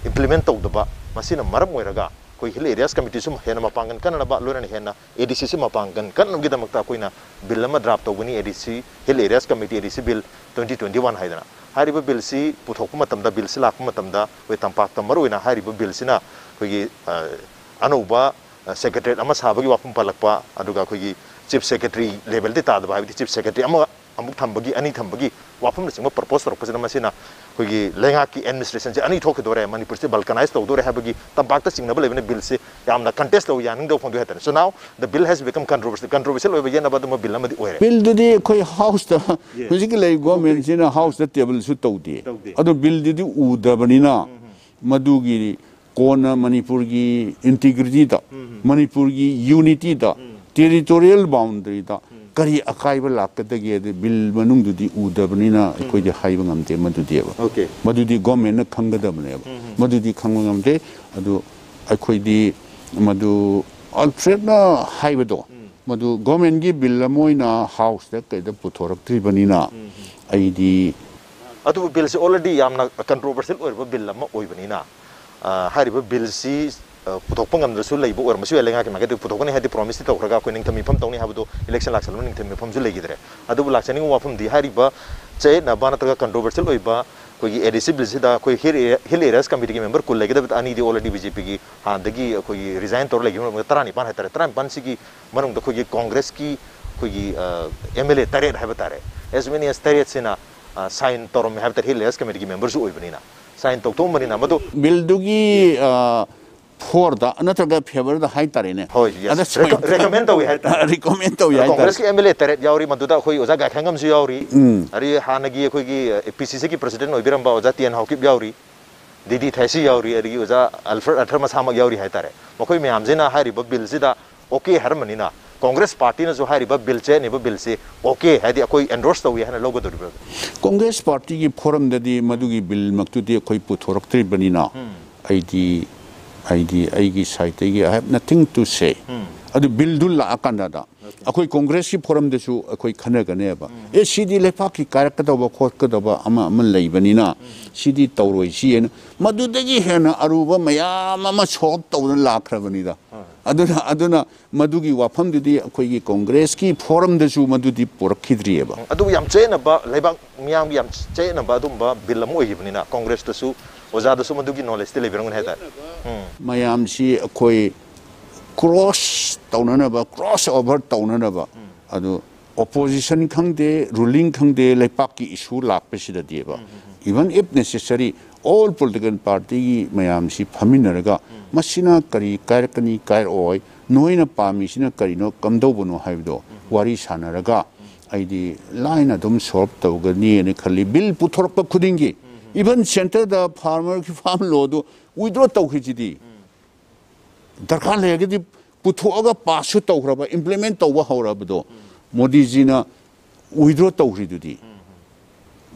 implement तौदबा मसीना मरम ओइरगा कोई hill areas committee सुम हेना मपांगन कननबा लोइना हेना एडीसी से मपांगन दमकता कोइना बिल अमा draft तौगनी ADC hill areas committee ADC bill 2021 हाइदना हारिबा बिल सी मतमदा बिल से वे तंपाक तमर बिल कोई अनौबा सेक्रेटरी अमा साबगी वाफम पलकपा अदुगा चीफ सेक्रेटरी लेवल दे तादबा हाइबि चीफ सेक्रेटरी अमा अमुक थम्बगी अनि थम्बगी वाफम सिंग प्रपोज तौरपसना मसिना कोई लेंगाकी एडमिनिस्ट्रेशन से अनि थोखदोरे मणिपुर से बल्कनाइज तौदोरे हाबगी तंपाक चिंगनब लेबने बिल से यामना कंटेस्ट तौ यानिंग दौ फोंदो हेतन so now the bill has become ओइबा येना बदम बिल अमदि बिलदुदी अखोई हाउसता हुजिक गवर्नमेंट सिना हाउसता टेबल सु तौदे अदो बिलदुदी उदबनिना मदुगी kona Manipur ki integrity da, Manipur ki unity da, territorial boundary da, kari akaiba lakata ge de bil manung du di udabni na ko je haiba ngam te madu de ba okay. Madu di government na khangga da bne ba madu di khangga ngam te adu akoi di madu alfred na haiba do. Madu government gi bil la moi na house da ke da puthorak tri bani na. Ai di adu bil se already yam na controversial oi ba bil la ma oi bani na. Bilsi पुथप गमदूर लेगा पुथोने promise तौर निम तौने election लाचल निथम लेगीदे अब लाचने वाफमी चेनाब नग controversial अगर एडिसी बिल्सीद हिल एरियाज़ कमिटी के मेबर कुल लेगी अनी ऑलरेडी बीजेपी की हादी अगर रिजाइन तौर लेगी तरानीपा है तरानीपासी की कॉन्ग्रेस की एम एल तरह है तारे एज मेनी एज तरह से सैन तौर है हिल एरियाज़ कमिटी के मेबरसूबनी ꯁꯥꯏꯟ ꯇꯧꯊꯣꯛꯑꯝꯕꯅꯤꯅ ꯃꯗꯨ ꯕꯤꯜꯗꯨꯒꯤ ꯐꯣꯔꯗ ꯅꯠꯇ꯭ꯔꯒ ꯐꯦꯕꯔꯗ ꯍꯥꯏꯇꯥꯔꯦꯅꯦ ꯍꯣꯏ ꯌꯦꯁ ꯔეკꯃꯦꯟ ꯇꯧꯏ ꯍꯥꯏꯇꯥꯔꯦ ꯔꯤꯀꯃꯦꯟ ꯇꯧꯏ ꯍꯥꯏꯇꯥꯔꯦ ꯀꯣꯡꯒ꯭ꯔꯦꯁꯀꯤ ꯑꯦꯝ ꯑꯦꯜ ꯑꯦ ꯇꯔꯦꯠ ꯌꯥꯎꯔꯤ ꯃꯗꯨꯗ ꯑꯩꯈꯣꯏ ꯑꯣꯖꯥ ꯒꯥꯏꯈꯪꯒꯝꯁꯨ ꯌꯥꯎꯔꯤ ꯑꯔꯤ ꯍꯥꯟꯅꯒꯤ ꯑꯩꯈꯣꯏꯒꯤ ꯑꯦ ꯄꯤ ꯁꯤ ꯁꯤꯒꯤ ꯄ꯭ꯔꯁꯤꯗꯦꯟ ꯑꯣꯏꯕꯤꯔꯝꯕ ꯑꯣꯖꯥ ꯇꯦꯟ ꯍꯥꯎꯀꯤꯞ ꯌꯥꯎꯔꯤ ꯗꯤꯗꯤ ꯊꯦꯁꯤ ꯌꯥꯎꯔꯤ ꯑꯔꯤ ꯑꯣꯖꯥ ꯑꯜꯐ꯭ꯔꯦꯗ ꯑꯊꯔ ꯃꯁꯥꯃꯛ ꯌꯥꯎꯔꯤ ꯍꯥꯏꯇꯥꯔꯦ ꯃꯈꯣꯏ ꯃꯌꯥꯝꯁꯤꯅ ꯍꯥꯏꯔꯤꯕ ꯕꯤꯜꯁꯤꯗ ꯑꯣꯀꯦ ꯍꯥꯏꯔꯝꯕꯅꯤꯅ कांग्रेस पार्टी ने जो है बिलचे ने बिलसे ओके है एंडोर्स तौर तो है लोगद कांग्रेस पार्टी की फोरम मधुगी बिल मक्तुदी अखोई पुथोरक्तरीबनिना आईदी हम्म। आईदी आईगी side I have nothing to say अदु बिल दु। ला कांदा अखोई कांग्रेस की फोरम दसु अखोई खनगनेबा ए सीदी लेफा की कारकदबा खोटकदबा अमा अमा लेबनिना सीदी तौरोय सीन मधुदगी हेना अरुबा मयाम अमा सोप तौन लाखरबनिदा ꯑꯗꯨꯅ ꯑꯗꯨꯅ ꯃꯗꯨꯒꯤ ꯋꯥꯐꯝꯗꯨꯗꯤ ꯑꯩꯈꯣꯏꯒꯤ ꯀꯣꯡꯒ꯭ꯔꯦꯁꯀꯤ ꯐꯣꯔꯝꯗꯁꯨ ꯃꯗꯨꯗꯤ ꯄꯨꯔꯛꯈꯤꯗ꯭ꯔꯤꯑꯕ ꯑꯗꯨꯕꯨ ꯌꯥꯝ ꯆꯌꯦꯠꯅꯕ ꯂꯩꯕꯥꯛ ꯃꯤꯌꯥꯝꯒꯤ ꯌꯥꯝ ꯆꯌꯦꯠꯅꯕ ꯑꯗꯨꯝꯕ ꯕꯤꯜ ꯑꯃ ꯑꯣꯏꯈꯤꯕꯅꯤꯅ ꯀꯣꯡꯒ꯭ꯔꯦꯁꯇꯁꯨ ꯑꯣꯖꯥꯗꯁꯨ ꯃꯗꯨꯒꯤ ꯅꯣꯂꯦꯖꯇꯤ ꯂꯩꯕꯤꯔꯝꯒꯅꯤ ꯍꯥꯏꯇꯥꯔꯦ ꯃꯌꯥꯝꯁꯤ ꯑꯩꯈꯣꯏ ꯀ꯭ꯔꯣꯁ ꯇꯧꯅꯅꯕ ꯀ꯭ꯔꯣꯁ ꯑꯣꯚꯔ ꯇꯧꯅꯅꯕ ꯑꯗꯨ ꯑꯣꯄꯣꯖꯤꯁꯟ ꯈꯪꯗꯦ ꯔꯨꯂꯤꯡ ꯈꯪꯗꯦ ꯂꯩꯄꯥꯛꯀꯤ issue ꯂꯥꯛꯄꯁꯤꯗꯗꯤꯕ even if necessary all political party i mayam si phaminara ga masina kari kair kani kair oi noina pami sina kari no kamdo bunu haibdo wari sanara ga aidi line adum solve tawgani ne khali bill puthorpa khudingi even center the farmer ki farm lodu withdraw tawkhijidi darkar legedi puthooga pasu tawhraba implement tawwa hawrabdo modi ji na withdraw tawkhidudi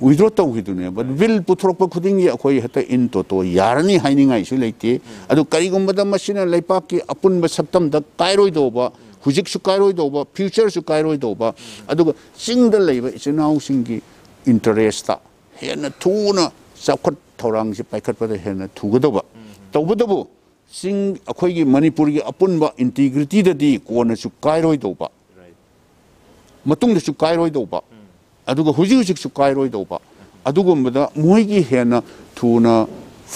withdraw ꯇꯧꯈꯤꯗꯨꯅꯦꯕ bill ꯄꯨꯊꯣꯔꯛꯄ ꯈꯨꯗꯤꯡꯒꯤ ꯑꯩꯈꯣꯏ ꯍꯦꯛꯇ ꯏꯟ ꯇꯣꯇꯣ ꯌꯥꯔꯅꯤ ꯍꯥꯏꯅꯤꯡꯉꯥꯏꯁꯨ ꯂꯩꯇꯦ ꯑꯗꯨ ꯀꯔꯤꯒꯨꯝꯕꯗ ꯃꯁꯤꯅ ꯂꯩꯄꯥꯛꯀꯤ ꯑꯄꯨꯟꯕ ꯁꯛꯇꯝꯗ ꯀꯥꯏꯔꯣꯏꯗꯧꯕ ꯍꯧꯖꯤꯛꯁꯨ ꯀꯥꯏꯔꯣꯏꯗꯧꯕ ꯐ꯭ꯌꯨꯆꯔꯁꯨ ꯀꯥꯏꯔꯣꯏꯗꯧꯕ ꯑꯗꯨꯒ ꯆꯤꯡꯗ ꯂꯩꯕ ꯏꯆꯤꯜ ꯏꯅꯥꯎꯁꯤꯡꯒꯤ ꯏꯟꯇꯔꯦꯁꯇ ꯍꯦꯟꯅ ꯊꯨꯅ ꯆꯥꯎꯈꯠ ꯊꯧꯔꯥꯡꯁꯤ ꯄꯥꯏꯈꯠꯄꯗ ꯍꯦꯟꯅ ꯊꯨꯒꯗꯧꯕ ꯇꯧꯕꯇꯕꯨ ꯆꯤꯡ ꯑꯩꯈꯣꯏꯒꯤ ꯃꯅꯤꯄꯨꯔꯒꯤ ꯑꯄꯨꯟꯕ ꯏꯟꯇꯤꯒ꯭ꯔꯤꯇꯤꯗꯗꯤ ꯀꯣꯟꯅꯁꯨ ꯀꯥꯏꯔꯣꯏꯗꯧꯕ ꯃꯇꯨꯡꯗꯁꯨ ꯀꯥꯏꯔꯣꯏꯗꯧꯕ ꯑꯗꯨꯒ ꯍꯧꯖꯤꯛ ꯍꯧꯖꯤꯛꯁꯨ ꯀꯥꯏꯔꯣꯏꯗꯧꯕ ꯑꯗꯨꯒꯨꯝꯕꯗ ꯃꯣꯏꯒꯤ ꯍꯦꯟꯅ ꯊꯨꯅ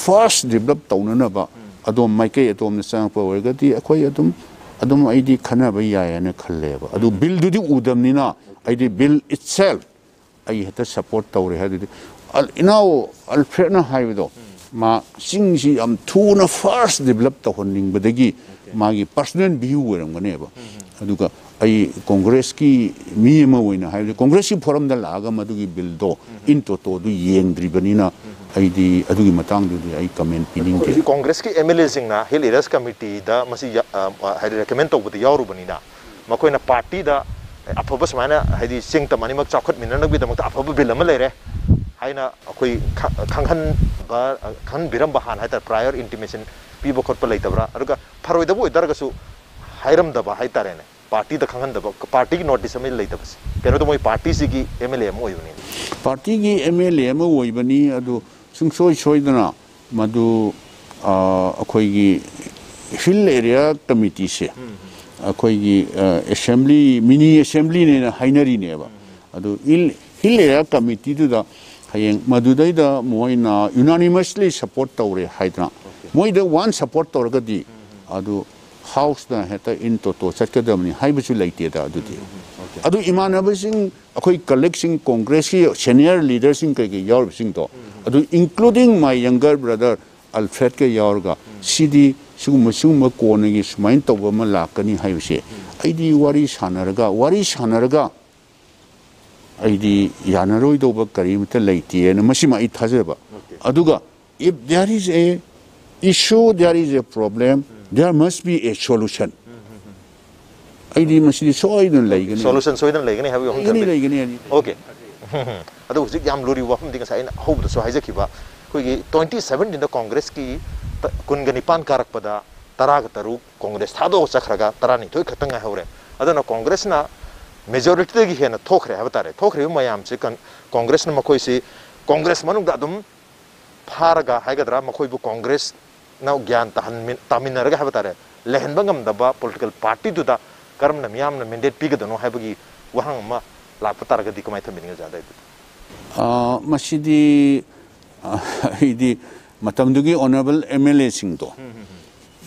ꯐꯥꯔꯁ ꯗꯤꯕꯂꯞ ꯇꯧꯅꯅꯕ ꯑꯗꯣꯝ ꯃꯥꯏꯀꯩ ꯑꯗꯣꯝꯅ ꯆꯪꯉꯛꯄ ꯑꯣꯏꯔꯒꯗꯤ ꯑꯩꯈꯣꯏ ꯑꯗꯨꯝ ꯑꯗꯨꯝ ꯑꯩꯗꯤ ꯈꯟꯅꯕ ꯌꯥꯏꯌꯦꯅ ꯈꯜꯂꯦꯕ ꯑꯗꯨ ꯕꯤꯜꯗꯨꯗꯤ ꯎꯗꯕꯅꯤꯅ ꯑꯩꯗꯤ ꯕꯤꯜ ꯏꯠꯁꯦꯜ ꯑꯩ ꯍꯦꯛꯇ ꯁꯞꯄꯣꯔꯠ ꯇꯧꯔꯦ ꯍꯥꯏꯗꯨꯗꯤ ꯏꯅꯥꯎ ꯑꯜꯐ꯭ꯔꯦꯗꯅ ꯍꯥꯏꯕꯗꯣ ꯃꯥ ꯆꯤꯡꯁꯤ ꯌꯥꯝ ꯊꯨꯅ ꯐꯥꯔꯁ ꯗꯤꯕꯂꯞ ꯇꯧꯍꯟꯅꯤꯡꯕꯗꯒꯤ ꯃꯥꯒꯤ ꯄꯔꯁꯣꯅꯦꯜ ꯚ꯭ꯌꯨ ꯑꯣꯏꯔꯝꯒꯅꯦꯕ ꯑꯗꯨꯒ 이 콩그레스기 미에마 오이나 하이 콩그레스기 포럼달 나가 마두기 빌도 인토 또도 이행 드리변이나 아이디 아두기 마땅도디 아이 커멘 피닝데 콩그레스기 에멜레싱나 힐 이레스 커미티 다 마시 하이 레커멘트 오브디 야우르버니나 마코이나 파티 다 ꯑꯐꯕ ꯁꯨꯃꯥꯏꯅ ꯍꯥꯏꯗꯤ ꯆꯤꯡ ꯇꯃꯅꯤꯃꯛ ꯆꯥꯎꯈꯠꯃꯤꯟꯅꯅꯕꯒꯤꯗꯃꯛꯇ ꯑꯐꯕ ꯕꯤꯜ ꯑꯃ ꯂꯩꯔꯦ ꯍꯥꯏꯅ ꯑꯩꯈꯣꯏ ꯈꯪꯍꯟꯕ ꯈꯪꯍꯟꯕꯤꯔꯝꯕ ꯍꯥꯟꯅ ꯍꯥꯏꯇꯥꯔꯦ ꯄ꯭ꯔꯥꯏꯌꯔ ꯏꯟꯇꯤꯃꯦꯁꯟ ꯄꯤꯕ ꯈꯣꯠꯄ ꯂꯩꯇꯕ꯭ꯔꯥ ꯑꯗꯨꯒ ꯐꯔꯣꯏꯗꯕ ꯑꯣꯏꯇꯥꯔꯒꯁꯨ ꯍꯥꯏꯔꯝꯗꯕ ꯍꯥꯏꯇꯥꯔꯦꯅꯦ पार्टी तो द खंगन पार्टी की नोटिस में लेते बस। कहने तो मोई पार्टी सी की एमएलए एम होई बनी। पार्टी की एम होई बनी अदु सुंगसोई सोइदना मदु अखोई की हिल एरिया कमिटी से। हम्म, हम्म। अखोई की असेंबली मिनी असेंबली ने हाइनरी ने बा। हम्म। अदु हिल हिल एरिया कमिटी तो दा हयें मदुदै दा मोइना यूनानिमसली सपोर्ट तौरे हाइदना मोइदा वन सपोर्ट तौरगदी अदु हाउस न इन टोटो तो चतकदमनी लेते इमानब कलेक्ट की सेनियर लीडर कई अब including my younger brother Alfred के यौरगा कोने की सुम तब लाकनी सानर सानर सानरगा कहीं लेते हैं थाजब of there is a issue there is a problem. there must be a solution ꯑꯩꯗꯤ ꯃꯁꯤꯗꯤ ꯁꯣꯏꯗꯅ ꯂꯩꯒꯅꯤ ꯁꯣꯂꯨꯁꯟ soidana ꯂꯩꯒꯅꯤ ꯍꯥꯏꯕꯒꯤ ꯑꯍꯨꯝ ꯊꯝꯃꯤ ꯂꯩꯒꯅꯤ ꯍꯥꯏꯅꯤ ꯑꯣꯀꯦ ꯑꯗꯣ ꯍꯧꯖꯤꯛ ꯌꯥꯝ ꯂꯨꯔꯤ ꯋꯥꯐꯝꯗꯤ ꯉꯁꯥꯏ ꯑꯩꯅ ꯍꯧꯕꯗꯁꯨ ꯍꯥꯏꯖꯈꯤꯕ ꯑꯩꯈꯣꯏꯒꯤ 27ꯗ ꯀꯣꯡꯒ꯭ꯔꯦꯁꯀꯤ ꯀꯨꯟꯒ ꯅꯤꯄꯥꯟ ꯀꯥꯔꯛꯄꯗ ꯇꯔꯥꯒ ꯇꯔꯨꯛ ꯀꯣꯡꯒ꯭ꯔꯦꯁ ꯊꯥꯗꯣꯛꯑ ꯆꯠꯈ꯭ꯔꯒ ꯇꯔꯥꯅꯤꯊꯣꯏ ꯈꯛꯇꯪ ꯉꯥꯏꯍꯧꯔꯦ ꯑꯗꯨꯅ ꯀꯣꯡꯒ꯭ꯔꯦꯁꯅ ꯃꯦꯖꯣꯔꯤꯇꯤꯗꯒꯤ ꯍꯦꯟꯅ ꯊꯣꯛꯈ꯭ꯔꯦ ꯍꯥꯏꯕ ꯇꯥꯔꯦ ꯊꯣꯛꯈ꯭ꯔꯤꯕ ꯃꯌꯥꯝꯁꯤ ꯀꯣꯡꯒ꯭ꯔꯦꯁꯅ ꯃꯈꯣꯏꯁꯤ ꯀꯣꯡꯒ꯭ꯔꯦꯁ ꯃꯅꯨꯡꯗ ꯑꯗꯨꯝ ꯐꯥꯔꯒ ꯍꯥꯏꯒꯗ꯭ꯔꯥ ꯃꯈꯣꯏꯕꯨ ꯀꯣꯡꯒ꯭ꯔꯦꯁ ना ज्ञान तमिन हेबतर लेहनबंगम पोलिटिकल पार्टी दुदा कर्म मियाम मेडेट पीगदन है वहाँ लापतार कम थमीजा ऑनरेबल एम एल एसो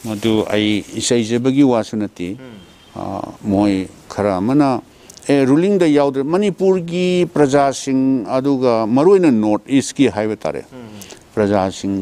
मधुबी वासु नी हम्म। मोय खर ए रूलिंग मनपुर की हम्म, हम्म। प्रजा सिंह नॉर्थ ईस्ट की है तारे। प्रजा सिंह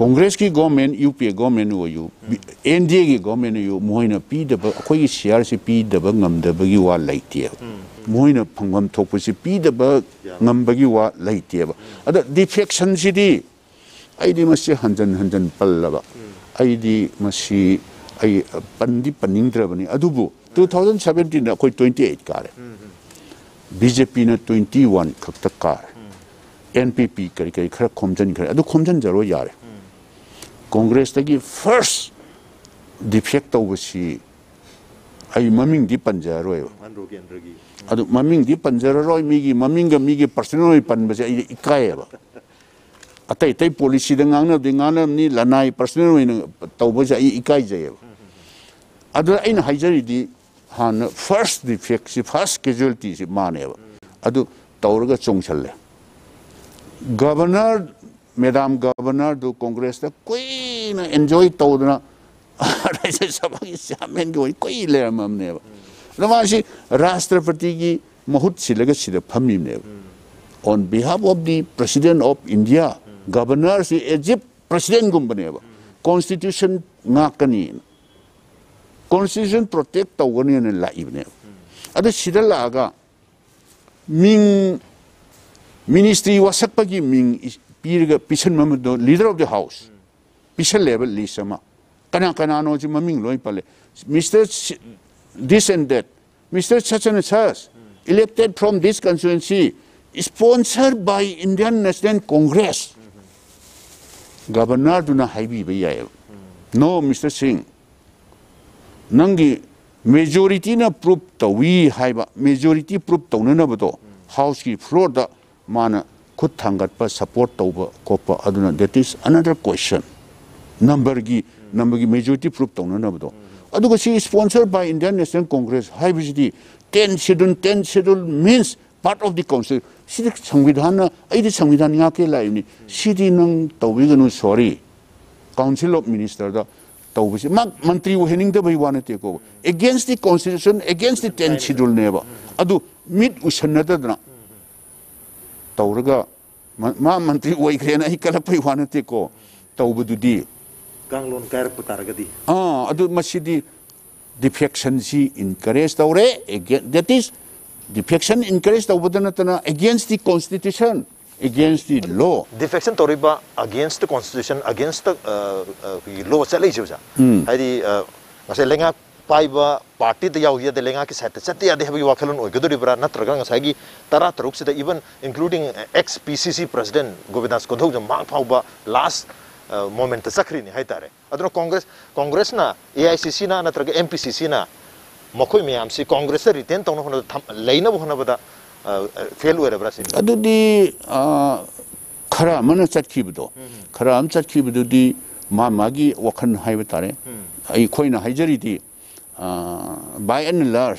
कांग्रेस की government U P A government हो एन डी ए की गवर्नमेंट हो पीदब अखोई शेयर से पीदब गमदब की वा लेते मोहन फंगम थोप से पीदब गमब की वा लेते अद डिफेक्शन से अदी मसे हंजन हंजन पल्लब अदी मसी अई पन्दी पन्निंद्रबनी अदुबु 2017 ना अखोई 28 कारे बीजेपी ने 21 खक्त कार एनपीपी करी करी खरा खोमजन खरे अदु खोमजन जरो यारे ꯀꯣꯡꯒ꯭ꯔꯦꯁꯇꯒꯤ ꯐꯥꯔꯁ ꯗꯤꯐꯦꯛ ꯇꯧꯕꯁꯤ ꯑꯩ ꯃꯃꯤꯡꯗꯤ ꯄꯟꯖꯔꯔꯣꯏꯕ ꯃꯟꯔꯣ ꯀꯦꯟꯗ꯭ꯔꯒꯤ ꯑꯗꯨ ꯃꯃꯤꯡꯗꯤ ꯄꯟꯖꯔꯔꯣꯏ ꯃꯤꯒꯤ ꯃꯃꯤꯡꯒ ꯃꯤꯒꯤ ꯄꯔꯁꯣꯅꯦꯜ ꯑꯣꯏ ꯄꯟꯕꯁꯦ ꯑꯩꯗꯤ ꯏꯀꯥꯏꯌꯦꯕ ꯑꯇꯩ ꯑꯇꯩ ꯄꯣꯂꯤꯁꯤꯗ ꯉꯥꯡꯅꯕꯗꯤ ꯉꯥꯡꯅꯕꯅꯤ ꯂꯅꯥꯏ ꯄꯔꯁꯣꯅꯦꯜ ꯑꯣꯏꯅ ꯇꯧꯕꯁꯦ ꯑꯩ ꯏꯀꯥꯏꯖꯩꯌꯦꯕ ꯑꯗꯨꯗ ꯑꯩꯅ ꯍꯥꯏꯖꯔꯤꯗꯤ ꯍꯥꯟꯅ ꯐꯥꯔꯁ ꯗꯤꯐꯦꯛꯁꯤ ꯐꯥꯔꯁ ꯀꯦꯖꯨꯋꯦꯂꯤꯇꯤꯁꯤ ꯃꯥꯅꯦꯕ ꯑꯗꯨ ꯇꯧꯔꯒ ꯆꯣꯡꯁꯜꯂꯦ ꯒꯕꯔꯅꯔ ꯃꯦꯗꯥꯝ ꯒꯕꯔꯅꯔꯗꯨ ꯀꯣꯡꯒ꯭ꯔꯦꯁꯇ ꯀꯨꯏꯅ ꯑꯦꯟꯖꯣꯏ ꯇꯧꯗꯅ ꯔꯥꯖ꯭ꯌ ꯁꯚꯥꯒꯤ ꯆꯤꯌꯥꯔꯃꯦꯟꯒꯤ ꯑꯣꯏ ꯀꯨꯏ ꯂꯩꯔꯝꯃꯕꯅꯦꯕ ꯑꯗꯣ ꯃꯥꯁꯤ ꯔꯥꯁꯇ꯭ꯔꯄꯇꯤꯒꯤ ꯃꯍꯨꯠ ꯁꯤꯜꯂꯒ ꯁꯤꯗ ꯐꯝꯃꯤꯕꯅꯦꯕ on behalf of the President of India, Governor si Egypt President gumbaneba. Constitution ngakani. Constitution protect tawani na laibne. Ada sida laga ming ministry leader of the house. Pisan level lisama. Kana kana no ji maming loy pale. Mr. This and that. Mr. Such and elected from this constituency sponsored by Indian National Congress. Governor do not have No, Mr. Singh. Nangi majority na proof we have majority proof to na bado house ki floor da mana Kuthangat pa support tauba kopa aduna that is another question. Number gi number gi majority proof tauna na bdo Aduga si sponsored by Indian National Congress. High BCD 10 schedule 10 schedule means part of the council. Sidi samvidhana aidi samvidhan nga ke lai ni. Sidi nang tawbi ganu sorry. Council of Minister da tawbi mak mantri wo hening da bai wana te ko. Against the constitution against the 10 schedule ne ba. Adu mid usanna da ꯇꯧꯔꯒ ꯃꯥ ꯃꯟꯇ꯭ꯔꯤ ꯑꯣꯏꯈ꯭ꯔꯦꯅ ꯑꯩ ꯀꯜꯂꯛꯄꯩ ꯋꯥ ꯅꯠꯇꯦꯀꯣ ꯇꯧꯕꯗꯨꯗꯤ ꯀꯥꯡꯂꯣꯟ ꯀꯥꯏꯔꯛꯄ ꯇꯥꯔꯒꯗꯤ ꯑꯥ ꯑꯗꯨ ꯃꯁꯤꯗꯤ ꯗꯤꯐꯦꯛꯁꯟꯁꯤ ꯏꯟꯀꯔꯦꯖ ꯇꯧꯔꯦ ꯗꯦꯠ ꯏꯁ ꯗꯤꯐꯦꯛꯁꯟ ꯏꯟꯀꯔꯦꯖ ꯇꯧꯕꯗ ꯅꯠꯇꯅ against the constitution against the law. Defection to riba against the constitution, against the uh, uh, law. Sẽ lấy gì vậy? Hay thì, ngay पाइबा पार्टी द याउ यदे लेंगा कि सते सते यादे हबी वाखलन ओय बरा नत्र गंग तरुक से even including ex P C president Govindas कोधौ जो मांग फाउबा लास्ट मोमेंट त है कांग्रेस कांग्रेस ना ए आई सी सी ना नत्र के सी ना मखोय मैम से कांग्रेस रिटेन तंग होन लेना होन फेल ओय रबरा से अदुदी खरा मन खरा हम मा मागी वखन है तारे अखोना हाजरीदी ꯑꯣꯏꯒꯗꯣꯔꯤꯕ꯭ꯔꯥ ꯅꯠꯇ꯭ꯔꯒ ꯉꯁꯥꯏꯒꯤ ꯇꯔꯥ ꯇꯔꯨꯛꯁꯤꯗ ꯏꯚꯟ ꯏꯟꯀ꯭ꯂꯨꯗꯤꯡ ꯑꯦꯛꯁ ꯄꯤ ꯁꯤ ꯁꯤ ꯄ꯭ꯔꯁꯤꯗꯦꯟ ꯒꯣꯕꯤꯟꯗꯥꯁ ꯀꯣꯟꯊꯧꯖꯝ ꯃꯥ ꯐꯥꯎꯕ ꯂꯥꯁ ꯃꯣꯃꯦꯟꯇ ꯆꯠꯈ꯭ꯔꯤꯅꯤ ꯍꯥꯏꯇꯥꯔꯦ ꯑꯗꯨꯅ ꯀꯣꯡꯒ꯭ꯔꯦꯁ ꯀꯣꯡꯒ꯭ꯔꯦꯁꯅ ꯑꯦ ꯑꯥꯏ ꯁꯤ ꯁꯤꯅ ꯅꯠꯇ꯭ꯔꯒ ꯑꯦꯝ ꯄꯤ ꯁꯤ ꯁꯤꯅ ꯃꯈꯣꯏ ꯃꯌꯥꯝꯁꯤ ꯀꯣꯡꯒ꯭ꯔꯦꯁꯇ ꯔꯤꯇꯦꯟ ꯇꯧꯅꯕ ꯍꯣꯠꯅꯕꯗ ꯂꯩꯅꯕ ꯍꯣꯠꯅꯕꯗ fail ꯑꯣꯏꯔꯕ꯭ꯔꯥ see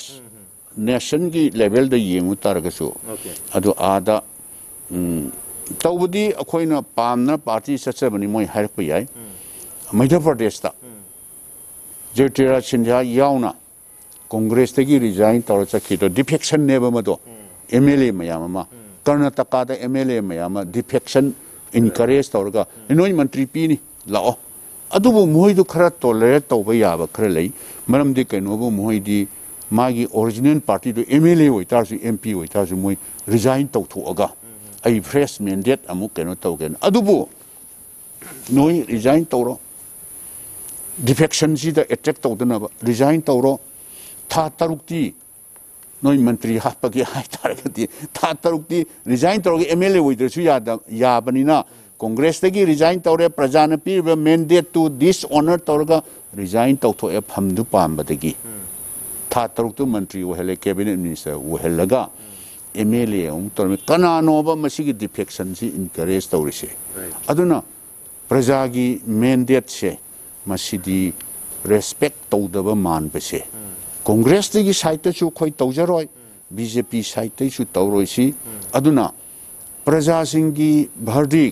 adudi khara wakhan haiba tare ai khoina haijari di by and large nation gi level da yengu taragasu Okay. adu ada tawbudi akhoina pamna party sachabani moi hairpa yai madhya pradesh ta jyotira sindhya yauna congress tagi resign tawra chakhido defection neba mado mla mayam ama karnataka da mla mayam Congress resign तौर प्रजा ने पीब mandate to this honour तौर resign तौथो फम पाबदी था तरुक तो मंत्री उहेले कैबिनेट मिनिस्टर उहेल एम एल एम तौर कना नोब डिफेक्शन से इनकरेज तौरसे प्रजा की मेन्देट से तौद तौदब मानबसे कांग्रेस की साइड तौजर बीजेपी साइड तौर प्रजा सिंह की भर्दी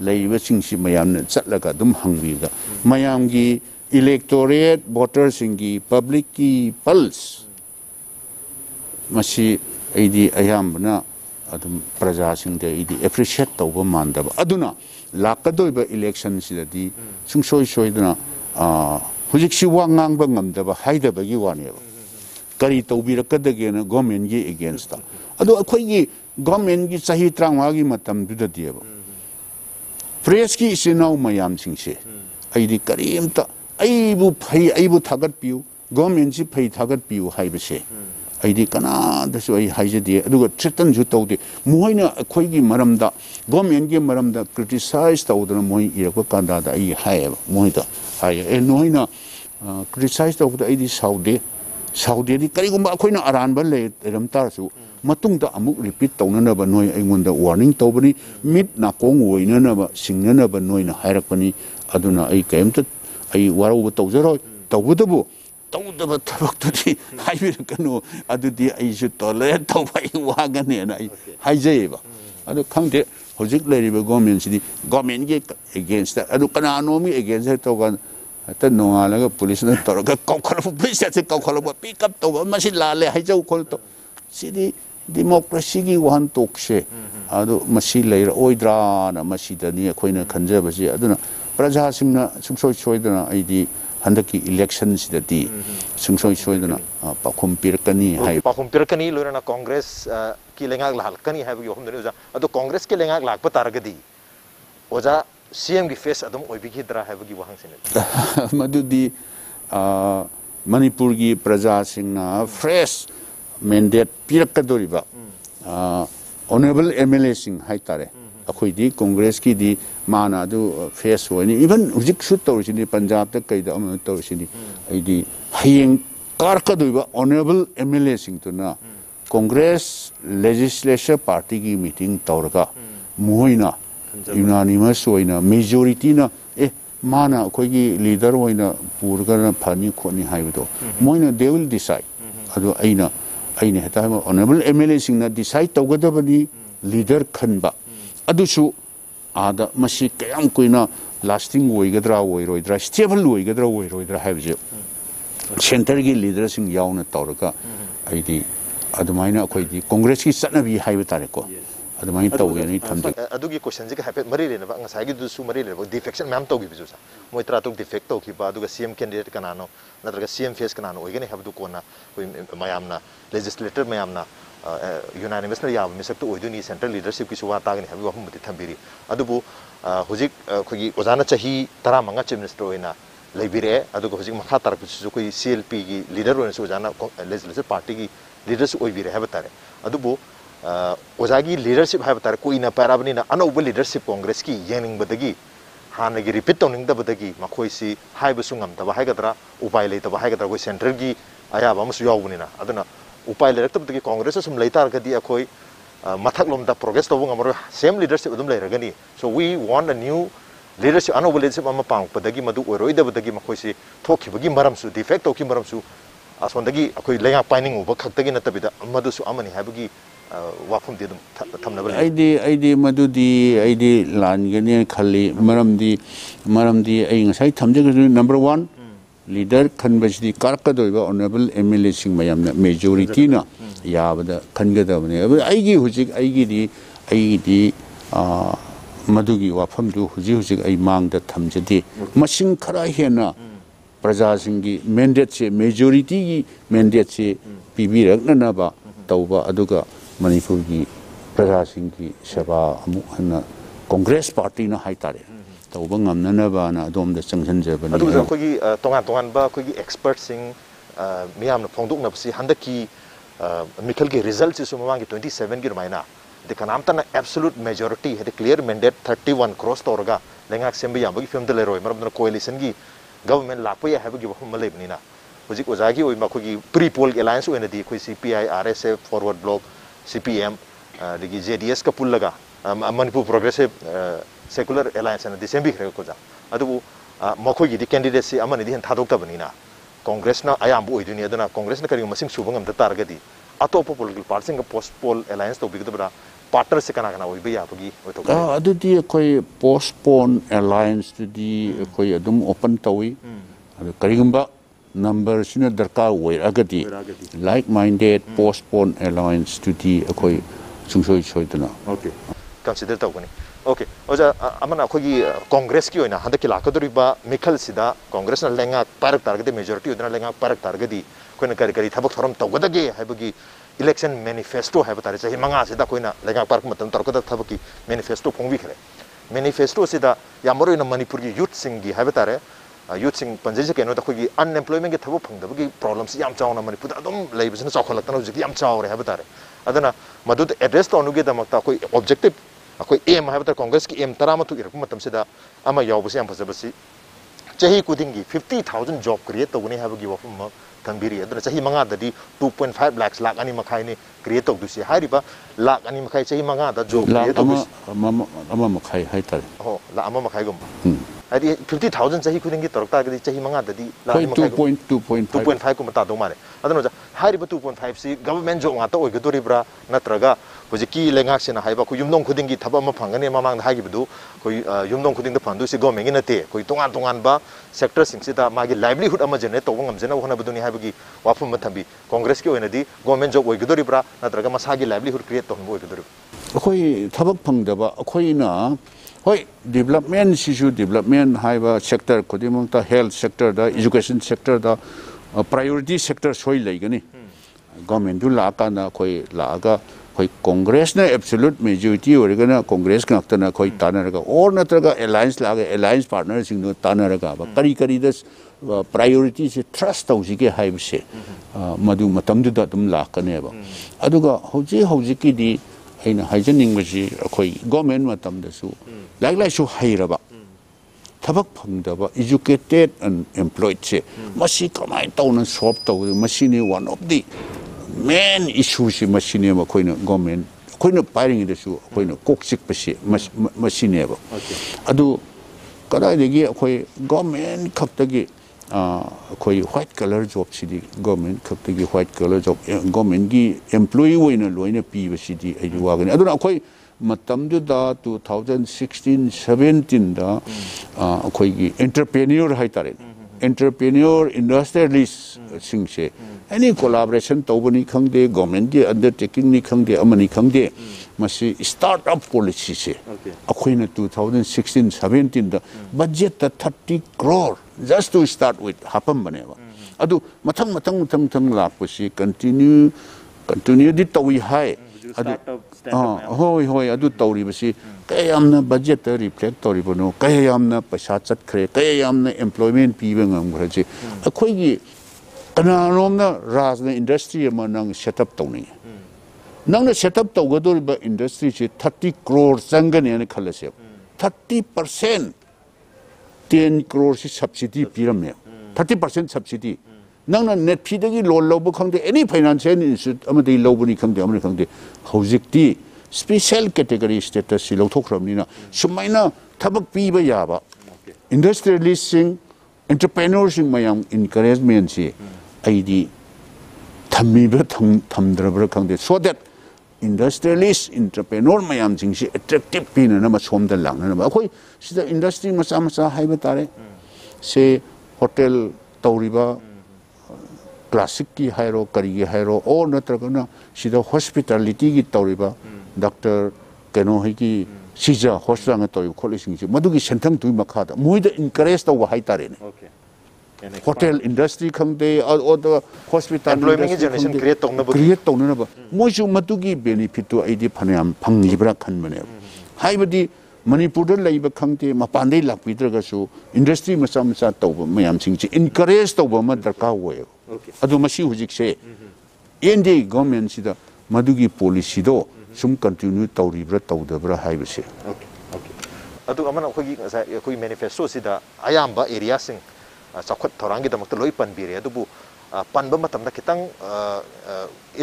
leiwa chingsi mayam na chatla ka dum hangwi ga mayam gi electorate voter singi public ki pulse masi idi ayam na adum praja sing de idi appreciate to go manda ba aduna lakka ba election si da di chung soi soi da na a hujik si wa ngang ba ngam da ba hai da ba gi kari to bi rakka da ge gi against ta adu akhoi gi government gi sahi trang wa matam du da di ba. 프레스키 시나우 마얌싱시. 아이디 까림따 아이부 파이 아이부 타갓 비우 거면지 파이 타갓 비우 하이브시. 아이디 까나다시 아이 하이제디 그리고 칠단 주다우디 뭐이나 코이기 말합니다 거면기 말합니다 크리티사이즈 다우드는 뭐이 이라고 간다다 이 하에 뭐이다. 하에 에 노이나 크리티사이즈 어, 다우드 아이디 사우디 사우디디 까리고 막 코이나 아란 벌레 이름 따라서 ꯃꯇꯨꯡꯗ ꯑꯃꯨꯛ repeat ꯇꯧꯅꯅꯕ ꯅꯣꯏ ꯑꯩꯉꯣꯟꯗ warning ꯇꯧꯕꯅꯤ ꯃꯤꯠ ꯅꯥꯀꯣꯡ ꯑꯣꯏꯅꯅꯕ ꯁꯤꯡꯅꯅꯕ ꯅꯣꯏꯅ ꯍꯥꯏꯔꯛꯄꯅꯤ ꯑꯗꯨꯅ ꯑꯩ ꯀꯔꯤꯝꯇ ꯑꯩ ꯋꯥꯔꯧꯕ ꯇꯧꯖꯔꯣꯏ ꯇꯧꯕꯇꯕꯨ ꯇꯧꯗꯕ ꯊꯕꯛꯇꯨꯗꯤ ꯍꯥꯏꯕꯤꯔꯛꯀꯅꯨ ꯑꯗꯨꯗꯤ ꯑꯩꯁꯨ ꯇꯣꯂꯔꯦꯠ ꯇꯧꯕ ꯑꯩ ꯋꯥꯒꯅꯦꯅ ꯑꯩ ꯍꯥꯏꯖꯩꯌꯦꯕ ꯑꯗꯨ ꯈꯪꯗꯦ ꯍꯧꯖꯤꯛ ꯂꯩꯔꯤꯕ ꯒꯣꯔꯃꯦꯟꯁꯤꯗꯤ ꯒꯣꯔꯃꯦꯟꯒꯤ ꯑꯦꯒꯦꯟꯁꯇ ꯑꯗꯨ ꯀꯅꯥꯅꯣꯝꯒꯤ ꯑꯦꯒꯦꯟꯁꯇ ꯇꯧꯀꯥꯟꯗ ꯍꯦꯛꯇ ꯅꯣꯡꯉꯥꯜꯂꯒ ꯄꯨꯂꯤꯁꯅ ꯇꯧꯔꯒ ꯀꯧꯈꯠꯂꯛꯄ ꯄꯨꯂꯤꯁꯁꯦ ꯀꯧꯈꯠꯂꯛꯄ ꯄꯤꯛ ꯑꯞ ꯇꯧꯕ ꯃꯁꯤ ꯂꯥꯜꯂꯦ ꯍꯥꯏꯖꯧ ꯈꯣꯠ ꯇꯧ ꯁꯤꯗꯤ ꯗꯤꯃꯣꯀ꯭ꯔꯦꯁꯤꯒꯤ ꯋꯥꯍꯟꯊꯣꯛꯁꯦ ꯑꯗꯨ ꯃꯁꯤ ꯂꯩꯔꯛꯑꯣꯏꯗ꯭ꯔꯥꯅ ꯃꯁꯤꯗꯅꯤ ꯑꯩꯈꯣꯏꯅ ꯈꯟꯖꯕꯁꯤ ꯑꯗꯨꯅ ꯄ꯭ꯔꯖꯥꯁꯤꯡꯅ ꯁꯨꯡꯁꯣꯏ ꯁꯣꯏꯗꯅ ꯑꯩꯗꯤ ꯍꯟꯗꯛꯀꯤ ꯏꯂꯦꯛꯁꯟꯁꯤꯗꯗꯤ ꯁꯨꯡꯁꯣꯏ ꯁꯣꯏꯗꯅ ꯄꯥꯎꯈꯨꯝ ꯄꯤꯔꯛꯀꯅꯤ ꯍꯥꯏ ꯄꯥꯎꯈꯨꯝ ꯄꯤꯔꯛꯀꯅꯤ ꯂꯣꯏꯅꯅ ꯀꯣꯡꯒ꯭ꯔꯦꯁ ꯀꯤ ꯂꯩꯉꯥꯛ ꯂꯥꯛꯀꯅꯤ ꯍꯥꯏꯕꯒꯤ ꯋꯥꯐꯝꯗꯨꯅꯤ ꯑꯣꯖꯥ ꯑꯗꯣ ꯀꯣꯡꯒ꯭ꯔꯦꯁꯀꯤ ꯂꯩꯉꯥꯛ ꯂꯥꯛꯄ ꯇꯥꯔꯒꯗꯤ ꯑꯣꯖꯥ ꯁꯤ ꯑꯦꯝꯒꯤ ꯐꯦꯁ ꯑꯗꯨꯝ ꯑꯣꯏꯕꯤꯈꯤꯗ꯭ꯔꯥ ꯍꯥꯏꯕꯒꯤ ꯋꯥꯍꯪꯁꯤꯅꯤ ꯃꯗꯨꯗꯤ ꯃꯅꯤꯄꯨꯔꯒꯤ ꯄ꯭ꯔꯖꯥꯁꯤꯡꯅ fresh mandate ꯄꯤꯔꯛꯀꯗꯣꯔꯤꯕ honourable M L ꯑꯦꯁꯤꯡ ꯍꯥꯏꯇꯥꯔꯦ ꯑꯩꯈꯣꯏꯗꯤ ꯀꯣꯡꯒ꯭ꯔꯦꯁꯀꯤꯗꯤ ꯃꯥꯅ ꯑꯗꯨ ꯐꯦꯁ ꯑꯣꯏꯅꯤ ꯏꯚꯟ ꯍꯧꯖꯤꯛ ꯁꯨꯠ ꯇꯧꯔꯤꯁꯤꯅꯤ ꯄꯟꯖꯥꯕꯇ ꯀꯩꯗ ꯑꯃ ꯇꯧꯔꯤꯁꯤꯅꯤ ꯑꯩꯗꯤ ꯍꯌꯦꯡ ꯀꯥꯔꯛꯀꯗꯣꯔꯤꯕ ꯑꯣꯅꯔꯦꯕꯜ ꯑꯦꯝ ꯑꯦꯜ ꯑꯦꯁꯤꯡꯗꯨꯅ ꯀꯣꯡꯒ꯭ꯔꯦꯁ ꯂꯦꯖꯤꯁꯂꯦꯆꯔ ꯄꯥꯔꯇꯤꯒꯤ ꯃꯤꯇꯤꯡ ꯇꯧꯔꯒ ꯃꯈꯣꯏꯅ ꯌꯨꯅꯥꯅꯤꯃꯁ ꯑꯣꯏꯅ ꯃꯦꯖꯣꯔꯤꯇꯤꯅ ꯑꯦ ꯃꯥꯅ ꯑꯩꯈꯣꯏꯒꯤ ꯂꯤꯗꯔ ꯑꯣꯏꯅ ꯄꯨꯔꯒ ꯐꯅꯤ ꯈꯣꯠꯅꯤ ꯍꯥꯏꯕꯗꯣ ꯃꯣꯏꯅ ꯗꯦ ꯋꯤꯜ ꯗꯤꯁꯥꯏꯠ ꯑꯗꯣ ꯑꯩꯅ aine heta ma honorable mla sing na decide to gada bani leader khan ba adu su ada masi kayam kuina lasting woi gadra woi roi dra stable woi gadra woi roi dra have je center gi leader sing yauna tawra ka aidi adumaina akoi di congress ki satna bi haiba tare ko चटनबी हाइबे तारेको अदुमाइन तौगेनि थमजे अदुगी question जी हाइफेट मरी लेनबा ngसाइगी दुसु मरी लेनबा डिफेक्शन मैम तौगी बिजु सा मोय त्रातुक डिफेक्ट तौखिबा अदुगा सीएम कैंडिडेट कनानो नत्रगा सीएम फेस कनानो ओइगने हाबदु कोना कोइ मयामना लेजिस्लेटर मयामना यूनानिमस याब मिसक ओइदुनी सेंट्रल लीडरशिप की सुवा तागनि हाबि वहम मति थंबिरी अदुबु हुजिक खुगी ओजाना चाही तरा मंगा चीफ मिनिस्टर ओइना लेबिरे अदुगो हुजिक मखा तारक सुजु कोई सीएलपी की लीडर लेजिस्लेटिव पार्टी की लीडरशिप ओइबिरे हाबि तारे अदुबु ओजागी लीडरशिप हाबि तारे कोइना पाराबनिना अनौब लीडरशिप कांग्रेस की येनिंगबदगी हानगी रिपीट तौनिंगदबदगी मखोइसी हाइबसु ngamdaba haigatra upai leitaba central की अयाब अमसु उपाय लेरक्तबदगी कांग्रेस सुम लेतारगदी अखोई प्रोग्रेस तौब same leadership लेरगनी so we want a new leadership अनौब leadership अमा पांगपदगी मदु ओरोइदबदगी मखोइसी थोखिबगी मरमसु डिफेक्ट मरमसु असोंदगी अखोई लेंगा पाइनिंग उब खक्तगी wafum di thamna bale aidi aidi madudi aidi langani khali maramdi maramdi ai ngai thamje ge number 1 leader convention di karka do ba honorable mla sing mayam na majority na ya bada khanga da bane aigi hujik aigi di aigi di a madugi wafam du huji huji ai mang da thamje di machine khara he na praja sing gi mandate che majority gi mandate che bibi rakna na ba tauba aduga Manipur की प्रजा सिंह की सेवा Congress party ना high तब गमनबनाद चंगी तोान तोब expert मैं फोदी हंद की मिखल की रिज़ल्ट से ट्वेंटी सेवन की कनामतना एब्सोलूट मेजोरीटी है clear mandate thirty one cross तौर लेना सेम फीम लेर मैं की गवर्मेंट लापी वहम लेबनी हजिक ओजा की प्री पोल एलायस होना P I R S F forward bloc CPM देखिए जेडीएस का पुल लगा मणिपुर प्रोग्रेसिव सेकुलर एलायस है दिसम भी खेरे कोजा अब मोदी कैंडिडेटी हम थादना कॉग्रेस अब कॉग्रेस कहीं सूब गम तरह की अतोप political party post poll alliance तौबा पार्टनर से कना कना होगी अखोई पोस्ट पोल एलायस अखोई अदम ओपन तौ कहींगम्बा agadi. Like minded postpone alliance to di koi sungsoi choidana okay. Consider tawgani okay ओजा अमन अखोगी कांग्रेस की होना हदक लाकदोरिबा मिखल सिदा कांग्रेस ना लेंगा पारक तारगदे मेजॉरिटी उदना लेंगा पारक तारगदी कोइन करी करी थबक थरम तौगदगे हैबगी इलेक्शन मैनिफेस्टो है बतारे चाहे मंगा सिदा कोइना लेंगा पार्क मतन तरकदा थबकी मैनिफेस्टो फोंबी खरे मैनिफेस्टो सिदा यामरो इन मणिपुर की यूथ सिंह की है बतारे यूथ सिंह पंजे कनो अखोगी अनएम्प्लॉयमेंट की थबक फंगदबगी प्रॉब्लम्स याम चावना मणिपुर अदम लेबसना चाखलतना हुजिकी याम चावरे है बतारे अदना मदुद एड्रेस तौनुगे दमकता कोई ऑब्जेक्टिव अखोई एम है कांग्रेस की एम तरा मतु इरक मतमसिदा अमा यावबसे याम फजबसी 아디 50000 자히 쿠딩 게 더럭다. 그 자히 망아다 디. 라마 2.2.5 고 맞다 도마레 아드노 자 하이버 2.5시 거버먼트 조 와타 오이 그도리브라 나트라가 고지 키 랭학시나 하이바 고 윰농 쿠딩 기 타바 마 방가네 마망 하기부도 고 윰농 쿠딩 도 판도시 고 맹이나 테 고이 동안 동안 바 섹터 싱시다. 마기 라이블리후드 아마 제네 또 봉암 제나 호나 부도니 하비기 와품 마탐비. congress ki oina di government job oi gdori bra na draga ma sa gi livelihood create to hoi gdori khoi thabak phang da ba khoi na ꯍꯣꯏ ꯗꯤꯕꯂꯞꯃꯦꯟꯁꯤꯁꯨ ꯗꯤꯕꯂꯞꯃꯦꯟ ꯍꯥꯏꯕ sector ꯈꯨꯗꯤꯡꯃꯛꯇ health ꯁꯦꯛꯇꯔꯗ education ꯁꯦꯛꯇꯔꯗ priority sector ꯁꯣꯏ ꯂꯩꯒꯅꯤ ꯒꯣꯔꯃꯦꯟꯗꯨ ꯂꯥꯛꯑꯀꯥꯟꯗ ꯑꯩꯈꯣꯏ ꯂꯥꯛꯑꯒ ꯑꯩꯈꯣꯏ ꯀꯣꯡꯒ꯭ꯔꯦꯁꯅ ꯑꯦꯕꯁꯣꯂꯨꯠ ꯃꯦꯖꯣꯔꯤꯇꯤ ꯑꯣꯏꯔꯒꯅ ꯀꯣꯡꯒ꯭ꯔꯦꯁ ꯉꯥꯛꯇꯅ ꯑꯩꯈꯣꯏ ꯇꯥꯟꯅꯔꯒ ꯑꯣꯔ ꯅꯠꯇ꯭ꯔꯒ ꯑꯦꯂꯥꯏꯟꯁ ꯂꯥꯛꯑꯒ ꯑꯦꯂꯥꯏꯟꯁ ꯄꯥꯔꯠꯅꯔꯁꯤꯡꯗꯨ ꯇꯥꯟꯅꯔꯒ ꯀꯔꯤ ꯀꯔꯤꯗ ꯄ꯭ꯔꯥꯏꯌꯣꯔꯤꯇꯤꯁꯦ ꯊ꯭ꯔꯁ ꯇꯧꯁꯤꯒꯦ ꯍꯥꯏꯕꯁꯦ ꯃꯗꯨ ꯃꯇꯝꯗꯨꯗ ꯑꯗꯨꯝ ꯂꯥꯛꯀꯅꯦꯕ ꯑꯗꯨꯒ ꯍꯧꯖꯤꯛ ꯍꯧꯖꯤꯛꯀꯤꯗꯤ ꯑꯩꯅ ꯍꯥꯏꯖꯅꯤꯡꯕꯁꯤ ꯑꯩꯈꯣꯏ ꯒꯣꯔꯃꯦꯟ ꯃꯇꯝꯗꯁꯨ ꯂꯥꯏꯔꯤꯛ ꯂꯥꯏꯁꯨ ꯍꯩꯔꯕ ꯊꯕꯛ ꯐꯪꯗꯕ ꯏꯖꯨꯀꯦꯇꯦꯠ ꯑꯦꯟ ꯑꯦꯝꯄ꯭ꯂꯣꯏꯗꯁꯦ ꯃꯁꯤ ꯀꯃꯥꯏꯅ ꯇꯧꯅ ꯁꯣꯜꯕ ꯇꯧꯒꯗ ꯃꯁꯤꯅꯤ ꯋꯥꯟ ꯑꯣꯐ ꯗꯤ ꯃꯦꯟ ꯏꯁꯨꯁꯤ ꯃꯁꯤꯅꯦꯕ ꯑꯩꯈꯣꯏꯅ ꯒꯣꯔꯃꯦꯟ ꯑꯩꯈꯣꯏꯅ ꯄꯥꯏꯔꯤꯉꯩꯗꯁꯨ ꯑꯩꯈꯣꯏꯅ ꯀꯣꯛ ꯆꯤꯛꯄꯁꯤ ꯃꯁꯤꯅꯦꯕ ꯑꯗꯨ ꯀꯗꯥꯏꯗꯒꯤ ꯑꯩꯈꯣꯏ ꯒꯣꯔꯃꯦꯟ ꯈꯛꯇꯒꯤ 거의 화이트 컬러 잡시디 government 갑자기 화이트 컬러 잡 government기 employee 외는 로이네 비버시디 아이와가니 아도나 거의 matamdu da 2016 17 da koi gi entrepreneur hai tare entrepreneur industrialist sing che any collaboration to bani khang de government de undertaking ni khang de amani khang de startup policy se akhoina 2016 17 da budget ta 30 crore just to start with hapam banewa adu mathang mathang mathang mathang lakpasi continue continue di tawi hai adu ꯍꯣꯏ ꯍꯣꯏ ꯑꯗꯨ ꯇꯧꯔꯤꯕꯁꯤ ꯀꯌꯥ ꯌꯥꯝꯅ ꯕꯖꯦꯠꯇ reflect ꯇꯧꯔꯤꯕꯅꯣ ꯀꯌꯥ ꯌꯥꯝꯅ ꯄꯩꯁꯥ ꯆꯠꯈ꯭ꯔꯦ ꯀꯌꯥ ꯌꯥꯝꯅ ꯑꯦꯝꯄ꯭ꯂꯣꯏꯃꯦꯟ ꯄꯤꯕ ꯉꯝꯈ꯭ꯔꯁꯤ ꯑꯩꯈꯣꯏꯒꯤ ꯀꯅꯥꯅꯣꯝꯅ ꯔꯥꯖꯅ ꯏꯟꯗꯁꯇ꯭ꯔꯤ ꯑꯃ ꯅꯪ ꯁꯦꯠꯑꯞ ꯇꯧꯅꯤꯡꯉꯤ nāngā setup tā ugadur bā industry chī 30 crore zangan yāni khala siyab. 30% 10 crore si subsidy piram ya. 30% subsidy. nāngā net fee dāgi lō lōbu khangdi, any financial institute amadi lōbu ni khangdi, amadi khangdi. Hauzik di special category status si lōg thokram ni na, shummai na thabak pii ba yaa ba. Industrialists sing, entrepreneurs sing mayam encouragement si, aidi thammi ba thamdra ba khangdi. So that industrialist ꯏꯟꯇꯔꯄ꯭ꯔꯦꯅꯣꯔ ꯃꯌꯥꯝꯁꯤꯡꯁꯤ attractive ꯄꯤꯅꯅꯕ ꯁꯣꯝꯗ ꯂꯥꯛꯅꯅꯕ ꯑꯩꯈꯣꯏ ꯁꯤꯗ industry ꯃꯆꯥ ꯃꯆꯥ ꯍꯥꯏꯕ ꯇꯥꯔꯦ ꯁꯦ hotel ꯇꯧꯔꯤꯕ ꯀ꯭ꯂꯥꯁꯤꯛꯀꯤ ꯍꯥꯏꯔꯣ ꯀꯔꯤꯒꯤ ꯍꯥꯏꯔꯣ ꯑꯣꯔ ꯅꯠꯇ꯭ꯔꯒꯅ ꯁꯤꯗ ꯍꯣꯁꯄꯤꯇꯥꯂꯤꯇꯤꯒꯤ ꯇꯧꯔꯤꯕ ꯗꯥꯛꯇꯔ ꯀꯩꯅꯣ ꯍꯣꯏꯒꯤ ꯁꯤꯖ ꯍꯣꯁꯄꯤꯇꯥꯜꯅ ꯇꯧꯔꯤꯕ ꯈꯣꯠꯂꯤꯁꯤꯡꯁꯤ ꯃꯗꯨꯒꯤ ꯁꯦꯟꯊꯪꯗꯨꯒꯤ ꯃꯈꯥꯗ ꯃꯣꯏꯗ ꯏꯟꯀꯔꯦꯖ ꯇꯧꯕ ꯍꯥꯏꯇꯥꯔꯦꯅꯦ ꯍꯣꯇꯦꯜ ꯏꯟꯗꯁꯇ꯭ꯔꯤ ꯈꯪꯗꯦ or hospital Employment generation create ꯇꯧꯅꯕꯒꯤ. ꯀ꯭ꯔꯤꯌꯦꯠ ꯇꯧꯅꯅꯕ ꯃꯣꯏꯁꯨ ꯃꯗꯨꯒꯤ ꯕꯦꯅꯤꯐꯤꯠꯇꯨ ꯑꯩꯗꯤ ꯐꯅꯌꯥꯝ ꯐꯪꯂꯤꯕ꯭ꯔꯥ ꯈꯟꯕꯅꯦꯕ ꯍꯥꯏꯕꯗꯤ ꯃꯅꯤꯄꯨꯔꯗ ꯂꯩꯕ ꯈꯪꯗꯦ ꯃꯄꯥꯟꯗꯩ ꯂꯥꯛꯄꯤꯗ꯭ꯔꯒꯁꯨ ꯏꯟꯗꯁꯇ꯭ꯔꯤ ꯃꯆꯥ ꯃꯆꯥ ꯇꯧꯕ ꯃꯌꯥꯝꯁꯤꯡꯁꯤ ꯏꯟꯀꯔꯦꯖ ꯇꯧꯕ ꯑꯃ ꯗꯔꯀꯥꯔ ꯑꯣꯏꯌꯦꯕ ꯑꯗꯨ ꯃꯁꯤ ꯍꯧꯖꯤꯛꯁꯦ ꯑꯦꯟ ꯗꯤ ꯒꯣꯔꯃꯦꯟꯁꯤꯗ ꯃꯗꯨꯒꯤ ꯄꯣꯂꯤꯁꯤꯗꯣ ꯁꯨꯝ ꯀꯟꯇꯤꯅ꯭ꯌꯨ ꯇꯧꯔꯤꯕ꯭ꯔꯥ ꯇꯧꯗꯕ꯭ꯔꯥ ꯍꯥꯏꯕꯁꯦ ꯑꯗꯨꯒ ꯑꯃꯅ ꯑꯩꯈꯣꯏꯒꯤ ꯉꯁꯥꯏ ꯑꯩꯈꯣꯏꯒꯤ ꯃꯦꯅꯤꯐꯦꯁꯇꯣꯁꯤꯗ ꯑꯌꯥꯝꯕ ꯑꯦꯔꯤꯌꯥꯁꯤꯡ ꯆꯥꯎꯈꯠ ꯊꯧꯔꯥꯡꯒꯤꯗꯃꯛꯇ ꯂꯣꯏ ꯄꯟꯕꯤꯔꯦ ꯑꯗꯨꯕꯨ ꯄꯟꯕ ꯃꯇꯝꯗ ꯈꯤꯇꯪ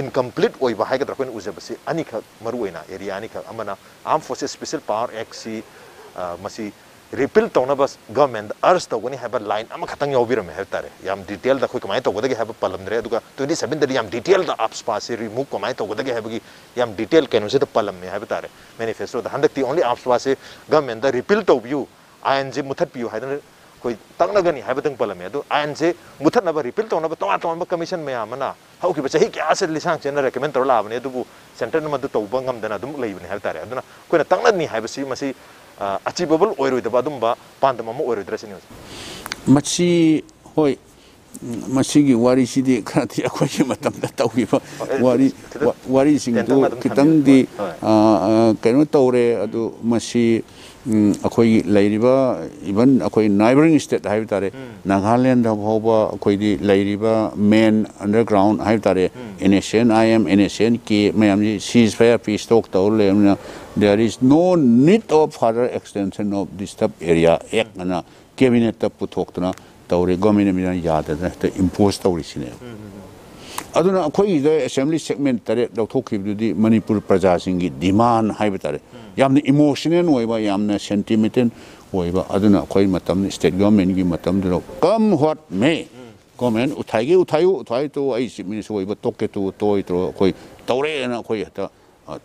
ꯏꯟꯀꯝꯄ꯭ꯂꯤꯠ ꯑꯣꯏꯕ ꯍꯥꯏꯒꯗ꯭ꯔꯥ ꯑꯩꯈꯣꯏꯅ ꯎꯖꯕꯁꯤ ꯑꯅꯤꯈꯛ ꯃꯔꯨꯑꯣꯏꯅ ꯑꯦꯔꯤꯌꯥ ꯑꯅꯤꯈꯛ ꯑꯃꯅ ꯑꯥꯔꯝ ꯐꯣꯔꯁꯦꯁ ꯁ꯭ꯄꯦꯁꯦꯜ ꯄꯥꯋꯔ ꯑꯦꯛꯁꯤ ꯃꯁꯤ ꯔꯤꯄꯤꯜ ꯇꯧꯅꯕ ꯒꯚꯔꯟꯃꯦꯟꯗ ꯑꯔꯁ ꯇꯧꯒꯅꯤ ꯍꯥꯏꯕ ꯂꯥꯏꯟ ꯑꯃꯈꯛꯇꯪ ꯌꯥꯎꯕꯤꯔꯝꯃꯦ ꯍꯥꯏꯕ ꯇꯥꯔꯦ ꯌꯥꯝ ꯗꯤꯇꯦꯜꯗ ꯑꯩꯈꯣꯏ ꯀꯃꯥꯏꯅ ꯇꯧꯒꯗꯒꯦ ꯍꯥꯏꯕ ꯄꯜꯂꯝꯗ꯭ꯔꯦ ꯑꯗꯨꯒ ꯇ꯭ꯋꯦꯟꯇꯤ ꯁꯕꯦꯟꯗꯗꯤ ꯌꯥꯝ ꯗꯤꯇꯦꯜꯗ ꯑꯞꯁꯄꯥꯁꯤ ꯔꯤꯃꯨꯚ ꯀꯃꯥꯏꯅ ꯇꯧꯒꯗꯒꯦ ꯍꯥꯏꯕꯒꯤ ꯌꯥꯝ ꯗꯤꯇꯦꯜ ꯀꯩꯅꯣꯁꯤꯗ ꯄꯜꯂꯝꯃꯦ ꯍꯥꯏꯕ ꯇꯥꯔꯦ ꯃꯦꯅꯤꯐꯦꯁꯇꯣꯗ ꯍꯟꯗꯛꯇꯤ ꯑꯣꯟꯂꯤ ꯑꯞꯁꯄꯥꯁꯤ ꯒꯚꯔꯟꯃꯦꯟꯗ ꯔꯤꯄꯤꯜ ꯇꯧꯕꯤꯌꯨ ꯑꯥꯏ ꯑꯦꯟꯁꯤ ꯃꯨꯊꯠꯄꯤꯌꯨ ꯍꯥꯏꯗꯅ में हैब तारे मैनिफेस्टो दा हंदक ती ओनली अप्स पास गवर्नमेंट दा रिपील तौबियु आईएनजी मुथत पियु हैदन ꯑꯩꯈꯣꯏ ꯇꯛꯅꯒꯅꯤ ꯍꯥꯏꯕꯗꯪ ꯄꯜꯂꯝꯃꯦ ꯑꯗꯨ ꯑꯥꯏꯟꯁꯦ ꯃꯨꯊꯠꯅꯕ ꯔꯤꯄꯤꯜ ꯇꯧꯅꯕ ꯇꯣꯉꯥꯟ ꯇꯣꯉꯥꯟꯕ ꯀꯃꯤꯁꯟ ꯃꯌꯥꯝ ꯑꯃꯅ ꯍꯧꯈꯤꯕ ꯆꯍꯤ ꯀꯌꯥꯁꯤꯗ ꯂꯤꯁꯥꯡ ꯆꯦꯟꯅ ꯔꯦꯀꯃꯦꯟ ꯇꯧꯔ ꯂꯥꯛꯑꯕꯅꯤ ꯑꯗꯨꯕꯨ ꯁꯦꯟꯇꯔꯅ ꯃꯗꯨ ꯇꯧꯕ ꯉꯝꯗꯅ ꯑꯗꯨꯝ ꯂꯩꯕꯅꯤ ꯍꯥꯏꯕ ꯇꯥꯔꯦ ꯑꯗꯨꯅ ꯑꯩꯈꯣꯏꯅ ꯇꯛꯅꯅꯤ ꯍꯥꯏꯕꯁꯤ ꯃꯁꯤ ꯑꯆꯤꯕꯕꯜ ꯑꯣꯏꯔꯣꯏꯗꯕ ꯑꯗꯨꯝꯕ ꯄꯥꯟꯗꯝ ꯑꯃ ꯑꯣꯏꯔꯣꯏꯗ꯭ꯔꯥ ꯁꯤꯅꯤ ꯃꯁꯤ ꯍꯣꯏ ꯃꯁꯤꯒꯤ ꯋꯥꯔꯤꯁꯤꯗꯤ ꯈꯔꯗꯤ ꯑꯩꯈꯣꯏꯒꯤ ꯃꯇꯝꯗ ꯇꯧꯈꯤꯕ ꯋꯥꯔꯤ ꯋꯥꯔꯤꯁꯤꯡꯗꯨ ꯈꯤꯇꯪꯗꯤ ꯀꯩꯅꯣ ꯇꯧꯔꯦ ꯑꯗꯨ ꯃꯁꯤ ꯑꯩꯈꯣꯏꯒꯤ ꯂꯩꯔꯤꯕ ꯏꯚꯟ ꯑꯩꯈꯣꯏ ꯅꯥꯏꯕꯔꯤꯡ ꯁ꯭ꯇꯦꯠ ꯍꯥꯏꯕ ꯇꯥꯔꯦ ꯅꯥꯒꯥꯂꯦꯟꯗ ꯐꯥꯎꯕ ꯑꯩꯈꯣꯏꯗꯤ ꯂꯩꯔꯤꯕ ꯃꯦꯟ ꯑꯟꯗꯔꯒ꯭ꯔꯥꯎꯟ ꯍꯥꯏꯕ ꯇꯥꯔꯦ N S N I M N S N K ꯃꯌꯥꯝꯁꯤ ꯁꯤꯖ ꯐꯥꯌꯔ ꯄꯤꯁ ꯇꯣꯛ ꯇꯧꯔ ꯂꯩꯔꯕꯅꯤꯅ there is no need of further extension of disturbed area act ꯑꯅ ꯀꯦꯕꯤꯅꯦꯠꯇ ꯄꯨꯊꯣꯛꯇꯨꯅ ꯇꯧꯔꯦ ꯒꯣꯔꯃꯦꯟꯅ ꯌꯥꯗꯗꯅ ꯍꯦꯛꯇ ꯏꯝꯄꯣꯁ ꯇꯧꯔꯤꯁꯤꯅꯦꯕ ꯑꯗꯨꯅ ꯑꯩꯈꯣꯏꯒꯤꯗ ꯑꯦꯁꯦꯝꯕ꯭ꯂꯤ ꯁꯦꯒꯃꯦꯟ ꯇꯔꯦꯠ ꯂꯧꯊꯣꯛꯈꯤꯕꯗꯨꯗꯤ ꯃꯅꯤꯄꯨꯔ ꯄ꯭ꯔꯖꯥꯁꯤꯡꯒꯤ ꯗꯤꯃꯥꯟ ꯍꯥꯏꯕ ꯇꯥꯔꯦ ꯌꯥꯝꯅ ꯏꯃꯣꯁꯅꯦꯜ ꯑꯣꯏꯕ ꯌꯥꯝꯅ ꯁꯦꯟꯇꯤꯃꯦꯟꯇꯦꯜ ꯑꯣꯏꯕ ꯑꯗꯨꯅ ꯑꯩꯈꯣꯏ ꯃꯇꯝ ꯁ꯭ꯇꯦꯠ ꯒꯣꯔꯃꯦꯟꯒꯤ ꯃꯇꯝꯗꯨꯗ ꯀꯝ ꯍꯣꯠ ꯃꯦ ꯒꯣꯔꯃꯦꯟ ꯎꯊꯥꯏꯒꯤ ꯎꯊꯥꯏꯌꯨ ꯎꯊꯥꯏ ꯇꯣ ꯑꯩ ꯆꯤꯞ ꯃꯤꯅꯤꯁ ꯑꯣꯏꯕ ꯇꯣꯛꯀꯦ ꯇꯣ ꯇꯣꯏ ꯇꯣ ꯑꯩꯈꯣꯏ ꯇꯧꯔꯦꯅ ꯑꯩꯈꯣꯏ ꯍꯦꯛꯇ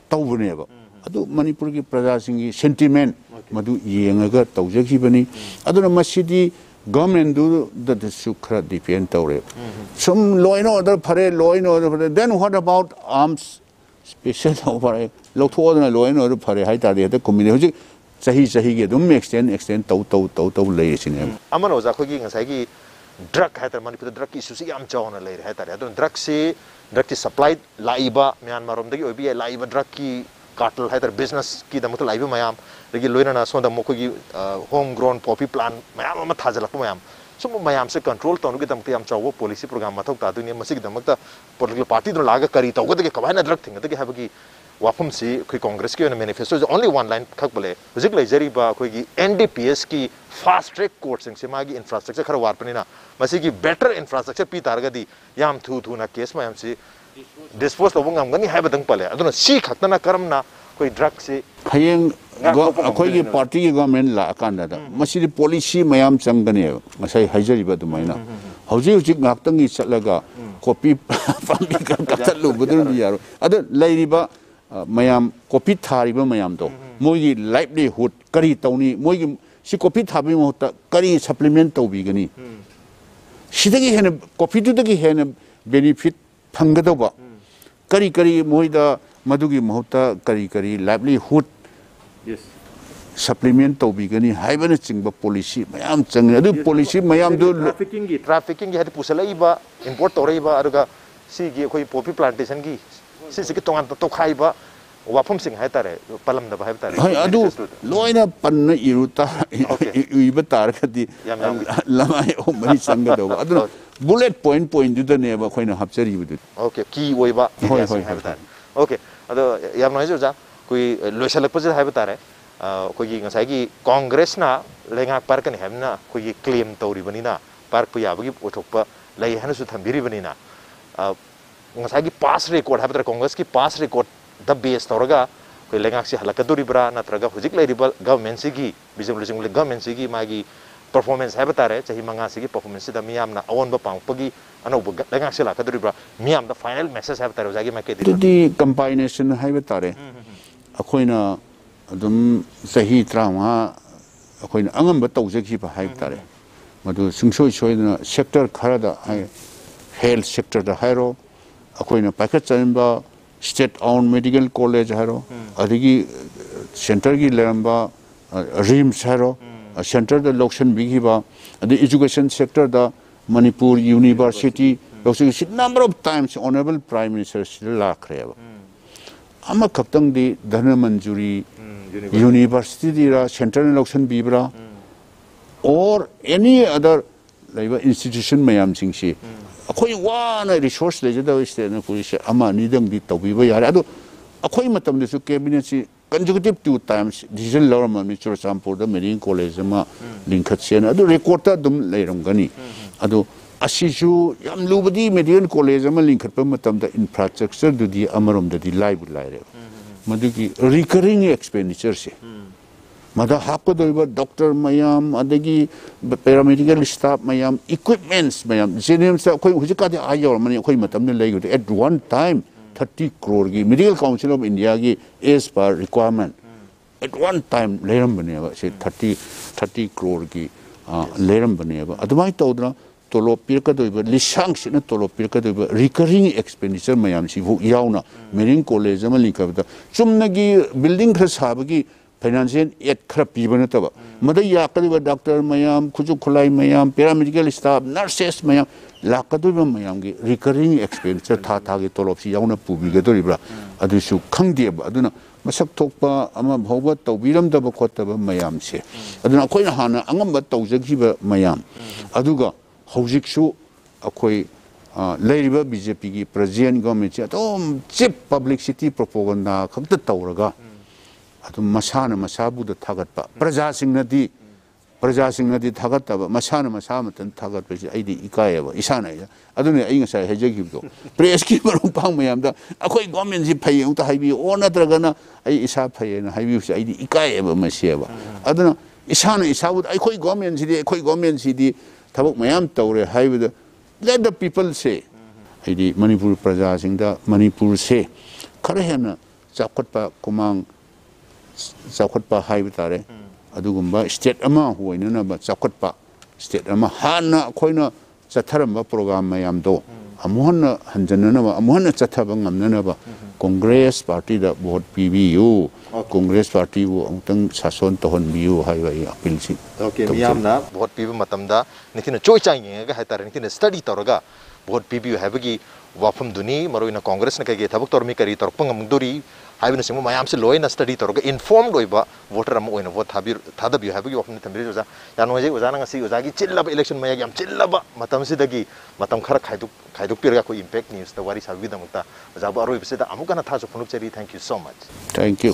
ꯇꯧꯕꯅꯦꯕ ꯑꯗꯨ ꯃꯅꯤꯄꯨꯔꯒꯤ ꯄ꯭ꯔꯖꯥꯁꯤꯡꯒꯤ ꯁꯦꯟꯇꯤꯃꯦꯟ ꯃꯗꯨ ꯌꯦꯡꯉꯒ ꯇꯧꯖꯈꯤꯕꯅꯤ ꯑꯗꯨꯅ ꯃꯁꯤꯗꯤ ꯒꯚꯔꯟꯃꯦꯟꯠꯗꯨꯗꯁꯨ ꯈꯔ ꯗꯤꯄꯦꯟ ꯇꯧꯔꯦ ꯁꯨꯝ ꯂꯣ ꯑꯦꯟ ꯑꯣꯔꯗꯔ ꯐꯔꯦ ꯂꯣ ꯑꯦꯟ ꯑꯣꯔꯗꯔ ꯐꯔꯦ then what about arms special ꯇꯧꯕ ꯐꯔꯦ ꯂꯧꯊꯣꯛꯑꯗꯅ ꯂꯣ ꯑꯦꯟ ꯑꯣꯔꯗꯔ ꯐꯔꯦ ꯍꯥꯏꯇꯥꯔꯗꯤ ꯍꯦꯛꯇ ꯀꯨꯝꯃꯤꯅꯤ ꯍꯧꯖꯤꯛ ꯆꯍꯤ ꯆꯍꯤꯒꯤ ꯑꯗꯨꯝ ꯑꯦꯛꯁꯇꯦꯟ ꯑꯦꯛꯁꯇꯦꯟ ꯇꯧ ꯇꯧ ꯇꯧ ꯇꯧ ꯂꯩꯔꯤꯁꯤꯅꯦꯕ ꯑꯃꯅ ꯑꯣꯖꯥ ꯑꯩꯈꯣꯏꯒꯤ ꯉꯁꯥꯏꯒꯤ काटल है बिज़नेस की दमत लाइब मैम अगर लोना सोद मोगी होम ग्रोन पॉपी प्लान मैम थाजल्प मैम सूम मैम से कंट्रोल तौर पॉलिसी प्रोग्राम मौ तादने पोलिटिकल पार्टी लाग करी तौगदे कमाय द्रग थिंगदे है वाफम से कांग्रेस की मेनिफेस्टो ओनली वन लाइन खक बोले एन डी पी एस की फास्ट ट्रैक कोर्ट से मागी इंफ्रास्ट्रक्चर खर वारपनिना बेटर इंफ्रास्ट्रक्चर पी तारगदी याम थू थूना केस मैम से 디스포스 오분 감건이 해버든 빨래 아들은 시 갖다 나 그럼나 거의 드럭시 하영 ꯑꯩꯈꯣꯏꯒꯤ ꯄꯥꯔꯇꯤꯒꯤ ꯒꯣꯔꯃꯦꯟ ꯂꯥꯛꯑꯀꯥꯟꯗ ꯃꯁꯤꯗꯤ ꯄꯣꯂꯤꯁꯤ ꯃꯌꯥꯝ ꯆꯪꯒꯅꯦꯕ ꯉꯁꯥꯏ ꯍꯥꯏꯖꯔꯤꯕ ꯑꯗꯨꯃꯥꯏꯅ ꯍꯧꯖꯤꯛ ꯍꯧꯖꯤꯛ ꯉꯥꯛꯇꯪꯒꯤ ꯆꯠꯂꯒ ꯀꯣꯄꯤ ꯄꯥꯝꯕꯤ ꯀꯛꯊꯠꯂꯨꯕꯗꯨꯅꯗꯤ ꯌꯥꯔꯣꯏ ꯑꯗ ꯂꯩꯔꯤꯕ ꯃꯌꯥꯝ ꯀꯣꯄꯤ ꯊꯥꯔꯤꯕ ꯃꯌꯥꯝꯗꯣ ꯃꯣꯏꯒꯤ ꯂꯥꯏꯚꯂꯤꯍꯨꯗ ꯀꯔꯤ ꯇꯧꯅꯤ ꯃꯣꯏꯒꯤ ꯁꯤ ꯀꯣꯐꯤ ꯊꯥꯕꯒꯤ ꯃꯍꯨꯠꯇ ꯀꯔꯤ ꯁꯄ꯭ꯂꯤꯃꯦꯟ ꯇꯧꯕꯤꯒꯅꯤ ꯁꯤꯗꯒꯤ ꯍꯦꯟꯅ ꯀꯣꯐꯤꯗꯨꯗꯒꯤ ꯍꯦꯟꯅ ꯕꯦꯅꯤꯐꯤꯠ ꯐꯪꯒꯗꯧꯕ ꯀꯔꯤ ꯀꯔꯤ ꯃꯣꯏꯗ ꯃꯗꯨꯒꯤ ꯃꯍꯨꯠꯇ ꯀꯔꯤ ꯀꯔꯤ ꯂꯥꯏꯚꯂꯤꯍꯨꯗ ꯁꯄ꯭ꯂꯤꯃꯦꯟ ꯇꯧꯕꯤꯒꯅꯤ ꯍꯥꯏꯕꯅꯆꯤꯡꯕ ꯄꯣꯂꯤꯁꯤ ꯃꯌꯥꯝ ꯆꯪꯉꯤ ꯑꯗꯨ ꯄꯣꯂꯤꯁꯤ ꯃꯌꯥꯝꯗꯨ ꯇ꯭ꯔꯥꯐꯤꯀꯤꯡꯒꯤ ꯇ꯭ꯔꯥꯐꯤꯀꯤꯡꯒꯤ ꯍꯥꯏꯗꯤ ꯄꯨꯁꯜꯂꯛꯏꯕ ꯏꯝꯄꯣꯔꯠ ꯇꯧꯔꯛꯏꯕ ꯑꯗꯨꯒ ꯁꯤꯒꯤ ꯑꯩꯈꯣꯏ ꯄꯣꯄꯤ ꯄ꯭ꯂꯥꯟꯇꯦꯁꯟꯒꯤ ꯁꯤꯁꯤꯒꯤ ꯇꯣꯉꯥꯟ ꯇꯣꯈꯥꯏꯕ ꯋꯥꯐꯝꯁꯤꯡ ꯍꯥꯏꯇꯥꯔꯦ ꯄꯜꯂꯝꯗꯕ ꯍꯥꯏꯕ ꯇꯥꯔꯦ ꯍꯣꯏ ꯑꯗꯨ ꯂꯣꯏꯅ ꯄꯟꯅ ꯏꯔꯨ ꯏꯕ ꯇꯥꯔꯒꯗꯤ ꯂꯃꯥꯏ ꯑꯍꯨꯝ ꯃꯔꯤ ꯆꯪꯒꯗꯧꯕ ꯑꯗꯨꯅ ꯕꯨꯂꯦꯠ ꯄꯣꯏꯟ ꯄꯣꯏꯟꯗꯨꯗꯅꯦꯕ ꯑꯩꯈꯣꯏꯅ ꯍꯥꯞꯆꯔꯤꯕꯗꯨ ꯑꯣꯀꯦ ꯀꯤ ꯑꯣꯏꯕ ꯍꯣꯏ ꯍꯣꯏ ꯍꯥꯏꯕ ꯇꯥꯔꯦ ꯑꯣꯀꯦ ꯑꯗꯣ ꯌꯥꯝ ꯅꯨꯡꯉꯥꯏꯖꯩ ꯑꯣꯖꯥ ꯑꯩꯈꯣꯏ ꯂꯣꯏꯁꯤꯜꯂꯛꯄꯁꯤꯗ ꯍꯥꯏꯕ ꯇꯥꯔꯦ ꯑꯩꯈꯣꯏꯒꯤ ꯉꯁꯥꯏꯒꯤ ꯀꯣꯡꯒ꯭ꯔꯦꯁꯅ ꯂꯩꯉꯥꯛ ꯄꯥꯔꯛꯀꯅꯤ ꯍꯥꯏꯕꯅ ꯑꯩꯈꯣꯏꯒꯤ ꯀ꯭ꯂꯦꯝ ꯇꯧꯔꯤꯕꯅꯤꯅ ꯄꯥꯔꯛꯄ ꯌꯥꯕꯒꯤ ꯑꯣꯏꯊꯣꯛꯄ ꯂꯩ ꯍꯥꯏꯅꯁꯨ ꯊꯝꯕꯤꯔꯤꯕꯅꯤꯅ ꯉꯁꯥꯏꯒꯤ ꯄꯥꯁ ꯔꯦꯀꯣꯔꯠ ꯍꯥꯏꯕ ꯇꯥꯔꯦ ꯀꯣꯡꯒ꯭ꯔꯦꯁꯀꯤ ꯄꯥꯁ ꯔꯦꯀꯣꯔꯠꯇ ꯕꯦꯁ ꯇꯧꯔꯒ ꯑꯩꯈꯣꯏ ꯂꯩꯉꯥꯛꯁꯤ ꯍꯜꯂꯛꯀꯗꯣꯔꯤꯕ꯭ꯔꯥ ꯅꯠꯇ꯭ꯔꯒ ꯍꯧꯖꯤꯛ ꯂꯩꯔꯤꯕ ꯒꯚꯔꯟꯃꯦꯟꯠꯁꯤꯒꯤ ꯕꯤꯖꯦꯄꯤ ꯂꯨꯆꯤꯡꯕ ꯒꯚꯔꯟꯃꯦꯟꯠꯁꯤꯒꯤ ꯃꯥꯒꯤ performance hai batare chahi manga sigi performance da miyam na awon ba pang pagi ano ba lenga se la kadri bra miyam da final message hai batare jagi ma ke di di combination hai batare akhoina adum sahi tra ma trauma akhoina angam ba tau je ki ba hai batare madu singshoi shoi na sector khara da hai health sector da hai ro akhoina packet chain ba state owned medical college hai ro adigi center gi leramba rims hai ro mm. ꯁꯦꯟꯇꯔꯗ ꯂꯧꯁꯤꯟꯕꯤꯈꯤꯕ ꯑꯗꯩ education ꯁꯦꯛꯇꯔꯗ Manipur university ꯂꯧꯁꯤꯟ number of times honourable prime minister ꯁꯤꯗ ꯂꯥꯛꯈ꯭ꯔꯦꯕ ꯑꯃꯈꯛꯇꯪꯗꯤ ꯙꯅ ꯃꯟꯖꯨꯔꯤ ꯌꯨꯅꯤꯚꯔꯁꯤꯇꯤꯗꯤꯔ ꯁꯦꯟꯇꯔꯅ ꯂꯧꯁꯤꯟꯕꯤꯕ꯭ꯔꯥ or any other ꯂꯩꯕ institution ꯃꯌꯥꯝꯁꯤꯡꯁꯤ ꯑꯩꯈꯣꯏ ꯋꯥꯅ ꯔꯤꯁꯣꯔꯁ ꯂꯩꯖꯗꯕ ꯏꯁꯇꯦꯠꯅ ꯄꯨꯂꯤꯁꯁꯦ ꯑꯃ ꯑꯅꯤꯗꯪꯗꯤ ꯇꯧꯕꯤꯕ ꯌꯥꯔꯦ ꯑꯗꯣ ꯑꯩꯈꯣꯏ ꯃꯇꯝꯗꯁꯨ ꯀꯦꯕꯤꯅꯦꯠꯁꯤ consecutive two times decision law man Mr. Sampur the Marine College ma linkhat sen adu record ta dum leiram gani adu asisu yam lubadi Marine College ma linkhat pa matam da infrastructure du di amarom da di live laire madugi recurring expenditure se mada hapkadoiba doctor mayam adagi paramedical staff mayam equipments mayam jenem sa khoi hujika de ayor mani khoi matam ne leigu at one time mm -hmm. Thirty ꯀ꯭ꯔꯣꯔꯒꯤ medical council of ꯏꯟꯗꯤꯌꯥꯒꯤ age per ꯔꯤꯀ꯭ꯋꯥꯔꯃꯦꯟ eight one time ꯂꯩꯔꯝꯕꯅꯦꯕ ꯁꯤ thirty thirty ꯀ꯭ꯔꯣꯔꯒꯤ ꯂꯩꯔꯝꯕꯅꯦꯕ ꯑꯗꯨꯃꯥꯏꯅ ꯇꯧꯗꯅ ꯇꯣꯂꯣꯞ ꯄꯤꯔꯛꯀꯗꯣꯏꯕ ꯂꯤꯁꯥꯡꯁꯤꯅ ꯇꯣꯂꯣꯞ ꯄꯤꯔꯛꯀꯗꯣꯏꯕ ꯔꯤꯀꯔꯤꯡ expenditure ꯃꯌꯥꯝꯁꯤꯐꯥꯎ ꯌꯥꯎꯅ marine college ꯑꯃ ꯂꯤꯡꯈꯠꯄꯗ ꯆꯨꯝꯅꯒꯤ building ꯈꯔ ꯁꯥꯕꯒꯤ ꯐꯥꯏꯅꯥꯟꯁꯤꯌꯦꯜ ꯑꯦꯗ ꯈꯔ ꯄꯤꯕ ꯅꯠꯇꯕ ꯃꯗ ꯌꯥꯛꯀꯗꯣꯏꯕ ꯗꯥꯛꯇꯔ ꯃꯌꯥꯝ ꯈꯨꯠꯁꯨ ꯈꯨꯠꯂꯥꯏ ꯃꯌꯥꯝ ꯄꯦꯔꯥꯃꯦꯗꯤꯀꯦꯜ ꯁ꯭ꯇꯥꯐ ꯅꯔꯁꯦꯁ ꯃꯌꯥꯝ ꯂꯥꯛꯀꯗꯣꯏꯕ ꯃꯌꯥꯝꯒꯤ ꯔꯤꯀꯔꯤꯡ ꯑꯦꯛꯁꯄꯦꯟꯗꯤꯆꯔ ꯊꯥ ꯊꯥꯒꯤ ꯇꯣꯂꯣꯞꯁꯤ ꯌꯥꯎꯅ ꯄꯨꯕꯤꯒꯗꯣꯔꯤꯕ꯭ꯔꯥ ꯑꯗꯨꯁꯨ ꯈꯪꯗꯦꯕ ꯑꯗꯨꯅ ꯃꯁꯛ ꯊꯣꯛꯄ ꯑꯃ ꯐꯥꯎꯕ ꯇꯧꯕꯤꯔꯝꯗꯕ ꯈꯣꯠꯇꯕ ꯃꯌꯥꯝꯁꯦ ꯑꯗꯨꯅ ꯑꯩꯈꯣꯏꯅ ꯍꯥꯟꯅ ꯑꯉꯝꯕ ꯇꯧꯖꯈꯤꯕ ꯃꯌꯥꯝ ꯑꯗꯨꯒ ꯍꯧꯖꯤꯛꯁꯨ ꯑꯩꯈꯣꯏ ꯂꯩꯔꯤꯕ ꯕꯤ ꯖꯦ ꯄꯤꯒꯤ ꯄ꯭ꯔꯖꯦꯟ ꯒꯣꯔꯃꯦꯟꯁꯦ ꯑꯗꯨꯝ ꯆꯤꯞ ꯄꯕ꯭ꯂꯤꯛꯁꯤꯇꯤ ꯄ꯭ꯔꯣꯄꯣꯒꯟꯗꯥ ꯈꯛꯇ ꯇꯧꯔꯒ ꯑꯗꯨꯝ ꯃꯁꯥꯅ ꯃꯁꯥꯕꯨꯗ ꯊꯥꯒꯠꯄ ꯄ꯭ꯔꯖꯥꯁꯤꯡꯅꯗꯤ ꯄ꯭ꯔꯖꯥꯁꯤꯡꯅꯗꯤ ꯊꯥꯒꯠꯇꯕ ꯃꯁꯥꯅ ꯃꯁꯥ ꯃꯊꯟ ꯊꯥꯒꯠꯄꯁꯤ ꯑꯩꯗꯤ ꯏꯀꯥꯏꯌꯦꯕ ꯏꯁꯥꯅ ꯑꯗꯨꯅꯤ ꯑꯩ ꯉꯁꯥꯏ ꯍꯥꯏꯖꯈꯤꯕꯗꯣ ꯄ꯭ꯔꯦꯁꯀꯤ ꯃꯔꯨꯞ ꯄꯥꯡ ꯃꯌꯥꯝꯗ ꯑꯩꯈꯣꯏ ꯒꯣꯔꯃꯦꯟꯁꯤ ꯐꯩ ꯑꯃꯨꯛꯇ ꯍꯥꯏꯕꯤꯌꯨ ꯑꯣ ꯅꯠꯇ꯭ꯔꯒꯅ ꯑꯩ ꯏꯁꯥ ꯐꯩꯌꯦꯅ ꯍꯥꯏꯕꯤꯕꯁꯤ ꯑꯩꯗꯤ ꯏꯀꯥꯏꯌꯦꯕ ꯃꯁꯤꯑꯕ ꯑꯗꯨꯅ ꯏꯁꯥꯅ ꯏꯁꯥꯕꯨ ꯑꯩꯈꯣꯏ ꯒꯣꯔꯃꯦꯟꯁꯤꯗꯤ ꯑꯩꯈꯣꯏ ꯒꯣꯔꯃꯦꯟꯁꯤꯗꯤ ꯊꯕꯛ ꯃꯌꯥꯝ ꯇꯧꯔꯦ ꯍꯥꯏꯕꯗ ꯂꯦꯠ ꯗ ꯄꯤꯄꯜꯁꯦ ꯍꯥꯏꯗꯤ ꯃꯅꯤꯄꯨꯔ ꯄ꯭ꯔꯖꯥꯁꯤꯡꯗ ꯃꯅꯤꯄꯨꯔꯁꯦ ꯈꯔ ꯍꯦꯟꯅ ꯆꯥꯎꯈꯠꯄ ꯈꯨꯃꯥꯡ ꯆꯥꯎꯈꯠꯄ ꯍꯥꯏꯕ ꯇꯥꯔꯦ ꯑꯗꯨꯒꯨꯝꯕ ꯁ꯭ꯇꯦꯠ ꯑꯃ ꯑꯣꯏꯅꯅꯕ ꯆꯥꯎꯈꯠꯄ ꯁ꯭ꯇꯦꯠ ꯑꯃ ꯍꯥꯟꯅ ꯑꯩꯈꯣꯏꯅ ꯆꯠꯊꯔꯝꯕ ꯄ꯭ꯔꯣꯒ꯭ꯔꯥꯝ ꯃꯌꯥꯝꯗꯣ ꯑꯃꯨꯛ ꯍꯟꯅ ꯍꯟꯖꯟꯅꯅꯕ ꯑꯃꯨꯛ ꯍꯟꯅ ꯆꯠꯊꯕ ꯉꯝꯅꯅꯕ ꯀꯣꯡꯒ꯭ꯔꯦꯁ ꯄꯥꯔꯇꯤꯗ ꯚꯣꯠ ꯄꯤꯕꯤꯌꯨ ꯀꯣꯡꯒ꯭ꯔꯦꯁ ꯄꯥꯔꯇꯤꯕꯨ ꯑꯃꯨꯛꯇꯪ ꯁꯥꯁꯣꯟ ꯇꯧꯍꯟꯕꯤꯌꯨ ꯍꯥꯏꯕ ꯑꯩ ꯑꯄꯤꯜꯁꯤ ꯑꯣꯀꯦ ꯃꯤꯌꯥꯝꯅ ꯚꯣꯠ ꯄꯤꯕ ꯃꯇꯝꯗ ꯅꯤꯡꯊꯤꯅ ꯆꯣꯏ ꯆꯥꯡ ꯌꯦꯡꯉꯒ ꯍꯥꯏꯇꯥꯔꯦ ꯅꯤꯡꯊꯤꯅ ꯁ꯭ꯇꯗꯤ ꯇꯧꯔꯒ ꯚꯣꯠ ꯄꯤꯕꯤꯌꯨ ꯍꯥꯏꯕꯒꯤ ꯋꯥꯐꯝꯗꯨꯅꯤ ꯃꯔꯨꯑꯣꯏꯅ ꯀꯣꯡꯒ꯭ꯔꯦꯁꯅ ꯀꯩꯀꯩ ꯊꯕꯛ ꯇꯧꯔꯝꯃꯤ ꯀꯔꯤ ꯇꯧꯔꯛꯄ ꯉꯝꯗꯣꯔꯤ हाइबन सिमु मयाम से लोन स्टडी तौर इनफॉर्म वोटर वोट थाबि है हाइबगी वाफम थम्बिरि जोजा यानो जे ओजाना ngasi ओजागी चिल्लब इलेक्शन मया चिल्लब खर पिरगा को इम्पैक्ट न्यूज़ वारी साबगी ओजा फनुक चरी thank you so much thank you